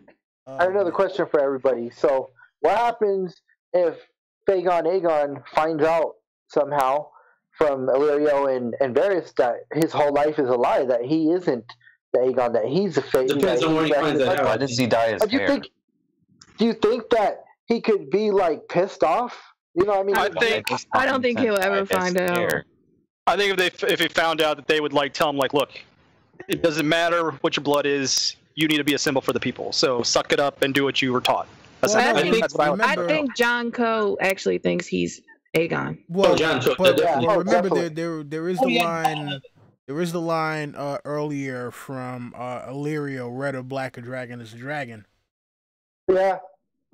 by. I have another question for everybody. So, what happens if Fagon Aegon finds out somehow from Illyrio and, and Varys that his whole life is a lie, that he isn't the Aegon, that he's a fake? Depends on where he finds that why out. does he dye his Do you think? Do you think that he could be like pissed off? You know, what I mean, I Like, think- I don't think he'll ever find out. hair. I think if they if he found out that they would like tell him like, look, it doesn't matter what your blood is, you need to be a symbol for the people. So suck it up and do what you were taught. That's, Well, that's, I think- that's what I would I think John Coe actually thinks he's Aegon. Well, Oh, John Cho- but, definitely. but Oh, remember there there there is Oh, the yeah. line. There is the line uh, earlier from uh, Illyrio, red or black, a dragon is a dragon. yeah,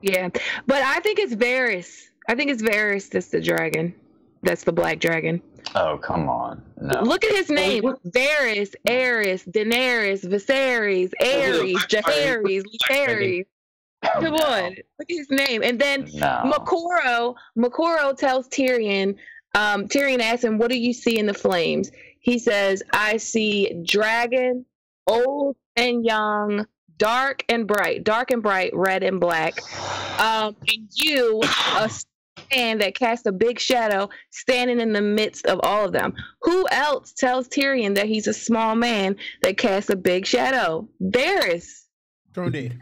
Yeah, but I think it's Varys. I think it's Varys that's the dragon. That's the black dragon. Oh come on, no. Look at his name: what- Varys, Aerys, Daenerys, Viserys, Ares, Blackfyre. Jaehaerys, Lucerys. Come No. on, look at his name. And then No. Moqorro, Moqorro tells Tyrion, um, Tyrion asks him, What do you see in the flames? He says, I see dragon, old and young, dark and bright, dark and bright, red and black. Um, and you, a man that casts a big shadow, standing in the midst of all of them. Who else tells Tyrion that he's a small man that casts a big shadow? Varys. Throne date.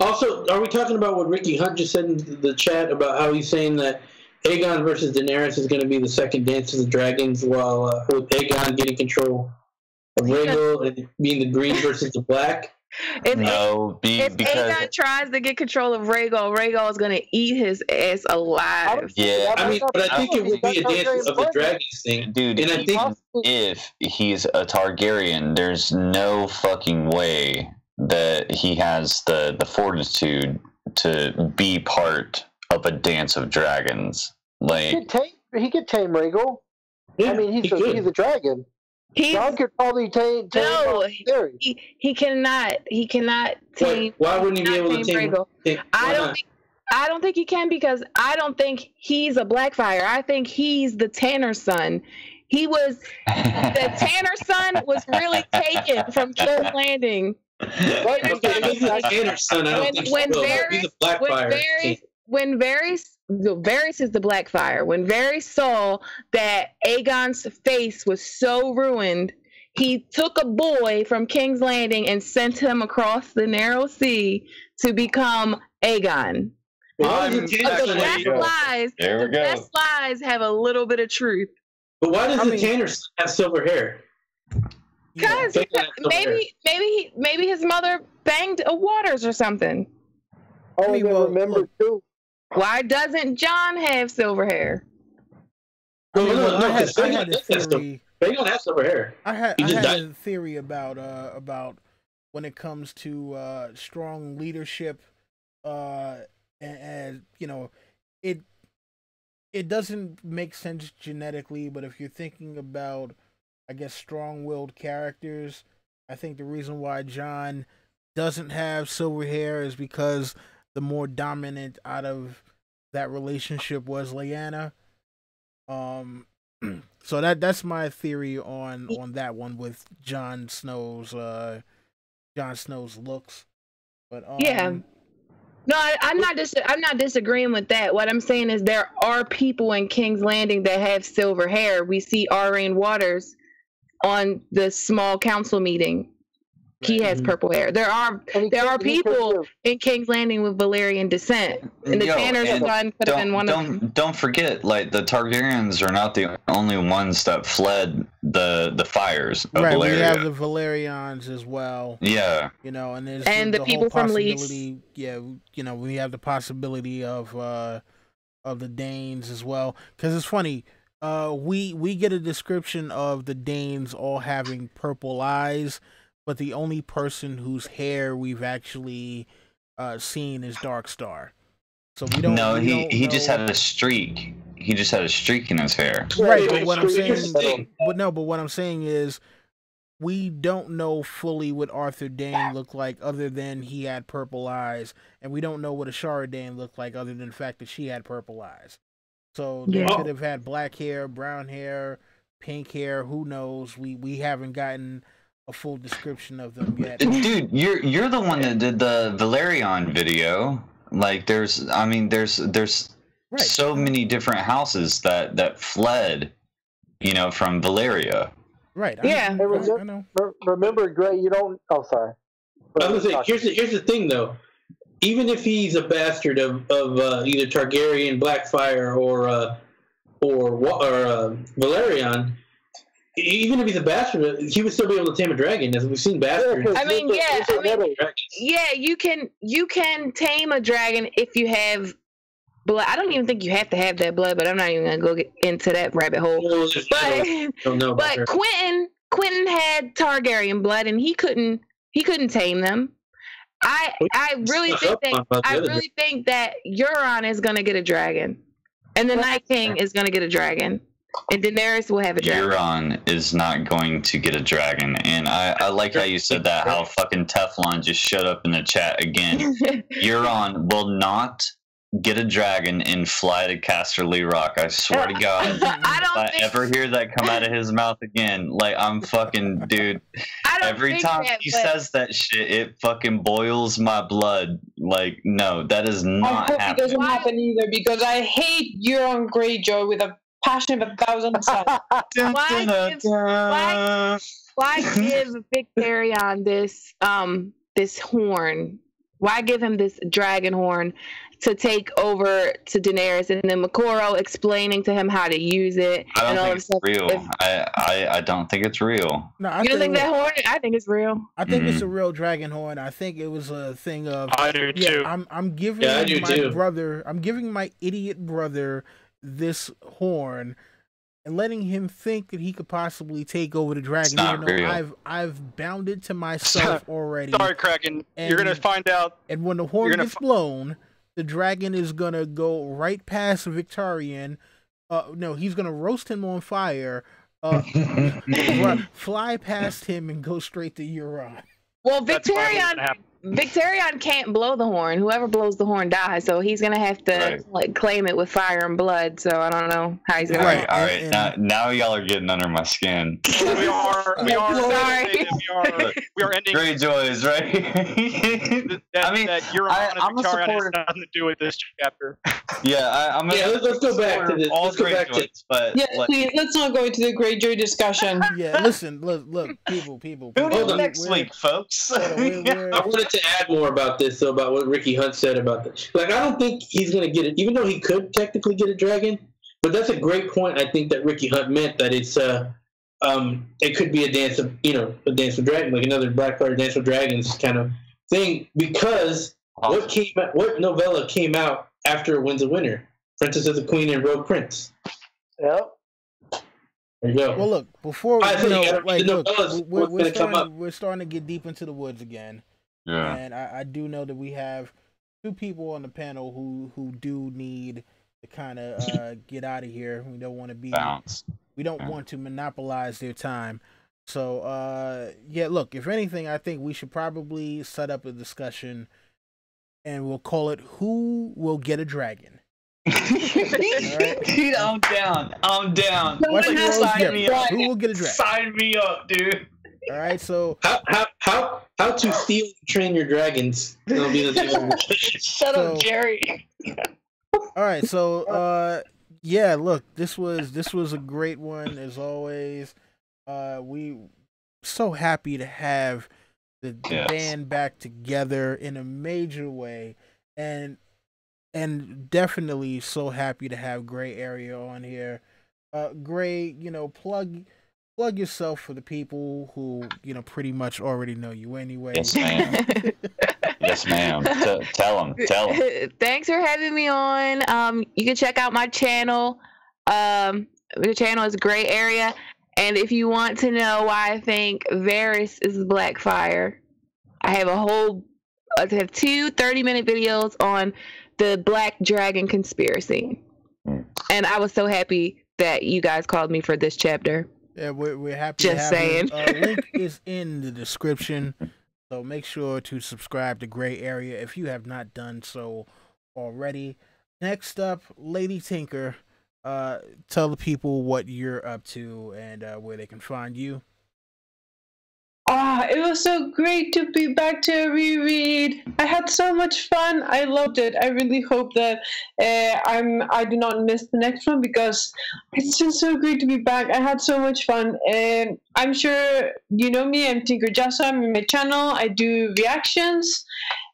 Also, are we talking about what Ricky Hunt just said in the chat about how he's saying that Aegon versus Daenerys is going to be the second Dance of the Dragons, while uh, with Aegon getting control of Rhaegal and being the green versus the black? If, no, be, if because Aegon tries to get control of Rhaegal, Rhaegal is gonna eat his ass alive. yeah, I mean, but I think it would be a Dance of the Dragons thing. dude, And I think if he's a Targaryen, there's no fucking way that he has the the fortitude to be part of a dance of dragons. He Like, could tame. He could tame Rhaegal. yeah, I mean, he he's a, could. he's a dragon. He's Jon could probably tame. tame No, he, he cannot he cannot tame. Wait, why wouldn't he be not able to tame tame? I don't not? think I don't think he can because I don't think he's a Blackfyre. I think he's the Tanner son. He was the Tanner son was really taken from King's Landing. Right, Okay, if he's a Tanner's son, I don't When- think he when will. Varys- He's a when Blackfyre. Varys when Varys no, Varys is the Blackfyre. When Varys saw that Aegon's face was so ruined, he took a boy from King's Landing and sent him across the narrow sea to become Aegon. Why the But Tanner the son best lies, the best lies have a little bit of truth. But why does I the mean- Tanner have silver hair? Cause Take that over there. maybe maybe he, maybe his mother banged a Waters or something. Oh, I and mean, then well, remember too. Why doesn't Jon have silver hair? I No, mean, no, well, no, I had, because I had a does have silver- theory. They don't have silver hair. I had I had died. a theory about uh about when it comes to uh strong leadership uh and, and you know it it doesn't make sense genetically but if you're thinking about I guess strong-willed characters I think the reason why Jon doesn't have silver hair is because the more dominant out of that relationship was Lyanna um so that that's my theory on on that one with Jon Snow's uh Jon Snow's looks. But um, Yeah. No, I, I'm not dis- I'm not disagreeing with that. What I'm saying is there are people in King's Landing that have silver hair. We see Rain Waters on the small council meeting. He Right. has Mhm. purple hair. There are there are people in King's Landing with Valyrian descent, and the Yo, Tanner's and son could have been don't, one don't, of them. don't forget, like the Targaryens are not the only ones that fled the the fires of right, we have the Valyrians as well, yeah, you know, and there's And the whole people from Lys. Yeah, you know, we have the possibility of uh of the Daynes as well cuz it's funny uh we we get a description of the Daynes all having purple eyes, but the only person whose hair we've actually uh seen is Dark Star. So we don't know. no, we he don't he just had a streak. He just had a streak in his hair. Right, but what I'm saying, but no, but what I'm saying is, we don't know fully what Arthur Dayne looked like, other than he had purple eyes, and we don't know what Ashara Dayne looked like, other than the fact that she had purple eyes. So they Yeah. could have had black hair, brown hair, pink hair. Who knows? We we haven't gotten a full description of them yet. Dude, you're you're the one that did the Valyrian video. Like, there's, I mean, there's there's Right. so many different houses that that fled, you know, from Valyria. Right. I, Yeah. I, It was I know. Remember, Gray, you don't. Oh, sorry. I was gonna say, here's the here's the thing though. Even if he's a bastard of of uh, either Targaryen, Blackfyre, or uh, or or uh, Valyrian, even if he's a bastard, he would still be able to tame a dragon, as we've seen bastards. I mean, yeah, I mean- Yeah, you can you can tame a dragon if you have blood. I don't even think you have to have that blood, but I'm not even gonna go get into that rabbit hole. Well, there's- But don't know about her. but Quentyn Quentyn had Targaryen blood and he couldn't he couldn't tame them. I I really think that on about the I really think that Euron is gonna get a dragon. And the Night King is gonna get a dragon. And Daenerys will have a dragon. Euron is not going to get a dragon, and I, I like how you said that. How fucking Teflon just showed up in the chat again. Euron will not get a dragon and fly to Casterly Rock. I swear to God. I If don't I think ever hear that come out of his mouth again, like I'm fucking dude. I don't Every time that, he but- says that shit, it fucking boils my blood. Like, no, that is I not hope it happening. doesn't happen either because I hate Euron Greyjoy with a passion of a thousand suns. Why give- why- why give Victarion this um this horn? Why give him this dragon horn to take over to Daenerys and then Moqorro explaining to him how to use it I don't all think it's stuff? real. If- I, I, I don't think it's real. No, I you don't think look, that horn? I think it's real. I think it's Mhm. a real dragon horn. I think it was a thing of I do yeah. too. I'm I'm giving Yeah, I do my too. brother. I'm giving my idiot brother this horn. And letting him think that he could possibly take over the dragon, not even though real. I've I've bound it to myself already. Sorry, Kraken. You're gonna find out. And when the horn gets blown, the dragon is gonna go right past Victarion. Uh, no, he's gonna roast him on fire. Uh, fly past him and go straight to Euron. Well, That's probably what's Victarion gonna happen. Victarion can't blow the horn. Whoever blows the horn dies. So he's gonna have to Right. like claim it with fire and blood. So I don't know how he's gonna. Right. All right, now, now y'all are getting under my skin. We are. We are. Sorry. We are. We are ending. Greyjoys, right? That, I mean, that Euron I- and I'm a Victarion supporter- has nothing to do with this chapter. yeah, I, I'm. a- Yeah, let's- let's go back to this. All Let's go back to- Greyjoys, but yeah, like, please, let's not go into the Greyjoy discussion. Yeah, listen, look, look, people, people. tune people Hold in next we're- week, folks. we're- we're- I wanted to add more about this, though, about what Ricky Hunt said about this. Like, I don't think he's going to get it, even though he could technically get a dragon. But that's a great point. I think that Ricky Hunt meant that it's uh, um, it could be a dance of, you know, a dance with dragon, like another Black Blackfyre Dance with Dragons kind of thing, because what came, out, what novella came out after Winds of Winter? Princess and the Queen and Rogue Prince. Yep. There you go. Well, look, before I you think know, you like, read the look, we're, we're gonna come starting, we're starting to get deep into the woods again, yeah. and I, I do know that we have two people on the panel who who do need to kind of uh, get out of here. We don't want to be, Bounce. we don't Yeah. want to monopolize their time. So, uh, yeah, look, if anything, I think we should probably set up a discussion, and we'll call it "Who Will Get a Dragon." Dude, I'm down. I'm down. What's one the has rules? to Yeah, Who will get a dragon? Sign me up, dude. All right, so How, how, how, how to steal and train your dragons. That'll be the name. Shut So- up, Jerry. All right, so uh yeah, look, this was this was a great one as always. Uh we so happy to have the, the Yes. band back together in a major way and and definitely so happy to have Gray Area on here. Uh Gray, you know, plug plug yourself for the people who, you know, pretty much already know you anyway. Yes, ma'am. yes, ma'am. T- tell them. Tell him. Thanks for having me on. Um, you can check out my channel. Um, the channel is Gray Area, and if you want to know why I think Varys is Blackfyre, I have a whole, I have two 30 minute videos on the Black Dragon conspiracy, Hmm. and I was so happy that you guys called me for this chapter. Yeah, we're, we're happy Just to have you. saying. Uh, link is in the description. So make sure to subscribe to Gray Area if you have not done so already. Next up, Lady Tinker. Uh, tell the people what you're up to and uh, where they can find you. Ah, it was so great to be back to reread. I had so much fun. I loved it. I really hope that uh, I'm I do not miss the next one because it's just so great to be back. I had so much fun, and I'm sure you know me. I'm Tinker Jaso. I'm in my channel. I do reactions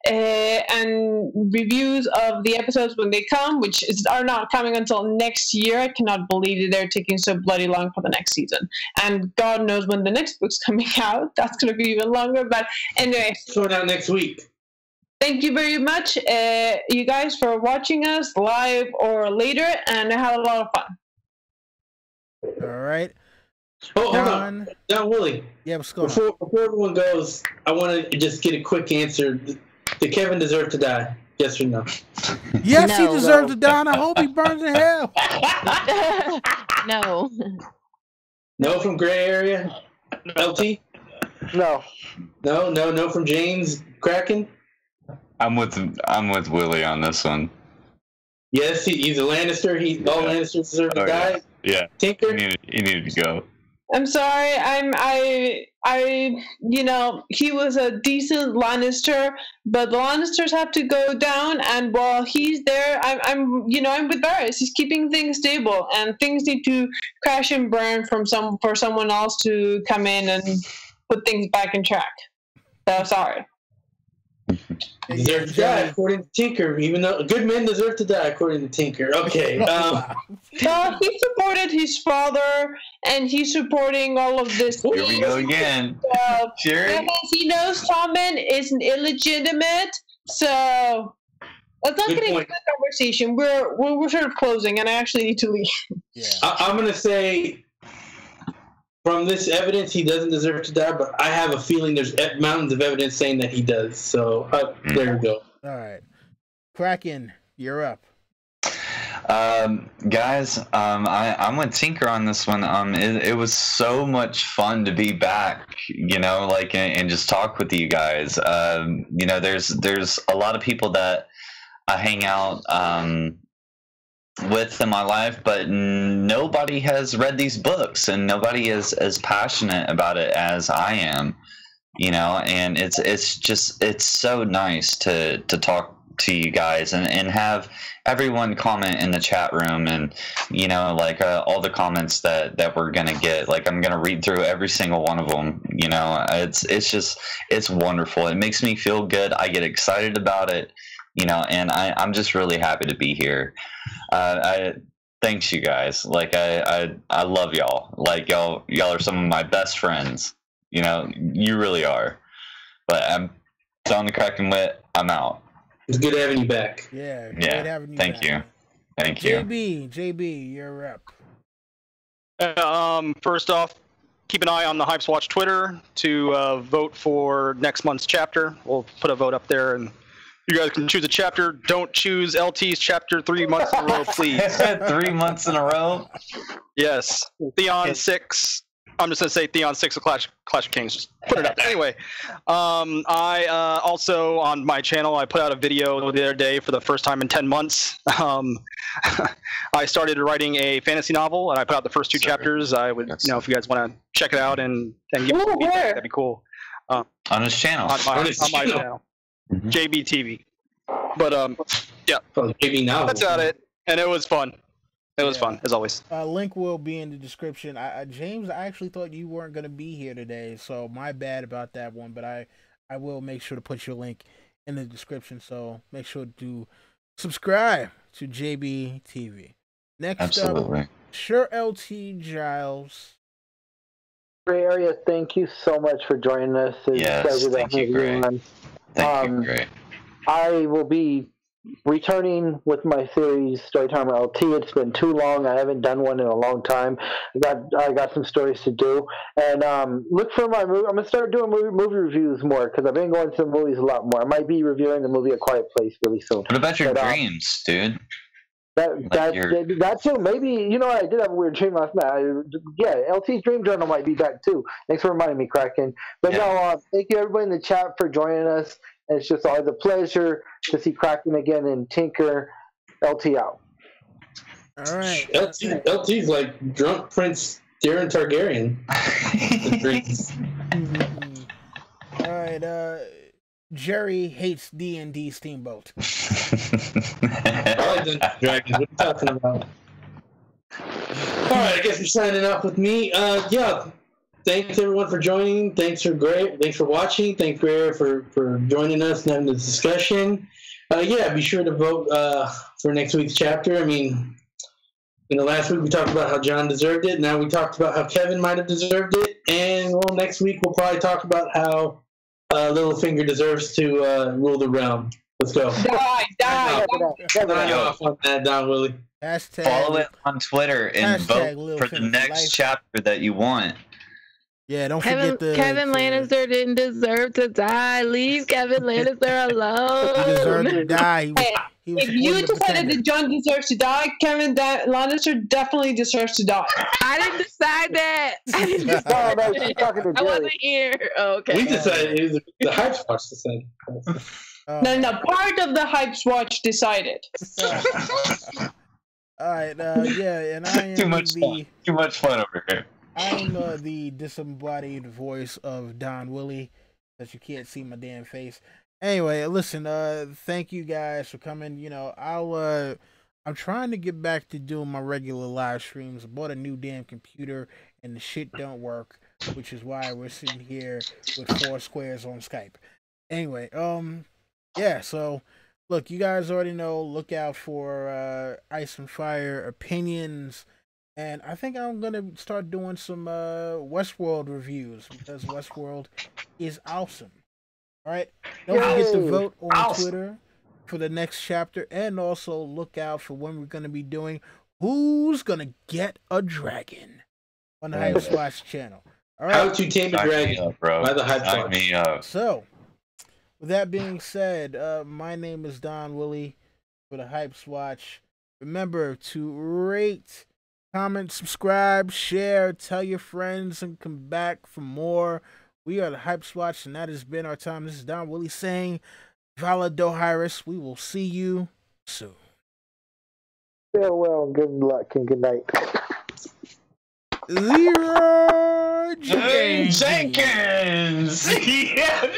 uh, and reviews of the episodes when they come, which is, are not coming until next year. I cannot believe that they're taking so bloody long for the next season and God knows when the next book's coming out. That's going to be even longer. But anyway, Sort out next week. thank you very much, uh, you guys, for watching us live or later, and I had a lot of fun. All right. Oh, hold on. Don. Now, Willi, Yeah, what's going on? before, before everyone goes, I want to just get a quick answer. Did Kevan deserve to die? Yes or no? Yes, No, he deserves no. to die, and I hope he burns in hell. no. No from gray area. LT. No. No, no, no from James Kraken. I'm with I'm with Willi on this one. Yes, he, he's a Lannister. He all Lannisters deserve to Oh, yeah. die. Yeah, Tinker. he needed, he needed to go. I'm sorry. I'm I I you know he was a decent Lannister, but the Lannisters have to go down. And while he's there, I'm I'm you know I'm with Varys. He's keeping things stable, and things need to crash and burn from some for someone else to come in and put things back in track. So sorry. Deserve to die according to Tinker. Even though good men deserve to die according to Tinker. Okay. Um, Well, he supported his father, and he's supporting all of this. Here we go again. stuff. Sherry. He knows Tommen is an illegitimate, so let's not Good get into point. the conversation. We're, we're we're sort of closing, and I actually need to leave. Yeah. I, I'm gonna say from this evidence he doesn't deserve to die, but I have a feeling there's e- mountains of evidence saying that he does. So uh, there you go. All right. Kraken, you're up. Um, guys, um, I, I'm with Tinker on this one. Um, it, it was so much fun to be back, you know, like and, and just talk with you guys. Um, you know, there's there's a lot of people that I hang out um, with in my life, but nobody has read these books, and nobody is as passionate about it as I am. You know, and it's it's just it's so nice to to talk to you guys and, and have everyone comment in the chat room and you know like uh, all the comments that that we're gonna get. Like i'm gonna read through every single one of them you know? It's it's just it's wonderful. It makes me feel good. I get excited about it you know and i i'm just really happy to be here uh, i thanks you guys like I, I i love y'all like y'all y'all are some of my best friends you know you really are but i'm on the Kraken Witt i'm out It's good having you back. Yeah. Yeah, Great having you thank back, you. thank you JB, JB, you're up. Uh, Um, first off, keep an eye on the Hypes Watch Twitter to uh, vote for next month's chapter. We'll put a vote up there, and you guys can choose a chapter. Don't choose LT's chapter three months in a row, please. three months in a row Yes, Theon six. I'm just gonna say Theon six of Clash Clash of Kings. Just put it up anyway. Um, I uh, also on my channel I put out a video the other day for the first time in ten months. Um, I started writing a fantasy novel and I put out the first two Sorry. chapters. I would, you know, if you guys want to check it out and and give me feedback, that'd be cool on his channel on my On his on my channel. channel, Mhm. JBTV. But um, Oh, JB now. that's about it, and it was fun. It was Yeah. fun as always. Uh, link will be in the description. I, I, James, I actually thought you weren't going to be here today, so my bad about that one. But I, I will make sure to put your link in the description. So make sure to subscribe to JB TV. Next up, Ser LT Giles. Gray Area, thank you so much for joining us. It's Yes, thank you, Gray. Thank Um, you great I will be returning with my series Storytime LT. It's been too long. I haven't done one in a long time. I got I got some stories to do, and um, look for my movie. I'm gonna start doing movie, movie reviews more because I've been going to the movies a lot more. I might be reviewing the movie A Quiet Place really soon. what about your but, uh, dreams dude That that, that that too. Maybe you know I did have a weird dream last night. I, yeah, LT's Dream Journal might be back too. Thanks for reminding me, Kraken. But Yeah. no, uh, thank you everybody in the chat for joining us. And it's just always a pleasure to see Kraken again and Tinker LT out. All right. LT, LT's like drunk Prince Daeron Targaryen. The dreams. Mhm. All right. Uh, Jerry hates D and D Steamboat. I like Dragons. What are you talking about? All right, I guess you're signing off with me. Uh, yeah, thanks everyone for joining. Thanks for great. Thanks for watching. Thanks for for for joining us and having the discussion. Uh, yeah, be sure to vote uh, for next week's chapter. I mean, you know, last week we talked about how Jon deserved it. Now we talked about how Kevan might have deserved it, and well, next week we'll probably talk about how uh, Littlefinger deserves to uh, rule the realm. Let's go. Die, die. Kevan, Sign Yo. off on that, Don Willi. Hashtag. follow it on twitter and Hashtag vote Lil for the Finish next Life. chapter that you want Yeah, don't Kevan forget the Kevan the- Lannister didn't deserve to die. Leave Kevan Lannister alone. He deserved to die. He was, he was If you decided that Jon deserves to die, Kevan da- Lannister definitely deserves to die. I didn't decide that. I didn't decide Oh no, that. talking to I wasn't here. Okay. We decided it was the hype spots decided. Oh, No, no, part of the Hypes Watch decided. All right, uh, yeah, and I am Too much the fun. Too much fun over here. I'm uh, the disembodied voice of Don Willi, that you can't see my damn face. Anyway, listen, uh, thank you guys for coming. You know, I'll uh, I'm trying to get back to doing my regular live streams. I bought a new damn computer and the shit don't work, which is why we're sitting here with four squares on Skype. Anyway, um, yeah, so look, you guys already know. Look out for uh, Ice and Fire opinions, and I think I'm gonna start doing some uh, Westworld reviews because Westworld is awesome. All right, don't forget to vote on Awesome. Twitter for the next chapter, and also look out for when we're gonna be doing Who's Gonna Get a Dragon on the Hypes Watch channel. All How right, to Tame a Dragon up, bro. by the hype Sign me up. so with that being said, uh, my name is Don Willi for the Hypes Watch. Remember to rate, comment, subscribe, share, tell your friends, and come back for more. We are the Hype Watch, and that has been our time. This is Don Willi saying, Valar Dohaeris. We will see you soon. Farewell and good luck and good night. Leroy Jenkins. Jenkins! yeah!